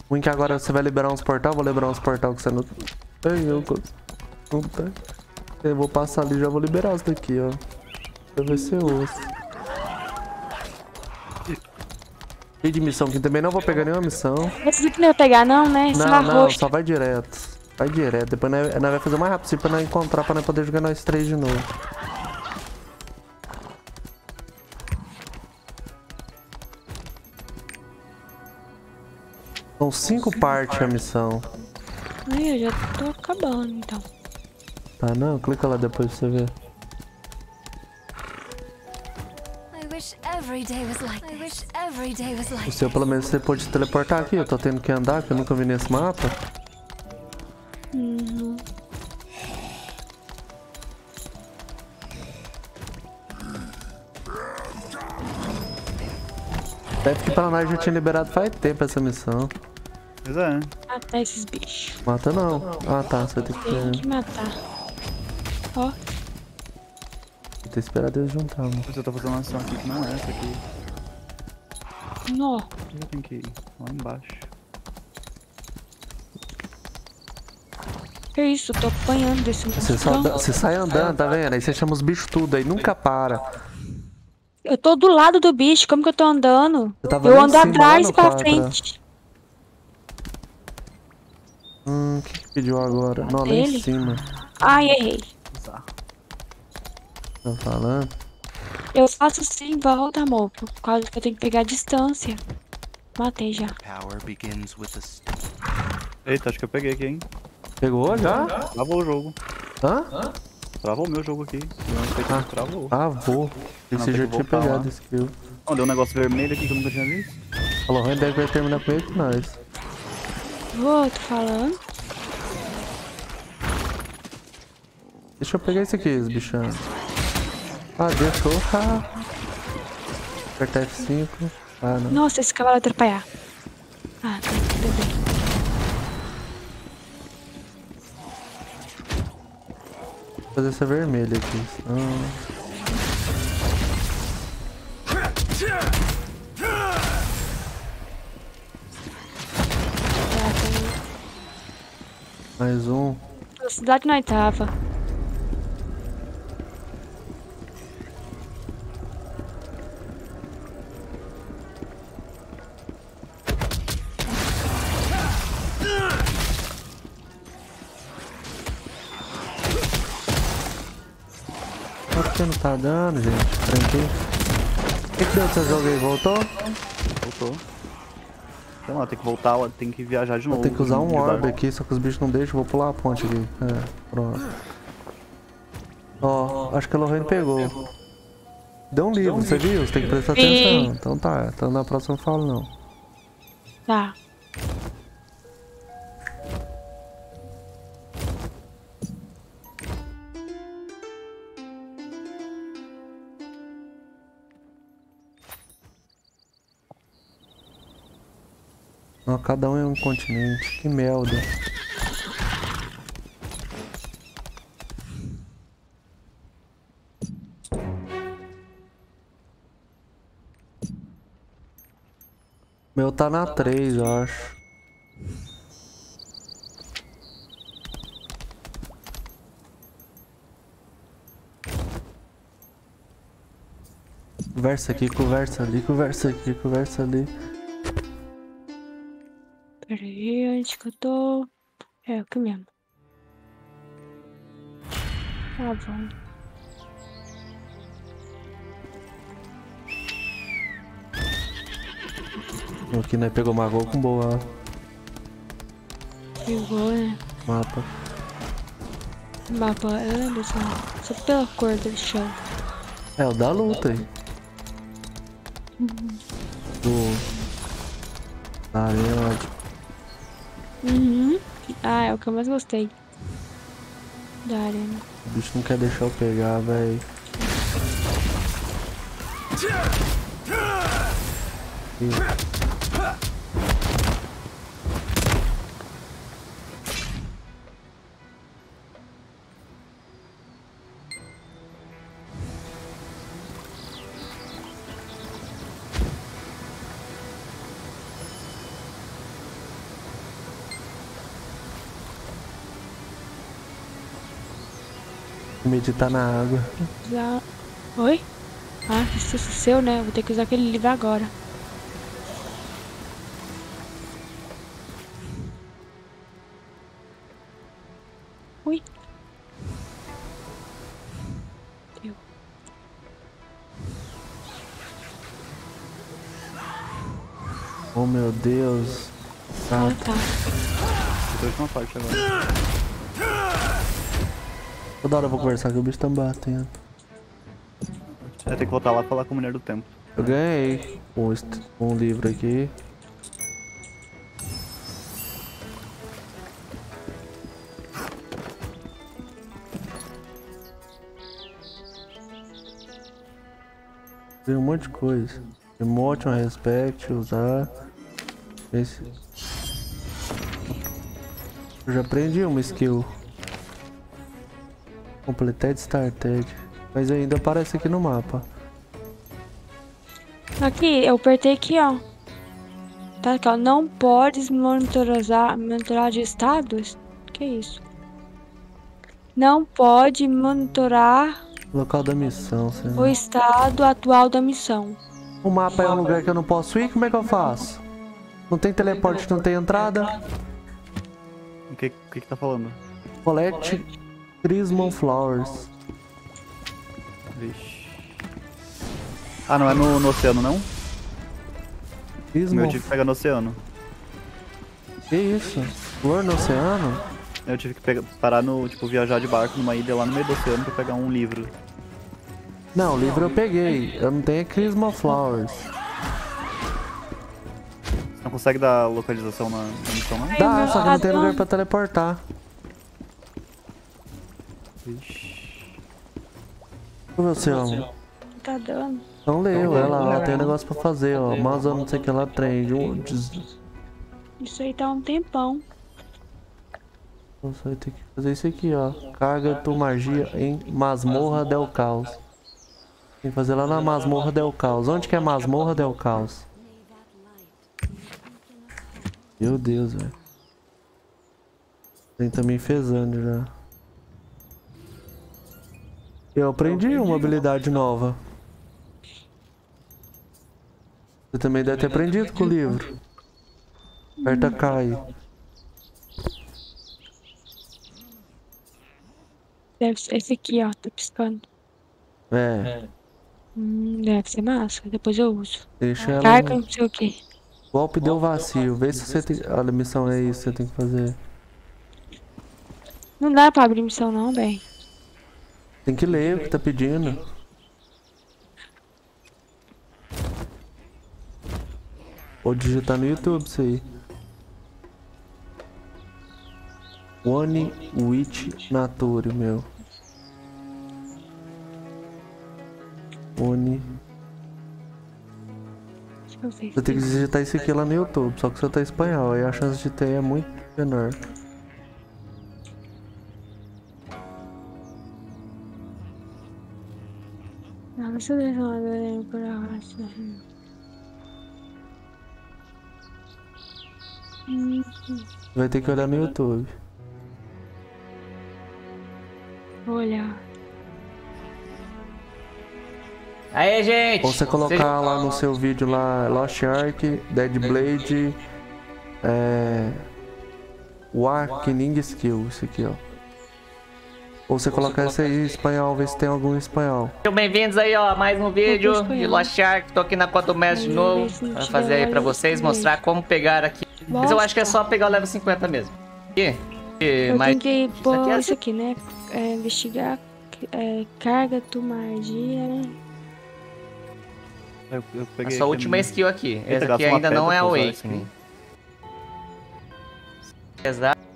O que agora você vai liberar uns portal, vou liberar uns portal que você não. Ai, eu não tem. Eu vou passar ali e já vou liberar os daqui, ó. Pra ver se eu ouço. E de missão, que também não vou pegar nenhuma missão. Esse daqui não ia pegar, não, né? Só Não, não, só vai direto. Vai direto. Depois nós, nós vai fazer o mais rápido possível pra nós encontrar, pra nós poder jogar nós três de novo. São cinco partes a missão. Ai, eu já tô acabando, então. Tá, não? Clica lá depois pra você ver. O seu, pelo menos, você pode se teleportar aqui. Eu tô tendo que andar, que eu nunca vi nesse mapa. Uhum. Deve que pra nós já tinha liberado faz tempo essa missão. Pois é. Matar esses bichos. Mata não. Ah tá, você tem que Tem ter. que matar. Ó, Tem que esperar Deus juntar, mano. Mas eu tô fazendo uma ação aqui que não é essa aqui. nó. Eu tenho que ir lá embaixo. Que isso, eu tô apanhando desse Você, dá- você sai andando, tá vendo? Aí você chama os bichos tudo, aí nunca para. Eu tô do lado do bicho, como que eu tô andando? Eu ando atrás no e pra quadra. frente. Hum, o que, que pediu agora? Não, lá em cima. Ai, errei. Tá falando? Eu faço assim, volta, amor. Por causa que eu tenho que pegar a distância. Matei já. Power begins with a Eita, acho que eu peguei aqui, hein? Pegou já? Travou o jogo. Hã? Travou o meu jogo aqui. Não sei Ah, travou. Travou. Não, Esse tem já tinha pegado esse kill. Não, deu um negócio vermelho aqui que eu nunca tinha visto. Falou, o deve vai terminar com ele nós. Ô, tô falando. Deixa eu pegar esse aqui, esse bichão. Ah, deixou. Ah. Apertar F5. Ah, não. Nossa, esse cavalo vai atrapalhar. Ah, tá, tudo bem. Vou fazer essa vermelha aqui. senão- Mais um. A cidade não tava. Tá dando, gente? Tranquilo. O que, que deu desse jogo aí? Voltou? Voltou. Sei lá, tem que voltar, tem que viajar de novo. Tem que usar um orb aqui, só que os bichos não deixam. Vou pular a ponte aqui. É, pronto. Ó, acho que a Lorraine pegou. Deu um livro, você viu? Você tem que prestar atenção. Então tá, então na próxima eu falo não. Tá. Cada um é um continente. Que merda. Meu tá na 3, eu acho. Conversa aqui, conversa ali, conversa aqui, conversa ali. Que eu tô? É, aqui mesmo. Tá bom. Aqui nós pegou uma gol com boa Pegou, né? mapa. Mapa anda só, só pela cor do chão. É o da luta aí. Do. Da arena. Uhum. Ah, é o que eu mais gostei. Da arena. O bicho não quer deixar eu pegar, velho. Meditar na água. Usar... Oi? Ah, isso é seu, né? Vou ter que usar aquele livro agora. Ui. Deu. Oh meu Deus. Ah, tá. Tô última parte agora. Toda hora eu vou conversar que o bicho tá me batendo. Vai ter que voltar lá e falar com a mulher do tempo. Eu ganhei um, um livro aqui. Tem um monte de coisa. Emotion, respect, usar. Esse. Eu já aprendi uma skill. Completed Started. Mas ainda aparece aqui no mapa. Aqui, eu apertei aqui, ó. Tá aqui, ó. Não podes monitorar, monitorar de estados? Que isso? Não pode monitorar Local da missão, lá. o estado atual da missão. O mapa é um lugar que eu não posso ir? Como é que eu faço? Não tem teleporte, não tem entrada? O que, que que tá falando? Colette Crismon Flowers. Vixe. Ah, não é no, no oceano, não? Crismon meu eu tive que pegar no oceano. Que isso? Flor no oceano? Eu tive que pegar, parar no, tipo, viajar de barco numa ilha lá no meio do oceano pra pegar um livro. Não, o livro eu peguei. Eu não tenho Crismon Flowers. Você não consegue dar localização na, na missão, não? Dá, só que não tem lugar pra teleportar. Vixe. Eu o seu. Tá dando. Então leu, lá, ó, tem um negócio pra fazer, ó. Amazon não sei o que lá, trem. Isso aí tá um tempão. Nossa, vai ter que fazer isso aqui, ó. Carga tua magia em Masmorra del Caos. Tem que fazer lá na Masmorra del Caos. Onde que é Masmorra del Caos? Meu Deus, velho. Tem também fezando já. Eu aprendi uma habilidade nova. Você também deve ter aprendido com o livro. Aperta cai. Deve ser esse aqui, ó. Tá piscando. É. Hum, deve ser massa. Depois eu uso. Deixa ela. Carga, não sei o que. Golpe deu vacio. Vê se você tem. Olha, a missão é isso que você tem que fazer. Não dá pra abrir missão não, bem. Tem que ler o que tá pedindo. Ou digitar no YouTube isso aí. One Witch Nature, meu. One. Você tem que digitar isso aqui lá no YouTube, só que você tá em espanhol, aí a chance de ter é muito menor. Não, deixa eu ver se eu adorei por raça. Hum, Vai ter que olhar no YouTube. vou olhar. Aí, gente! Ou você colocar lá no seu vídeo lá Lost Ark, Dead Blade, é. Awakening Skill, isso aqui, ó. Ou você colocar esse aí em espanhol, ver se tem algum em espanhol. Sejam bem-vindos aí, ó, a mais um vídeo de Lost Ark. Tô aqui na do mestre de novo. Pra fazer aí pra vocês, mostrar como pegar aqui. Mas eu acho que é só pegar o level 50 mesmo. Aqui. aqui, Eu mas tenho que isso pôr aqui é isso aqui, né? É, investigar. é, carga tu magia, né? Eu, eu A peguei sua aqui última no- skill aqui. Eita, Essa aqui ainda não é usar Awakening. Exato.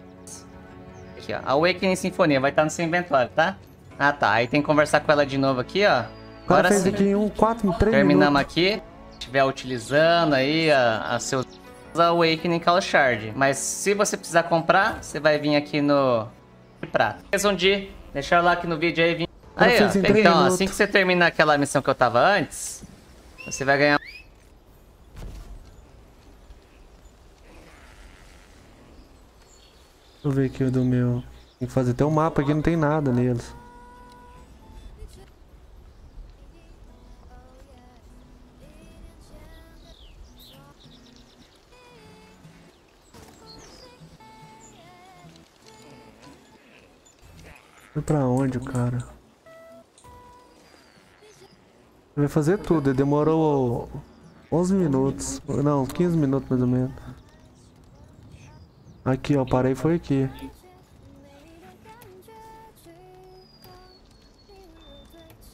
Aqui, ó. Awakening Sinfonia vai estar no seu inventário, tá? Ah, tá. Aí tem que conversar com ela de novo aqui, ó. Agora fez sim. aqui em um 4, 3 Terminamos minutos. aqui. Se estiver utilizando aí a, a seu Awakening Call Shard. Mas se você precisar comprar, você vai vir aqui no de prata. Esqueçam de deixar o like no vídeo aí. Vim... Aí, ó. três Então, assim que você terminar aquela missão que eu tava antes, você vai ganhar. Deixa eu ver aqui o do meu. Tem que fazer até um mapa aqui, não tem nada neles. Foi pra onde, cara? Vai fazer tudo, demorou 11 minutos. Não, 15 minutos mais ou menos. Aqui, ó, parei foi aqui.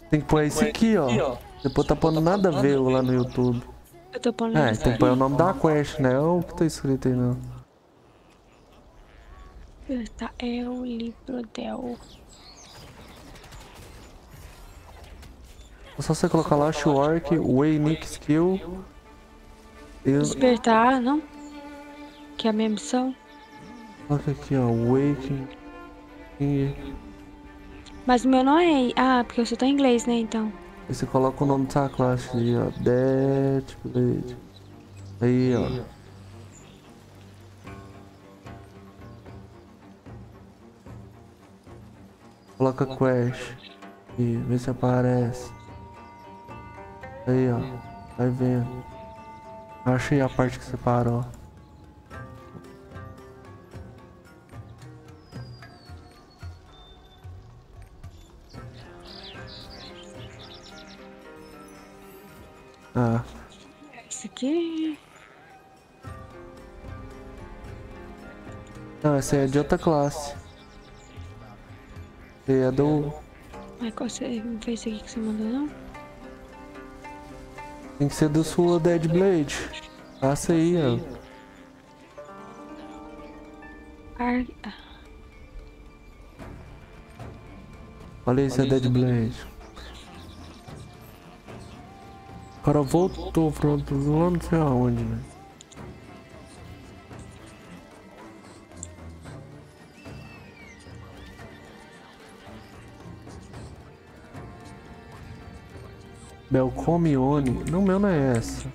Tem que pôr esse aqui, ó. Depois tá pondo nada a ver lá no YouTube. Eu tô pondo É, tem que pôr o nome da quest, né? Olha o que tá escrito aí, não. Tá, é o livro del. É só você colocar lá Shwork, Way Nick Skill. Despertar, não? Que é a minha missão. Coloca aqui, ó, Waking. E Mas o meu não é. Ah, porque eu só tô em inglês, né? Então. aí você coloca o nome da classe aí, ó. Dead Blade. Aí, ó. Coloca Quest. E vê se aparece. Aí, ó. Vai vendo. Achei a parte que você parou. Ah, Esse aqui. não, essa aí é de outra classe. Essa aí é do. Ai, qual você não fez isso aqui que você mandou, não? Tem que ser do sua Dead Blade. Passa aí, ó. Ar... Olha esse é Dead Blade. O cara voltou pronto, lá não sei aonde, né? Belcomione. Não, meu não é essa.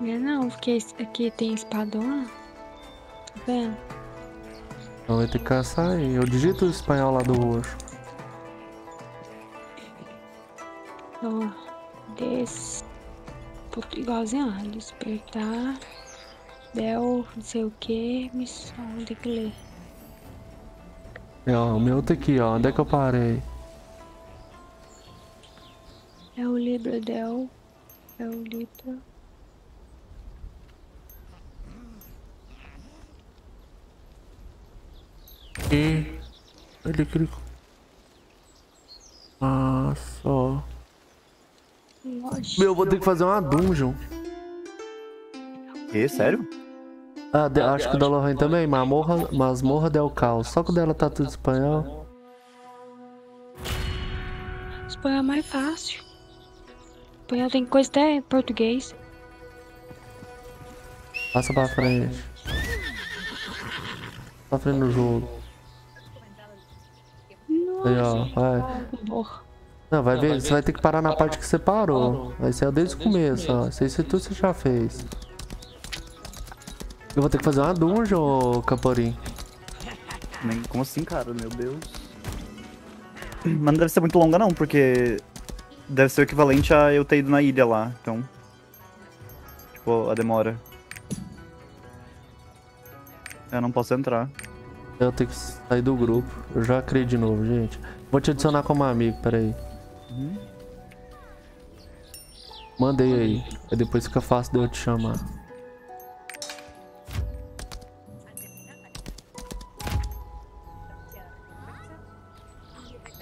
Não é não, porque esse aqui tem espadona. Tá vendo? Então vai ter que caçar aí. Eu digito o espanhol lá do roxo. Ó, des... Igualzinho, ó. Despertar. Del, não sei o que. Missão, tem que ler. É, ó, o meu tá aqui, ó. Onde é que eu parei? É o livro Del. É o livro. E ele clicou. Ah, só. Meu, vou ter que fazer uma dungeon. E, sério? Ah, de- acho que o da Lorraine também. Mamorra, masmorra del caos. Só que o dela tá tudo espanhol. Espanhol é mais fácil. Espanhol tem coisa até em português. Passa pra frente. Pra frente no jogo. Aí, ó, vai. Não, vai ver, você vai ter que parar na parte que você parou. Vai ser desde o começo, ó. Isso aí se tudo você já fez. Eu vou ter que fazer uma dungeon, ô Caporim. Nem, como assim, cara? Meu Deus. Mas não deve ser muito longa, não, porque deve ser o equivalente a eu ter ido na ilha lá. Então. Tipo, a demora. Eu não posso entrar. Eu tenho que sair do grupo. Eu já criei de novo, gente. Vou te adicionar como amigo, peraí. Uhum. Mandei aí. Aí depois fica fácil de eu te chamar.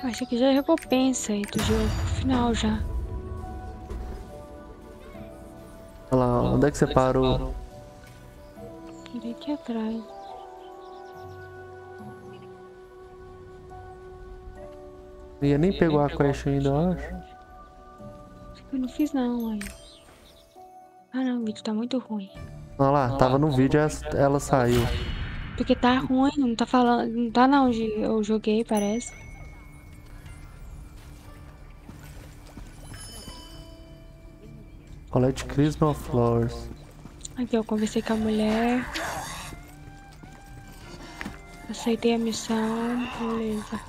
Acho que já é recompensa aí do jogo final já. Olha lá, onde é que você parou? Queria aqui atrás. Ia nem pegou a quest ainda, eu acho. Acho que eu não fiz não aí. Ah não, o vídeo tá muito ruim. Olha lá, tava no vídeo e ela saiu. Porque tá ruim, não tá falando. Não tá não onde eu joguei, parece. Colette Christmas Flowers. Aqui eu conversei com a mulher. Aceitei a missão, beleza.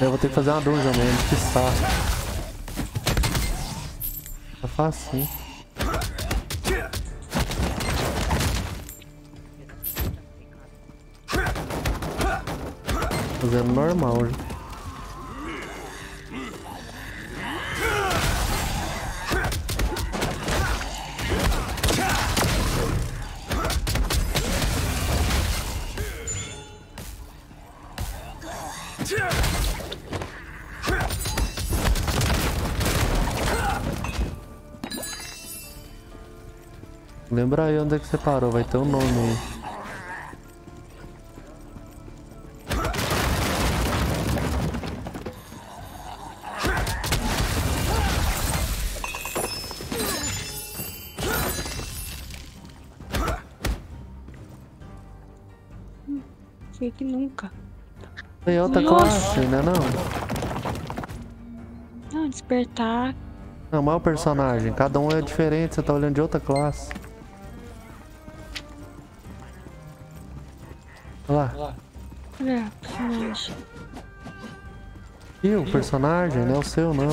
Eu vou ter que fazer uma dungeon mesmo, que saco. Tá fácil. Fazendo normal já. Lembra aí onde é que você parou, vai ter um nome aí. Sei que nunca. Tem outra Nossa. classe, né não? Não, despertar. Não, mas é o personagem, cada um é diferente, você tá olhando de outra classe. Olha lá. Olha, personagem. E o personagem, não é o seu não.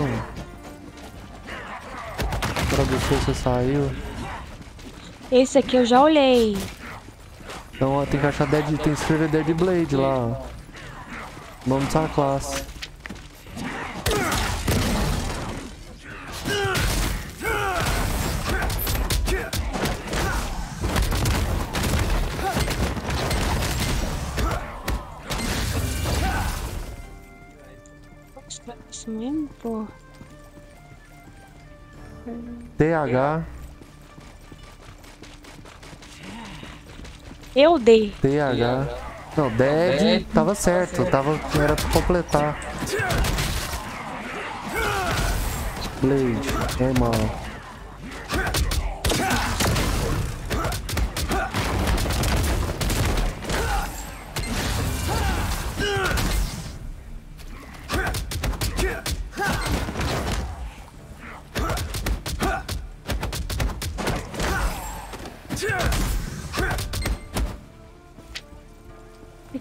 Pra você, você saiu. Esse aqui eu já olhei. Então ó, tem que achar Dead, tem que escrever Dead Blade lá, ó. O nome dessa classe. Mesmo, pô. TH, Eu dei. TH. Não, Dead tava certo, tava, era pra completar. Blade, normal.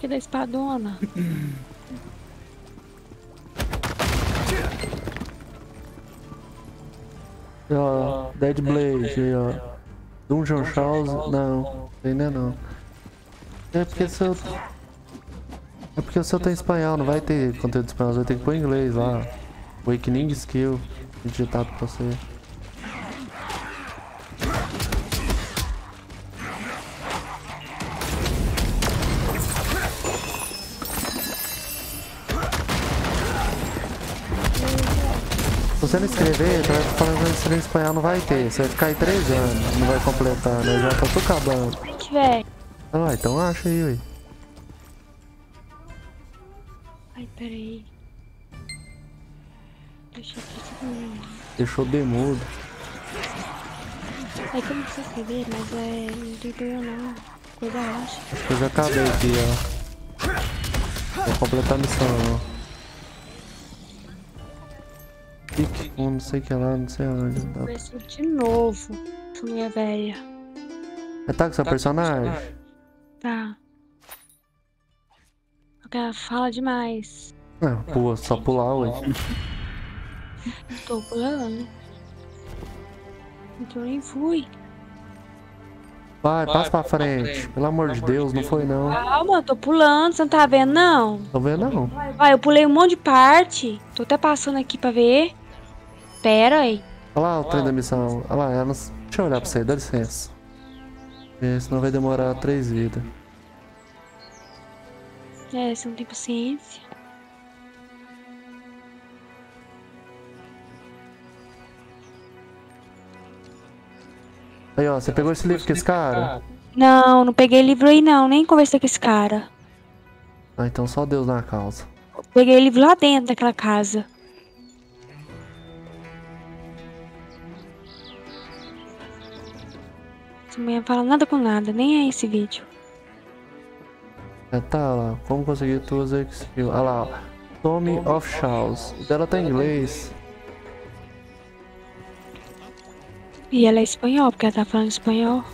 Da espadona. Ó, Dead Blade, aí, ó. Dungeon Charles, não, ainda não. É porque se eu... É porque o seu tá em espanhol, não vai ter conteúdo espanhol, vai ter que pôr em inglês lá. Awakening Skill, digitado pra você. Você não escrever, você vai falando isso em espanhol, não vai ter. Você vai ficar aí três anos, não vai completar, né? Já tá tudo acabando. Velho. Ah, então acha aí, ué. Ai, peraí. Deixa eu aqui Deixou demudo. É que eu não sei escrever, mas é. Não tem problema não. Coisa acha. Eu já acabei aqui, ó. Vou completar a missão, ó. Pique, um não sei o que lá, não sei onde. Tá. De novo. Minha velha. Você tá com seu personagem? Tá. Porque ela fala demais. Não, pô, só pular, ué. Tô pulando. Então eu nem fui. Vai, passa pra frente. Pelo amor de Deus, não foi não. Calma, eu tô pulando, você não tá vendo não? Tô vendo não. Vai, eu pulei um monte de parte. Tô até passando aqui pra ver. Pera aí. Olha lá o trem da missão. Olha lá, ela... deixa eu olhar pra você, dá licença. É, senão vai demorar três vidas. É, você não tem paciência. Aí, ó, você pegou esse livro com esse cara? Não, não peguei livro aí não, nem conversei com esse cara. Ah, então só Deus na causa. Peguei livro lá dentro daquela casa. Não fala nada com nada, nem é esse vídeo. É, tá lá. Como conseguir tuas skill? Olha lá, ó. Tommy of Shaws. O dela tá em inglês. E ela é espanhol, porque ela tá falando espanhol.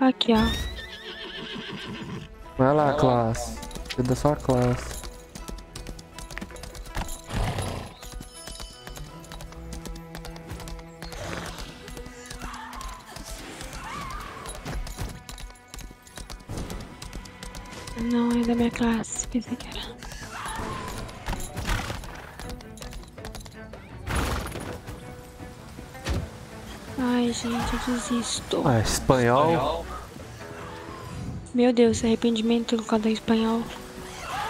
Aqui, ó. Vai lá, classe. É da sua classe. Não, é da minha classe. Pensei que era. Ai, gente, eu desisto. Ah, espanhol? Meu Deus, arrependimento por causa do espanhol.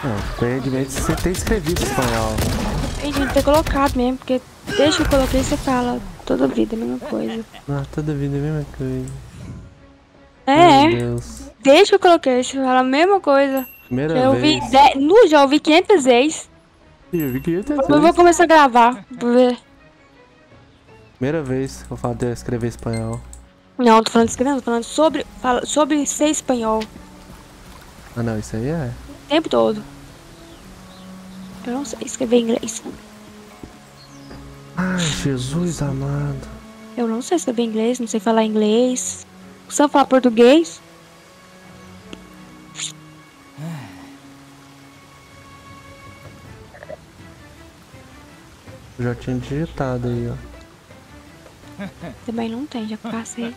Não, arrependimento você tem escrevido espanhol. Arrependimento ter colocado mesmo, porque desde que eu coloquei você fala toda vida a mesma coisa. Ah, toda vida é a mesma coisa. É, Meu Deus. Desde que eu coloquei você fala a mesma coisa. Primeira já ouvi, vez. de... Nu, já ouvi 500 vezes. Eu vi que ia ter Eu vou vezes. começar a gravar, pra ver. Primeira vez que eu falo de escrever espanhol. Não, tô falando escrevendo, tô falando sobre, fala, sobre ser espanhol Ah, não, isso aí é. o tempo todo. Eu não sei escrever inglês. Ai, Jesus amado. Eu não sei escrever inglês, não sei falar inglês. Só falar português. Já tinha digitado aí, ó. Também não tem, já passei.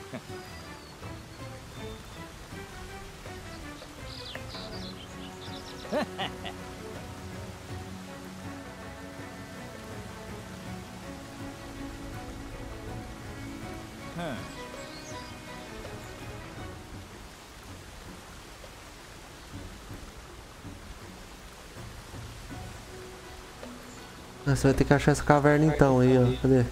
Você vai ter que achar essa caverna então aí, ó. Cadê?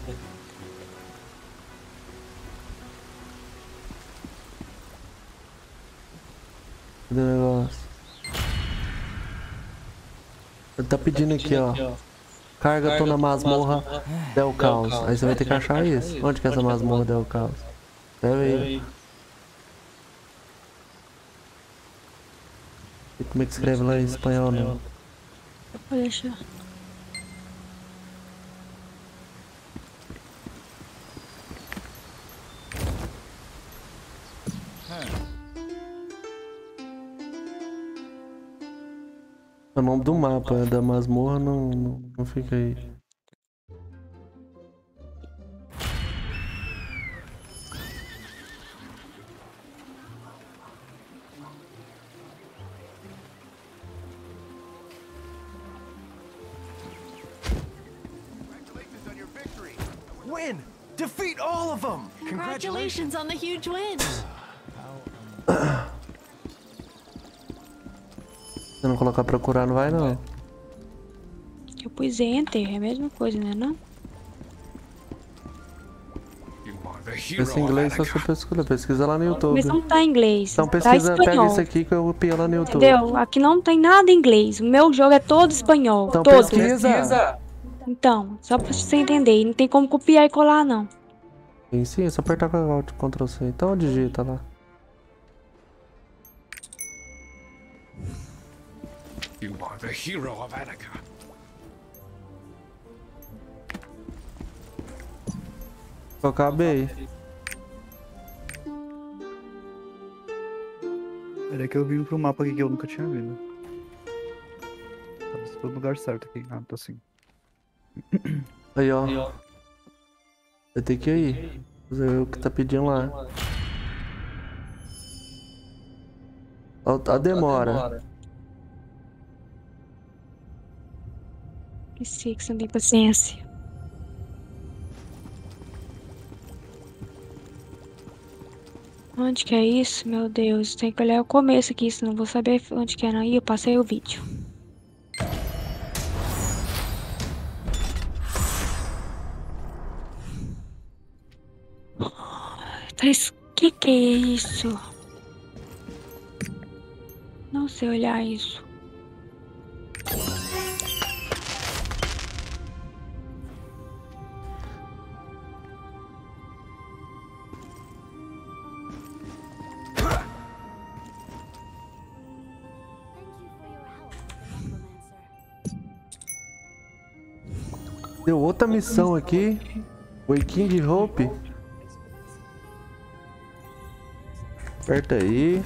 Cadê o negócio? Ele tá pedindo aqui, ó. Carga tô na masmorra Del Caos. Aí você vai ter que achar isso. Onde que é essa masmorra Del Caos? Deve aí. E como é que escreve lá em espanhol, não? Vou deixar. O nome do mapa da masmorra não, não, não fica aí. Win! Defeat all of them! Congratulations on the huge win. não colocar procurar, não vai não. Eu pus enter, é a mesma coisa, né não? Esse inglês só você pesquisa, pesquisa lá no YouTube. Mas não tá em inglês. Então tá pesquisa, pega espanhol. isso aqui que eu copiei lá no YouTube. Entendeu? Aqui não tem nada em inglês. O meu jogo é todo espanhol. Então todo. pesquisa. Então, só pra você entender. Não tem como copiar e colar, não. Sim, sim, é só apertar com Alt Ctrl C. Então digita lá. The hero of Attica. Eu acabei. Era que eu vim pro mapa aqui que eu nunca tinha vindo. Tava todo no lugar certo aqui. Ah, tô assim. Aí, ó. Vai ter que ir. Fazer o que tá pedindo lá. Ó, a demora. Que sei que você não tem paciência. Onde que é isso? Meu Deus, tem que olhar o começo aqui, senão não vou saber onde que é não. Ih, eu passei o vídeo. Tá es... Que que é isso? Não sei olhar isso. Deu outra missão aqui. Waking Hope. Aperta aí.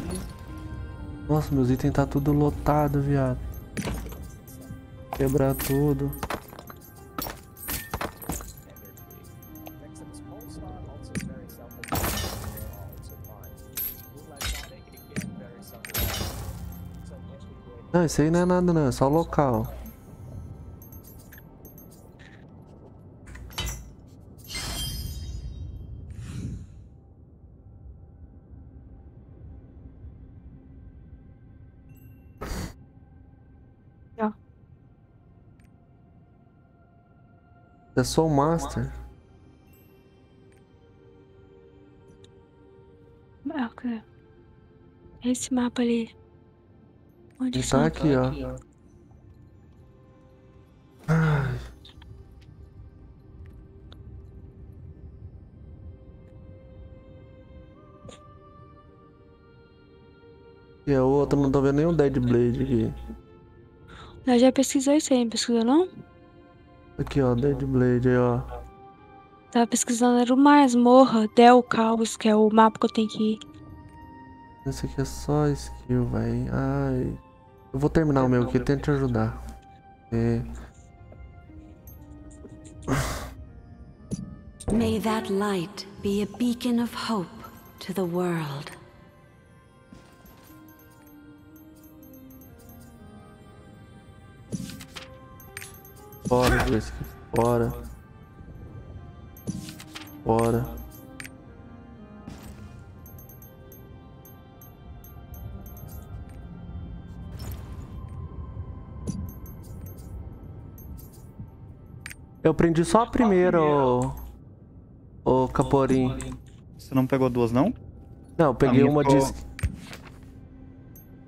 Nossa, meus itens tá tudo lotado, viado. Quebrar tudo. Não, isso aí não é nada não, é só local. É só o Master. Ok. Esse mapa ali. Onde Ele tá são? aqui, ó. Ai. E a outra, não tô vendo nenhum Dead Blade aqui. Nós já pesquisou isso aí, não pesquisou não? Aqui, ó, Dead Blade aí, ó. Tava pesquisando, era o Masmorra, Del Caos, que é o mapa que eu tenho que ir. Esse aqui é só skill, vai. Ai. Eu vou terminar o meu aqui, tento te ajudar. É. May that light be a beacon of hope to the world. Fora, Jessica. Fora. Fora. Eu prendi só a primeira, ô. Ô, Caporim. Você não pegou duas, não? Não, eu peguei uma ficou- de.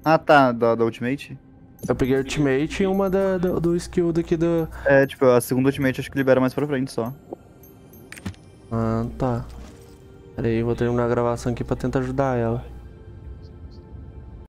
Ah, tá, da, da Ultimate? Eu peguei Ultimate e uma da, do, do skill daqui do. É, tipo, a segunda Ultimate acho que libera mais pra frente só. Ah, tá. Pera aí, vou terminar a gravação aqui pra tentar ajudar ela.